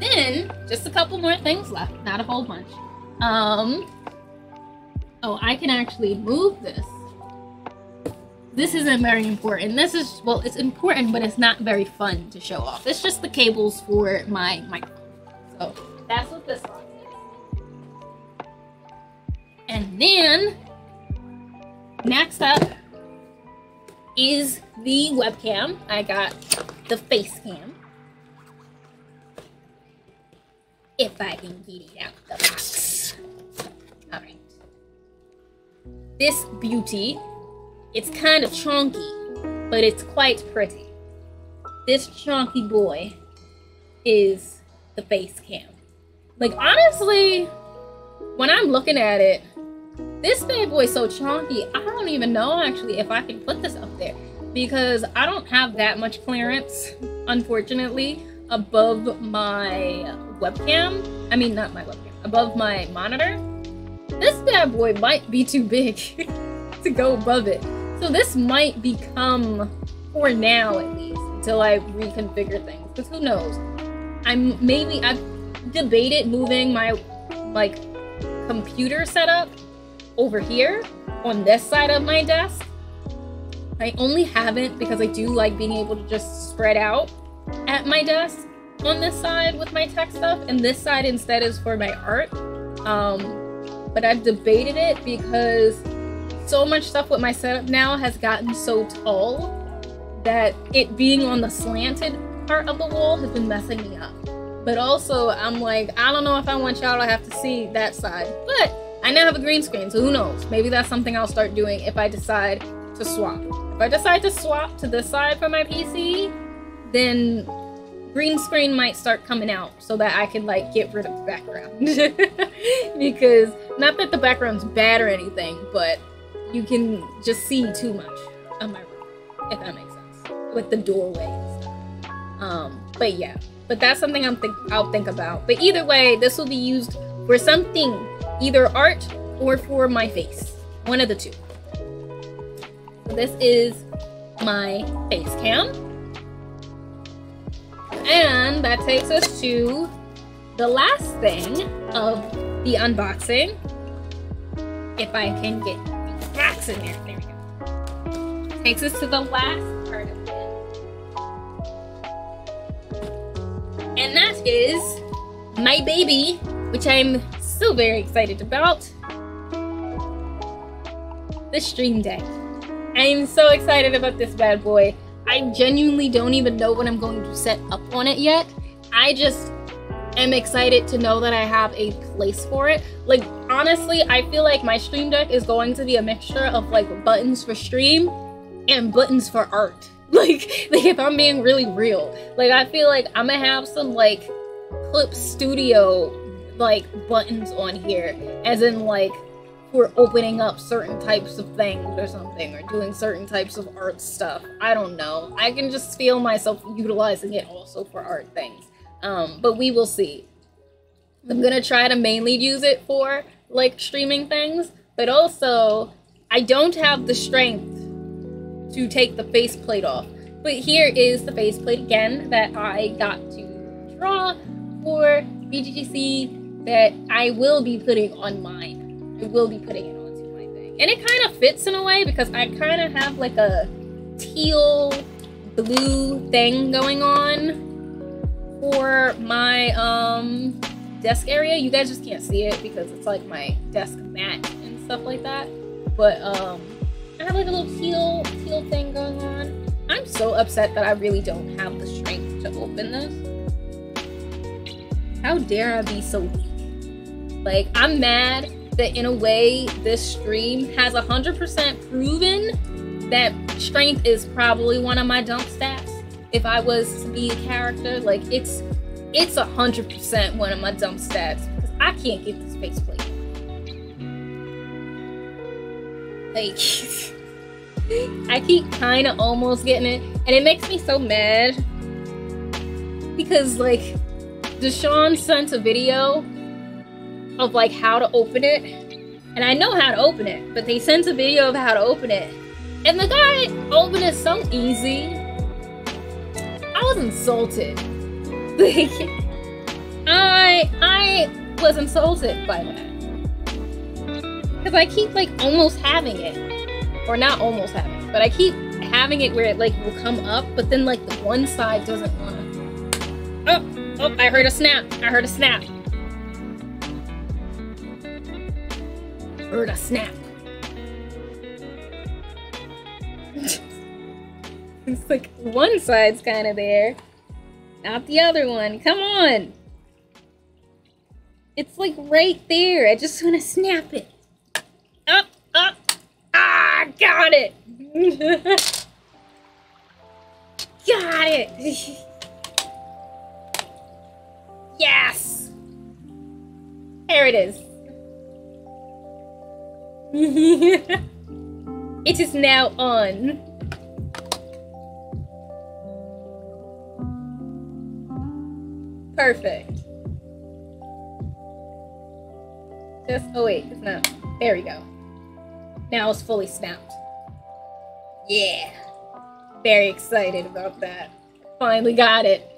Then, just a couple more things left, not a whole bunch. Um, oh, I can actually move this. This isn't very important. This is, well, it's important, but it's not very fun to show off. It's just the cables for my microphone. So, that's what this one is. and then, next up is the webcam. I got the face cam. If I can get it out the box. Alright. This beauty, it's kind of chunky, but it's quite pretty. This chunky boy is the face cam. Like, honestly, when I'm looking at it, this bad boy's so chunky, I don't even know actually if I can put this up there because I don't have that much clearance, unfortunately, above my webcam. I mean, not my webcam, above my monitor. This bad boy might be too big to go above it. So this might become, for now at least, until I reconfigure things. Because who knows? I'm maybe, I've debated moving my, like, computer setup over here on this side of my desk. I only haven't because I do like being able to just spread out at my desk on this side with my tech stuff, and this side instead is for my art. Um, but I've debated it because so much stuff with my setup now has gotten so tall that it being on the slanted part of the wall has been messing me up. But also, I'm like, I don't know if I want y'all to have to see that side. But I now have a green screen, so who knows? Maybe that's something I'll start doing if I decide to swap. If I decide to swap to this side for my PC, then green screen might start coming out so that I can like get rid of the background. because not that the background's bad or anything, but you can just see too much of my room, if that makes sense. With the doorways. Um, but yeah. But that's something I'm think I'll think about. But either way, this will be used for something either art or for my face. One of the two. So this is my face cam. And that takes us to the last thing of the unboxing. If I can get the box in there. There we go. Takes us to the last part of it. And that is my baby, which I'm still very excited about the Stream Deck. I'm so excited about this bad boy. I genuinely don't even know what I'm going to set up on it yet. I just am excited to know that I have a place for it. Like, honestly, I feel like my Stream Deck is going to be a mixture of like buttons for stream and buttons for art. Like, like if I'm being really real. Like, I feel like I'm gonna have some like Clip Studio like buttons on here as in like we're opening up certain types of things or something or doing certain types of art stuff. I don't know. I can just feel myself utilizing it also for art things. Um, but we will see. I'm gonna try to mainly use it for like streaming things but also i don't have the strength to take the faceplate off. But here is the faceplate again that i got to draw for BGGC that I will be putting on mine. I will be putting it onto my thing. And it kind of fits in a way because I kind of have like a teal blue thing going on for my um desk area. You guys just can't see it because it's like my desk mat and stuff like that. But um I have like a little teal teal thing going on. I'm so upset that I really don't have the strength to open this. How dare I be so weak? Like I'm mad that in a way this stream has 100% proven that strength is probably one of my dump stats. If I was to be a character, like it's it's 100% one of my dump stats because I can't get this faceplate. Like I keep kind of almost getting it, and it makes me so mad because like Deshawn sent a video of like how to open it. And I know how to open it, but they sent a video of how to open it. And the guy opened it so easy. I was insulted. Like I I was insulted by that. Cause I keep like almost having it. Or not almost having it, but I keep having it where it like will come up, but then like the one side doesn't wanna. Oh, oh, I heard a snap. I heard a snap. Heard a snap. it's like one side's kind of there, not the other one. Come on. It's like right there. I just want to snap it. Up, up. Ah, got it. got it. yes. There it is. it is now on. Perfect. Just, oh wait, it's not. There we go. Now it's fully snapped. Yeah. Very excited about that. Finally got it.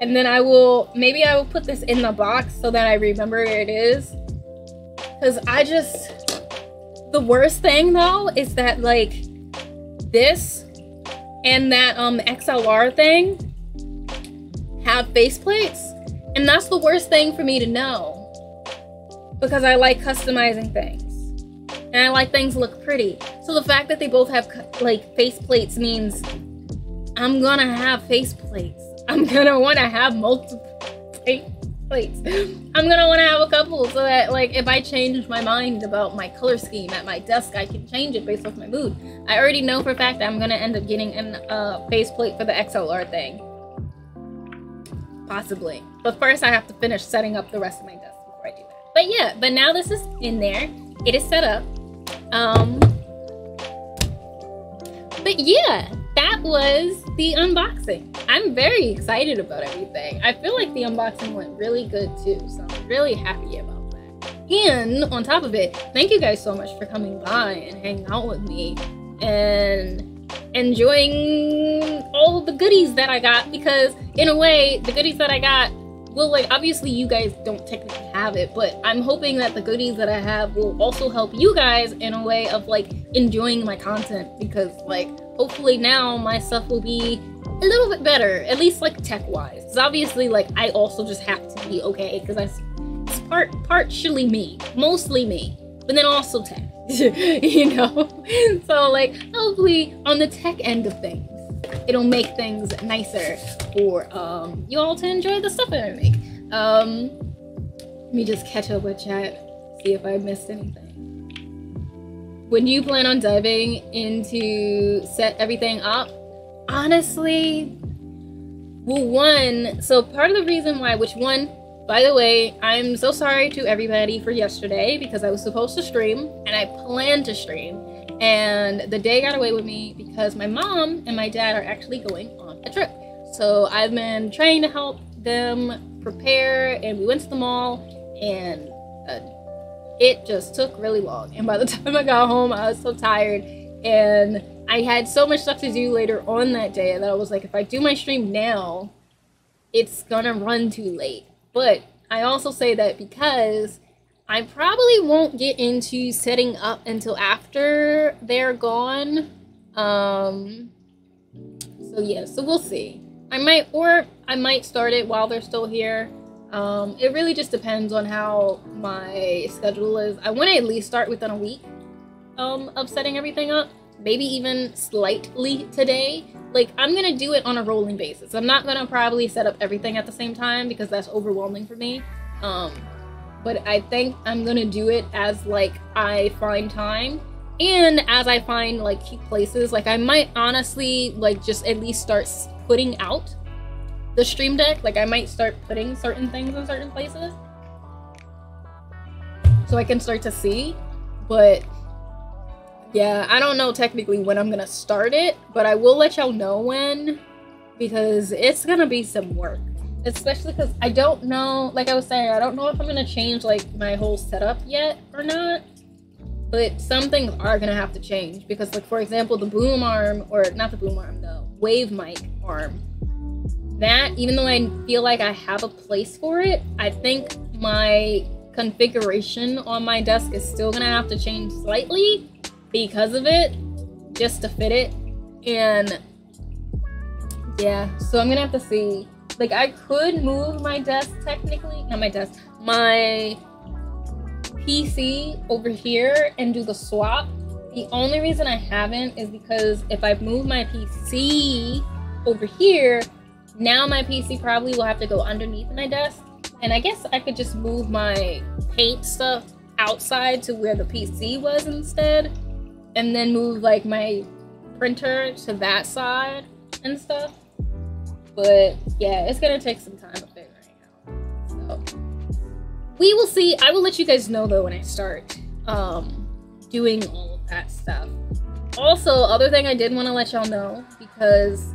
And then I will, maybe I will put this in the box so that I remember where it is. Because I just, the worst thing though is that like this and that um XLR thing have faceplates. And that's the worst thing for me to know. Because I like customizing things. And I like things look pretty. So the fact that they both have like faceplates means I'm gonna have faceplates. I'm gonna wanna have multiple plates. I'm gonna want to have a couple so that like if I change my mind about my color scheme at my desk, I can change it based off my mood. I already know for a fact that I'm gonna end up getting a uh, faceplate for the XLR thing. Possibly. But first I have to finish setting up the rest of my desk before I do that. But yeah, but now this is in there. It is set up. Um, but yeah, that was the unboxing. I'm very excited about everything. I feel like the unboxing went really good too, so I'm really happy about that. And on top of it, thank you guys so much for coming by and hanging out with me and enjoying all the goodies that I got because in a way, the goodies that I got well, like obviously you guys don't technically have it, but I'm hoping that the goodies that I have will also help you guys in a way of like enjoying my content because like hopefully now my stuff will be a little bit better, at least like tech wise. Because obviously, like I also just have to be okay because I it's part partially me, mostly me, but then also tech. you know, so like hopefully on the tech end of things, it'll make things nicer for um you all to enjoy the stuff that I make. Um, let me just catch up with chat, see if I missed anything when you plan on diving into set everything up honestly well one so part of the reason why which one by the way i'm so sorry to everybody for yesterday because i was supposed to stream and i planned to stream. And the day got away with me because my mom and my dad are actually going on a trip. So i've been trying to help them prepare and we went to the mall and uh, it just took really long. And by the time I got home, I was so tired. And I had so much stuff to do later on that day that I was like, if I do my stream now, it's gonna run too late. But I also say that because I probably won't get into setting up until after they're gone. Um, so yeah, so we'll see. I might, or I might start it while they're still here. Um, it really just depends on how my schedule is. I want to at least start within a week um, of setting everything up. Maybe even slightly today. Like, I'm going to do it on a rolling basis. I'm not going to probably set up everything at the same time because that's overwhelming for me. Um, but I think I'm going to do it as, like, I find time. And as I find, like, places. Like, I might honestly, like, just at least start putting out the stream deck. Like I might start putting certain things in certain places. So I can start to see. But yeah, I don't know technically when I'm gonna start it, but I will let y'all know when because it's gonna be some work. Especially because I don't know, like I was saying, I don't know if I'm gonna change like my whole setup yet or not. But some things are gonna have to change because, like for example, the boom arm or not the boom arm, the wave mic arm that, even though I feel like I have a place for it, I think my configuration on my desk is still gonna have to change slightly because of it, just to fit it. And yeah, so I'm gonna have to see. Like, I could move my desk technically, not my desk, my PC over here and do the swap. The only reason I haven't is because if I move my PC over here, now my PC probably will have to go underneath my desk. And I guess I could just move my paint stuff outside to where the PC was instead. And then move like my printer to that side and stuff. But yeah, it's gonna take some time to figure it out. So we will see. I will let you guys know though when I start um doing all of that stuff. Also, other thing I did want to let y'all know because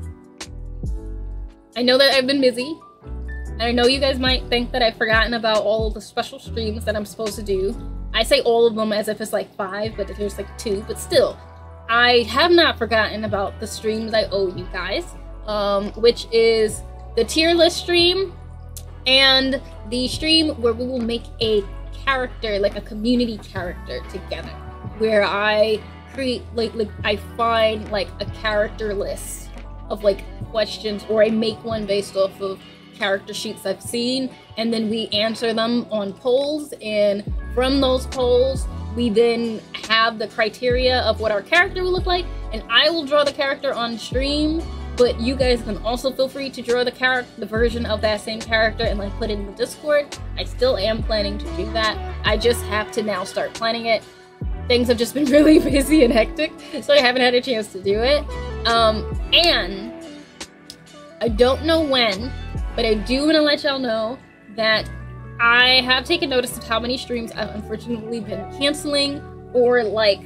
I know that I've been busy. And I know you guys might think that I've forgotten about all the special streams that I'm supposed to do. I say all of them as if it's like five, but there's like two, but still. I have not forgotten about the streams I owe you guys, um, which is the tier list stream and the stream where we will make a character, like a community character together, where I create, like, like I find like a character list of like questions or I make one based off of character sheets I've seen and then we answer them on polls and from those polls we then have the criteria of what our character will look like and I will draw the character on stream but you guys can also feel free to draw the character the version of that same character and like put it in the discord. I still am planning to do that. I just have to now start planning it. Things have just been really busy and hectic so I haven't had a chance to do it um, and I don't know when, but I do want to let y'all know that I have taken notice of how many streams I've unfortunately been canceling or like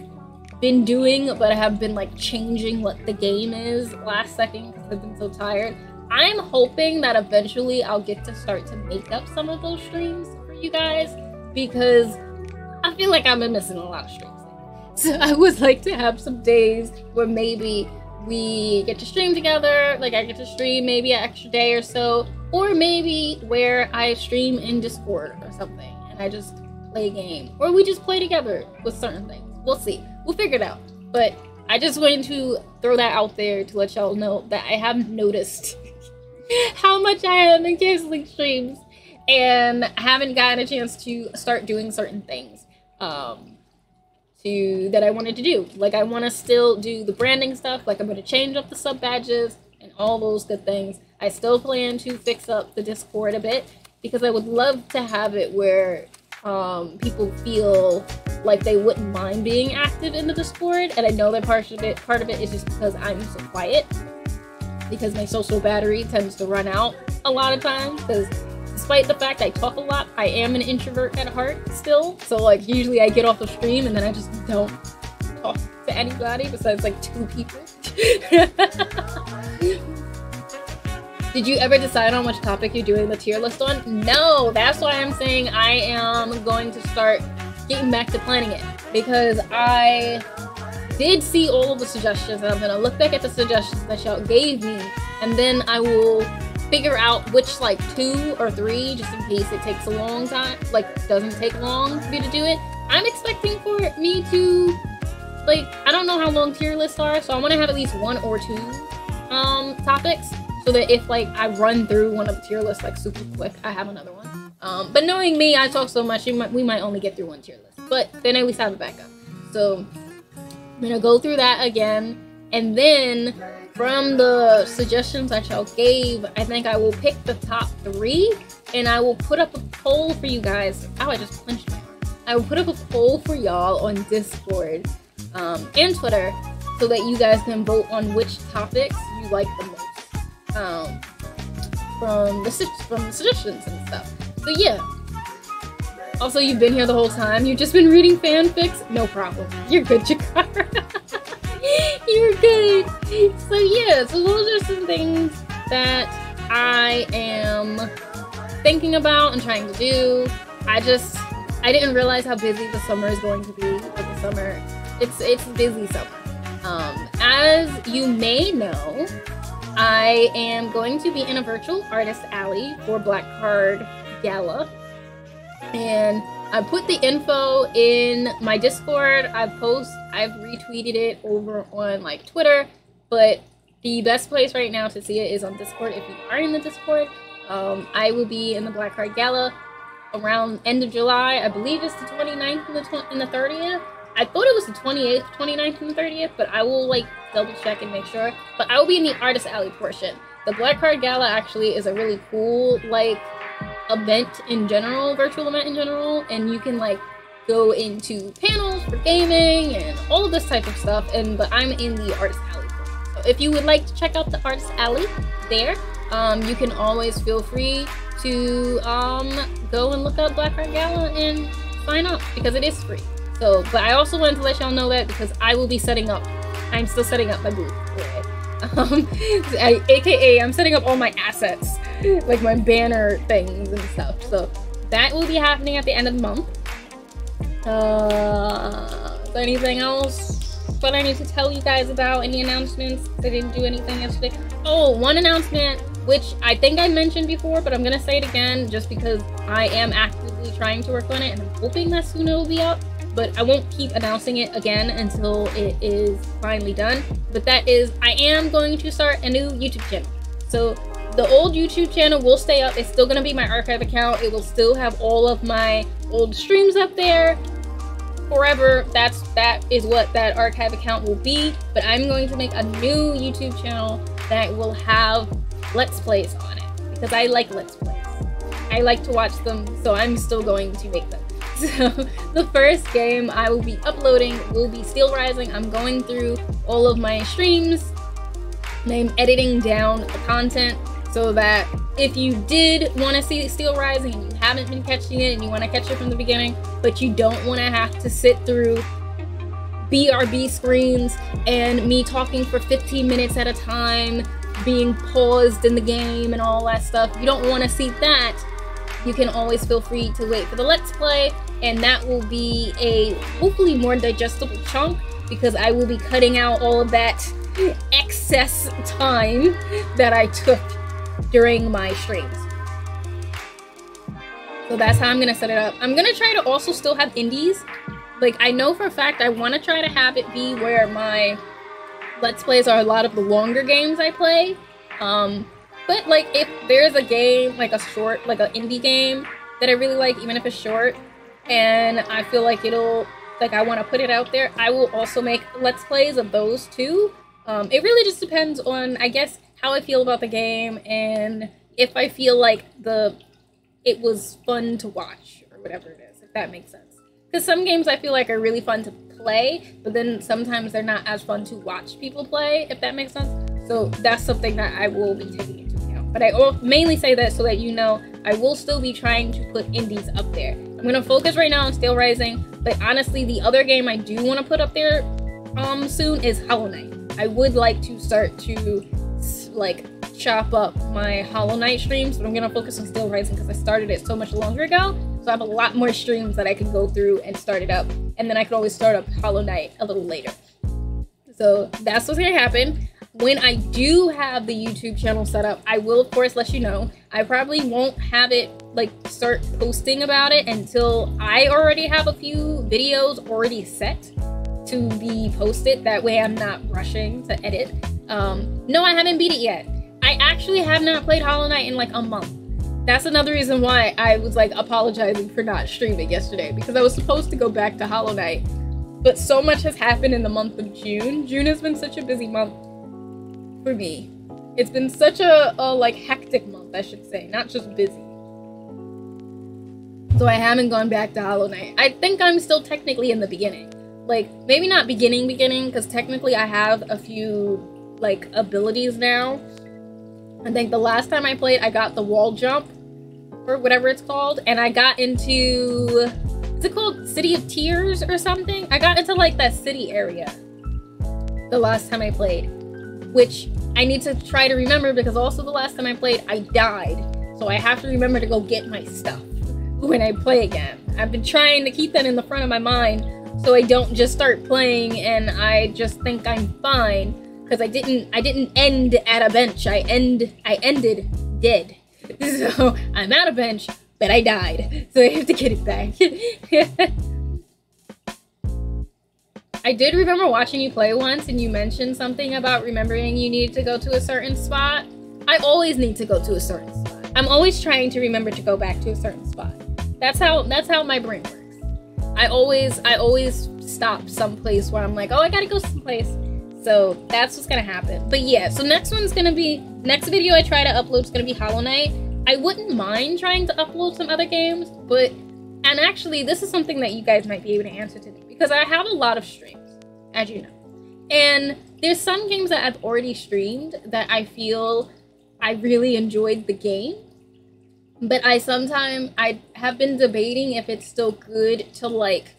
been doing, but I have been like changing what the game is last second because I've been so tired. I'm hoping that eventually I'll get to start to make up some of those streams for you guys because I feel like I've been missing a lot of streams. So I would like to have some days where maybe we get to stream together. Like I get to stream maybe an extra day or so, or maybe where I stream in Discord or something, and I just play a game, or we just play together with certain things. We'll see. We'll figure it out. But I just wanted to throw that out there to let y'all know that I have noticed how much I have been canceling streams and haven't gotten a chance to start doing certain things. Um, to that I wanted to do. Like I want to still do the branding stuff. Like I'm going to change up the sub badges and all those good things. I still plan to fix up the Discord a bit because I would love to have it where um, people feel like they wouldn't mind being active in the Discord. And I know that part of it part of it is just because I'm so quiet because my social battery tends to run out a lot of times because despite the fact I talk a lot, I am an introvert at heart still. So like usually I get off the stream and then I just don't talk to anybody besides like two people. Did you ever decide on which topic you're doing the tier list on? No, that's why I'm saying I am going to start getting back to planning it because I did see all of the suggestions and I'm gonna look back at the suggestions that y'all gave me and then I will figure out which like two or three just in case it takes a long time like doesn't take long for me to do it i'm expecting for me to like i don't know how long tier lists are so i want to have at least one or two um topics so that if like I run through one of the tier lists like super quick, I have another one. Um, but knowing me, I talk so much, might, we might only get through one tier list. But then I at least have a backup. So I'm gonna go through that again, and then from the suggestions that y'all gave, I think I will pick the top three, and I will put up a poll for you guys. Oh, I just punched my arm. I will put up a poll for y'all on Discord um, and Twitter so that you guys can vote on which topics you like the most um, from the from the suggestions and stuff. So yeah. Also, you've been here the whole time. You've just been reading fanfics. No problem. You're good, Jakara. You're good. So yeah. So those are some things that I am thinking about and trying to do. I just I didn't realize how busy the summer is going to be. Like the summer, it's it's busy summer. Um, as you may know, I am going to be in a virtual artist alley for Black Card Gala. And I put the info in my Discord. I've post I've retweeted it over on like Twitter, but the best place right now to see it is on Discord if you are in the Discord. Um, I will be in the Black Card Gala around end of July. I believe it's the 29th and the, tw- and the 30th. I thought it was the 28th, 29th, and 30th, but I will like double check and make sure. But I will be in the artist alley portion. The Black Card Gala actually is a really cool like event in general, virtual event in general, and you can like go into panels for gaming and all of this type of stuff. And but I'm in the artist alley. So if you would like to check out the artist alley there, um, you can always feel free to um, go and look up Black Card Gala and sign up because it is free. So, but I also wanted to let y'all know that because I will be setting up. I'm still setting up my booth. Um, I, AKA, I'm setting up all my assets, like my banner things and stuff. So that will be happening at the end of the month. Uh, is there anything else that I need to tell you guys about? Any announcements? I didn't do anything yesterday. Oh, one announcement, which I think I mentioned before, but I'm gonna say it again just because I am actively trying to work on it and I'm hoping that soon it will be up but I won't keep announcing it again until it is finally done. But that is, I am going to start a new YouTube channel. So the old YouTube channel will stay up. It's still going to be my archive account. It will still have all of my old streams up there forever. That's that is what that archive account will be. But I'm going to make a new YouTube channel that will have Let's Plays on it because I like Let's Plays. I like to watch them, so I'm still going to make them. So the first game I will be uploading will be Steel Rising. I'm going through all of my streams and I'm editing down the content so that if you did want to see Steel Rising and you haven't been catching it and you want to catch it from the beginning, but you don't want to have to sit through BRB screens and me talking for 15 minutes at a time, being paused in the game and all that stuff. You don't want to see that. You can always feel free to wait for the Let's Play and that will be a hopefully more digestible chunk because I will be cutting out all of that excess time that I took during my streams. So that's how I'm gonna set it up. I'm gonna try to also still have indies. Like I know for a fact I want to try to have it be where my let's plays are a lot of the longer games I play. Um, but like if there's a game like a short like an indie game that I really like, even if it's short, and I feel like it'll like I want to put it out there. I will also make let's plays of those too. Um, it really just depends on I guess how I feel about the game and if I feel like the it was fun to watch or whatever it is, if that makes sense. Because some games I feel like are really fun to play, but then sometimes they're not as fun to watch people play, if that makes sense. So that's something that I will be taking into account. But I mainly say that so that you know I will still be trying to put indies up there. I'm gonna focus right now on Steel Rising, but honestly, the other game I do want to put up there um soon is Hollow Knight. I would like to start to like chop up my Hollow Knight streams, but I'm gonna focus on Steel Rising because I started it so much longer ago. So I have a lot more streams that I can go through and start it up, and then I could always start up Hollow Knight a little later. So that's what's gonna happen when I do have the YouTube channel set up, I will of course let you know. I probably won't have it like start posting about it until I already have a few videos already set to be posted. That way I'm not rushing to edit. Um, no, I haven't beat it yet. I actually have not played Hollow Knight in like a month. That's another reason why I was like apologizing for not streaming yesterday because I was supposed to go back to Hollow Knight. But so much has happened in the month of June. June has been such a busy month for me. It's been such a, a like hectic month, I should say, not just busy. So I haven't gone back to Hollow Knight. I think I'm still technically in the beginning. Like, maybe not beginning beginning, because technically I have a few, like, abilities now. I think the last time I played, I got the wall jump, or whatever it's called, and I got into, is it called City of Tears or something? I got into, like, that city area the last time I played, which I need to try to remember because also the last time I played, I died. So I have to remember to go get my stuff when I play again. I've been trying to keep that in the front of my mind so I don't just start playing and I just think I'm fine because I didn't I didn't end at a bench. I end I ended dead. So I'm at a bench, but I died. So I have to get it back. I did remember watching you play once and you mentioned something about remembering you need to go to a certain spot. I always need to go to a certain spot. I'm always trying to remember to go back to a certain spot. That's how that's how my brain works. I always I always stop someplace where I'm like, oh, I gotta go someplace. So that's what's gonna happen. But yeah, so next one's gonna be next video I try to upload is gonna be Hollow Knight. I wouldn't mind trying to upload some other games, but and actually this is something that you guys might be able to answer to me because I have a lot of streams, as you know. And there's some games that I've already streamed that I feel I really enjoyed the game but I sometimes I have been debating if it's still good to like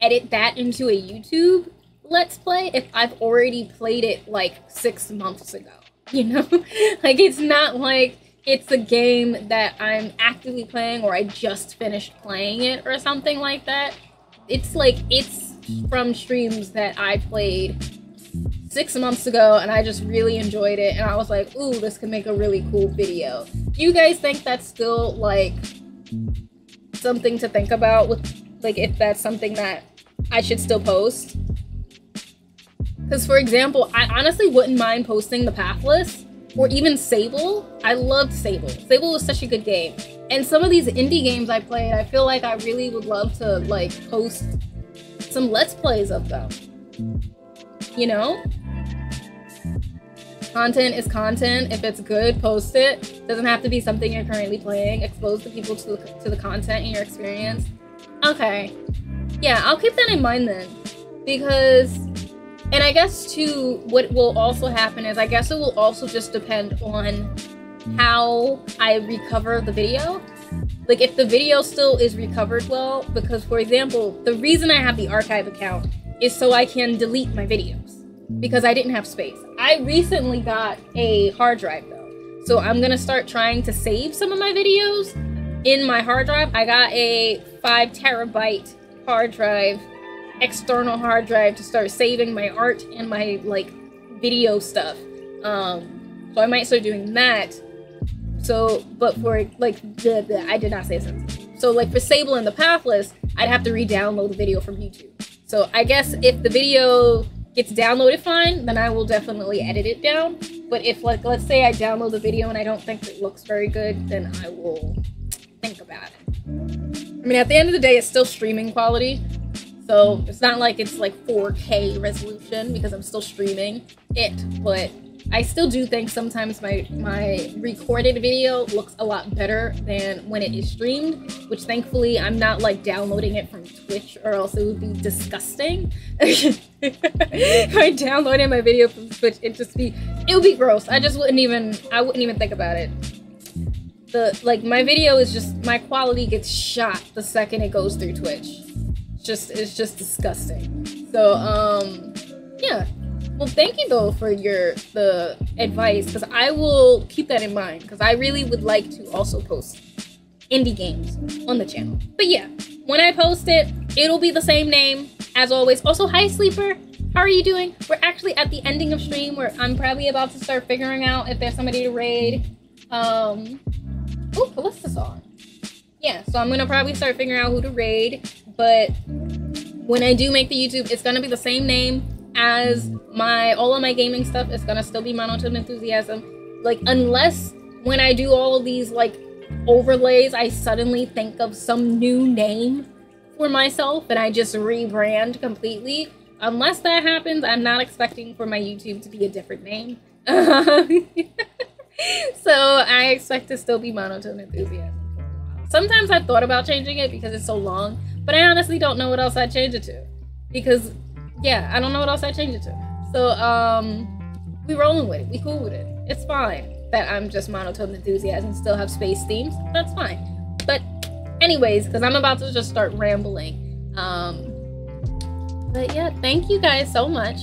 edit that into a YouTube let's play if I've already played it like six months ago. You know? like it's not like it's a game that I'm actively playing or I just finished playing it or something like that. It's like it's from streams that I played six months ago and I just really enjoyed it and I was like, ooh, this could make a really cool video. Do you guys think that's still like something to think about with like if that's something that I should still post? Because for example, I honestly wouldn't mind posting the Pathless or even Sable. I loved Sable. Sable was such a good game. And some of these indie games I played, I feel like I really would love to like post some let's plays of them. You know? Content is content. If it's good, post it. Doesn't have to be something you're currently playing. Expose the people to the, to the content and your experience. Okay. Yeah, I'll keep that in mind then. Because, and I guess too, what will also happen is I guess it will also just depend on how I recover the video. Like if the video still is recovered well, because for example, the reason I have the archive account is so I can delete my videos because I didn't have space. I recently got a hard drive though. So I'm gonna start trying to save some of my videos in my hard drive. I got a five terabyte hard drive, external hard drive to start saving my art and my like video stuff. Um, so I might start doing that. So, but for like the, I did not say something. So like for Sable and the Pathless, I'd have to re-download the video from YouTube. So I guess if the video gets downloaded fine, then I will definitely edit it down. But if like let's say I download the video and I don't think it looks very good, then I will think about it. I mean, at the end of the day, it's still streaming quality. So it's not like it's like 4K resolution because I'm still streaming it, but I still do think sometimes my my recorded video looks a lot better than when it is streamed, which thankfully I'm not like downloading it from Twitch or else it would be disgusting. I downloaded my video from Twitch, it'd just be it would be gross. I just wouldn't even I wouldn't even think about it. The like my video is just my quality gets shot the second it goes through Twitch. It's just it's just disgusting. So um yeah well, thank you though for your the advice because I will keep that in mind because I really would like to also post indie games on the channel. But yeah, when I post it, it'll be the same name as always. Also, hi sleeper, how are you doing? We're actually at the ending of stream where I'm probably about to start figuring out if there's somebody to raid. Um, oh, Callista's on. Yeah, so I'm gonna probably start figuring out who to raid. But when I do make the YouTube, it's gonna be the same name as my all of my gaming stuff is gonna still be monotone enthusiasm Like unless when I do all of these like overlays, I suddenly think of some new name for myself and I just rebrand completely. Unless that happens, I'm not expecting for my YouTube to be a different name. so I expect to still be monotone enthusiasm. Sometimes I've thought about changing it because it's so long, but I honestly don't know what else I'd change it to. Because yeah, I don't know what else I'd change it to. So um we rolling with it. We cool with it. It's fine that I'm just monotone enthusiasm and still have space themes. That's fine. But anyways, because I'm about to just start rambling. Um but yeah, thank you guys so much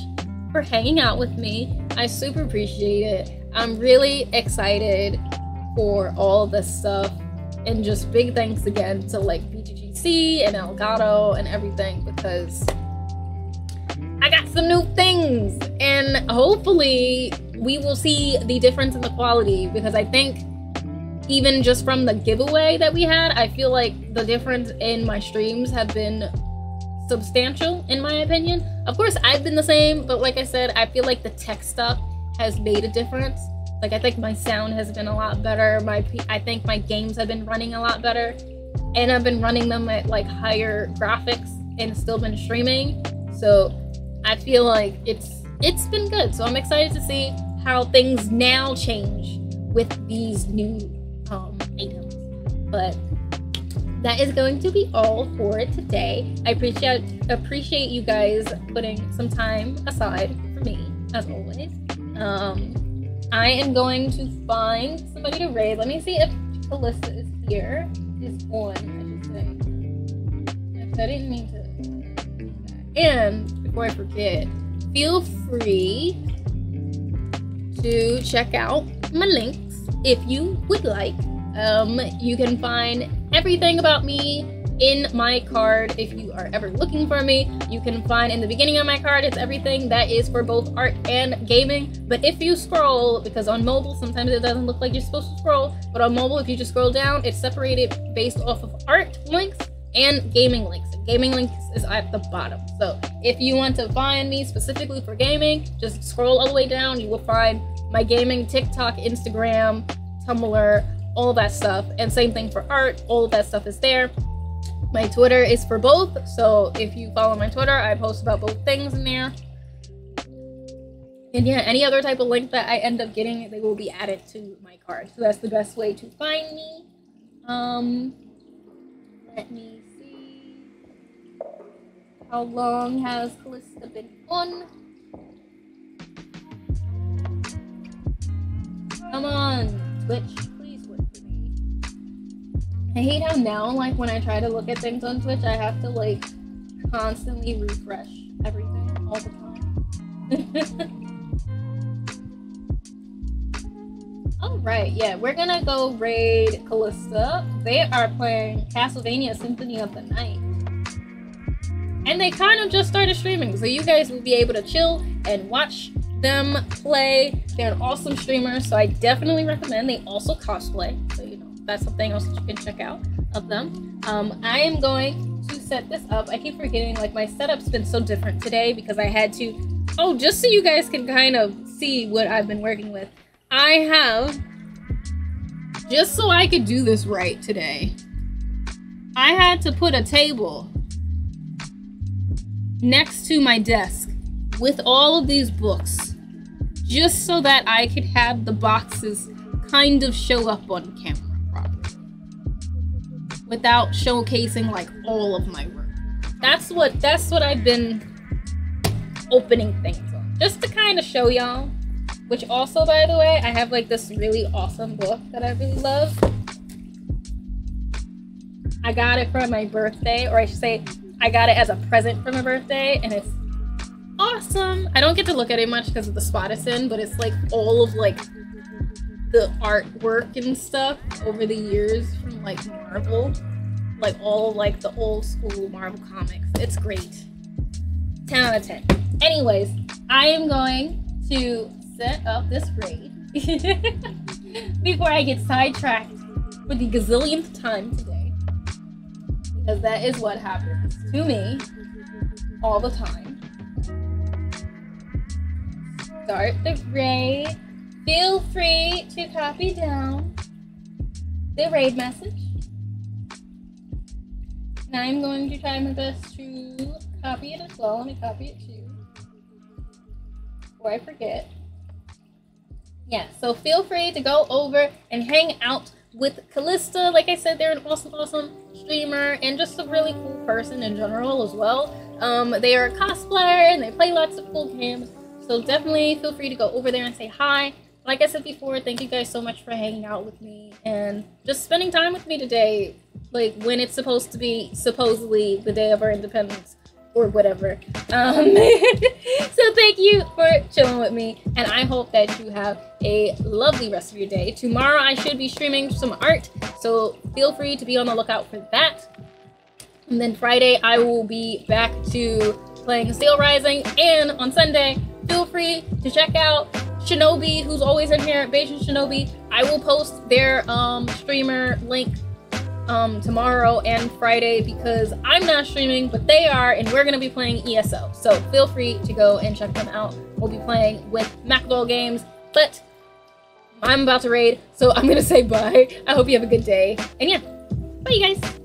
for hanging out with me. I super appreciate it. I'm really excited for all this stuff. And just big thanks again to like BGGC and Elgato and everything because I got some new things. And hopefully we will see the difference in the quality because I think even just from the giveaway that we had, I feel like the difference in my streams have been substantial in my opinion. Of course, I've been the same, but like I said, I feel like the tech stuff has made a difference. Like I think my sound has been a lot better. My I think my games have been running a lot better, and I've been running them at like higher graphics and still been streaming. So I feel like it's it's been good. So I'm excited to see how things now change with these new um, items. But that is going to be all for today. I appreciate appreciate you guys putting some time aside for me, as always. Um, I am going to find somebody to raid. Let me see if Calista is here. Is on, I. I didn't mean to. And before I forget, feel free to check out my links if you would like. Um, you can find everything about me in my Carrd if you are ever looking for me. You can find in the beginning of my Carrd, it's everything that is for both art and gaming. But if you scroll, because on mobile, sometimes it doesn't look like you're supposed to scroll, but on mobile, if you just scroll down, it's separated based off of art links and gaming links. Gaming links is at the bottom. So if you want to find me specifically for gaming, just scroll all the way down. You will find my gaming TikTok, Instagram, Tumblr, all that stuff. And same thing for art, all that stuff is there. My Twitter is for both, so if you follow my Twitter, I post about both things in there. And yeah, any other type of link that I end up getting, they will be added to my Carrd. So that's the best way to find me. Um, let me. How long has Callista been on? Come on, Twitch. Please work for me. I hate how now, like when I try to look at things on Twitch, I have to like constantly refresh everything all the time. all right, yeah, we're gonna go raid Callista. They are playing Castlevania Symphony of the Night. And they kind of just started streaming, so you guys will be able to chill and watch them play. They're an awesome streamer, so I definitely recommend. They also cosplay, so you know that's something else that you can check out of them. Um, I am going to set this up. I keep forgetting, like, my setup's been so different today because I had to. Oh, just so you guys can kind of see what I've been working with, I have. Just so I could do this right today, I had to put a table next to my desk with all of these books just so that I could have the boxes kind of show up on camera properly without showcasing like all of my work. That's what that's what I've been opening things on. Just to kind of show y'all. Which also by the way, I have like this really awesome book that I really love. I got it for my birthday, or I should say I got it as a present for my birthday, and it's awesome. I don't get to look at it much because of the spot it's in, but it's like all of like the artwork and stuff over the years from like Marvel, like all like the old school Marvel comics. It's great. 10 out of 10. Anyways, I am going to set up this raid before I get sidetracked for the gazillionth time today. Because that is what happens to me all the time. Start the raid feel free to copy down the raid message. And I'm going to try my best to copy it as well. Let me copy it too. Before I forget. Yeah, so feel free to go over and hang out with Callista. Like I said, they're an awesome, awesome streamer and just a really cool person in general as well. Um, they are a cosplayer and they play lots of cool games. So definitely feel free to go over there and say hi. Like I said before, thank you guys so much for hanging out with me and just spending time with me today. Like when it's supposed to be supposedly the day of our independence or whatever. Um, so thank you for chilling with me, and I hope that you have a lovely rest of your day. Tomorrow I should be streaming some art, so feel free to be on the lookout for that. And then Friday I will be back to playing Steel Rising, and on Sunday, feel free to check out Shinobi, who's always in here, Beijing Shinobi. I will post their um, streamer link um, tomorrow and Friday because I'm not streaming, but they are, and we're gonna be playing ESO. So feel free to go and check them out. We'll be playing with MacDoll Games, but I'm about to raid, so I'm gonna say bye. I hope you have a good day, and yeah, bye, you guys.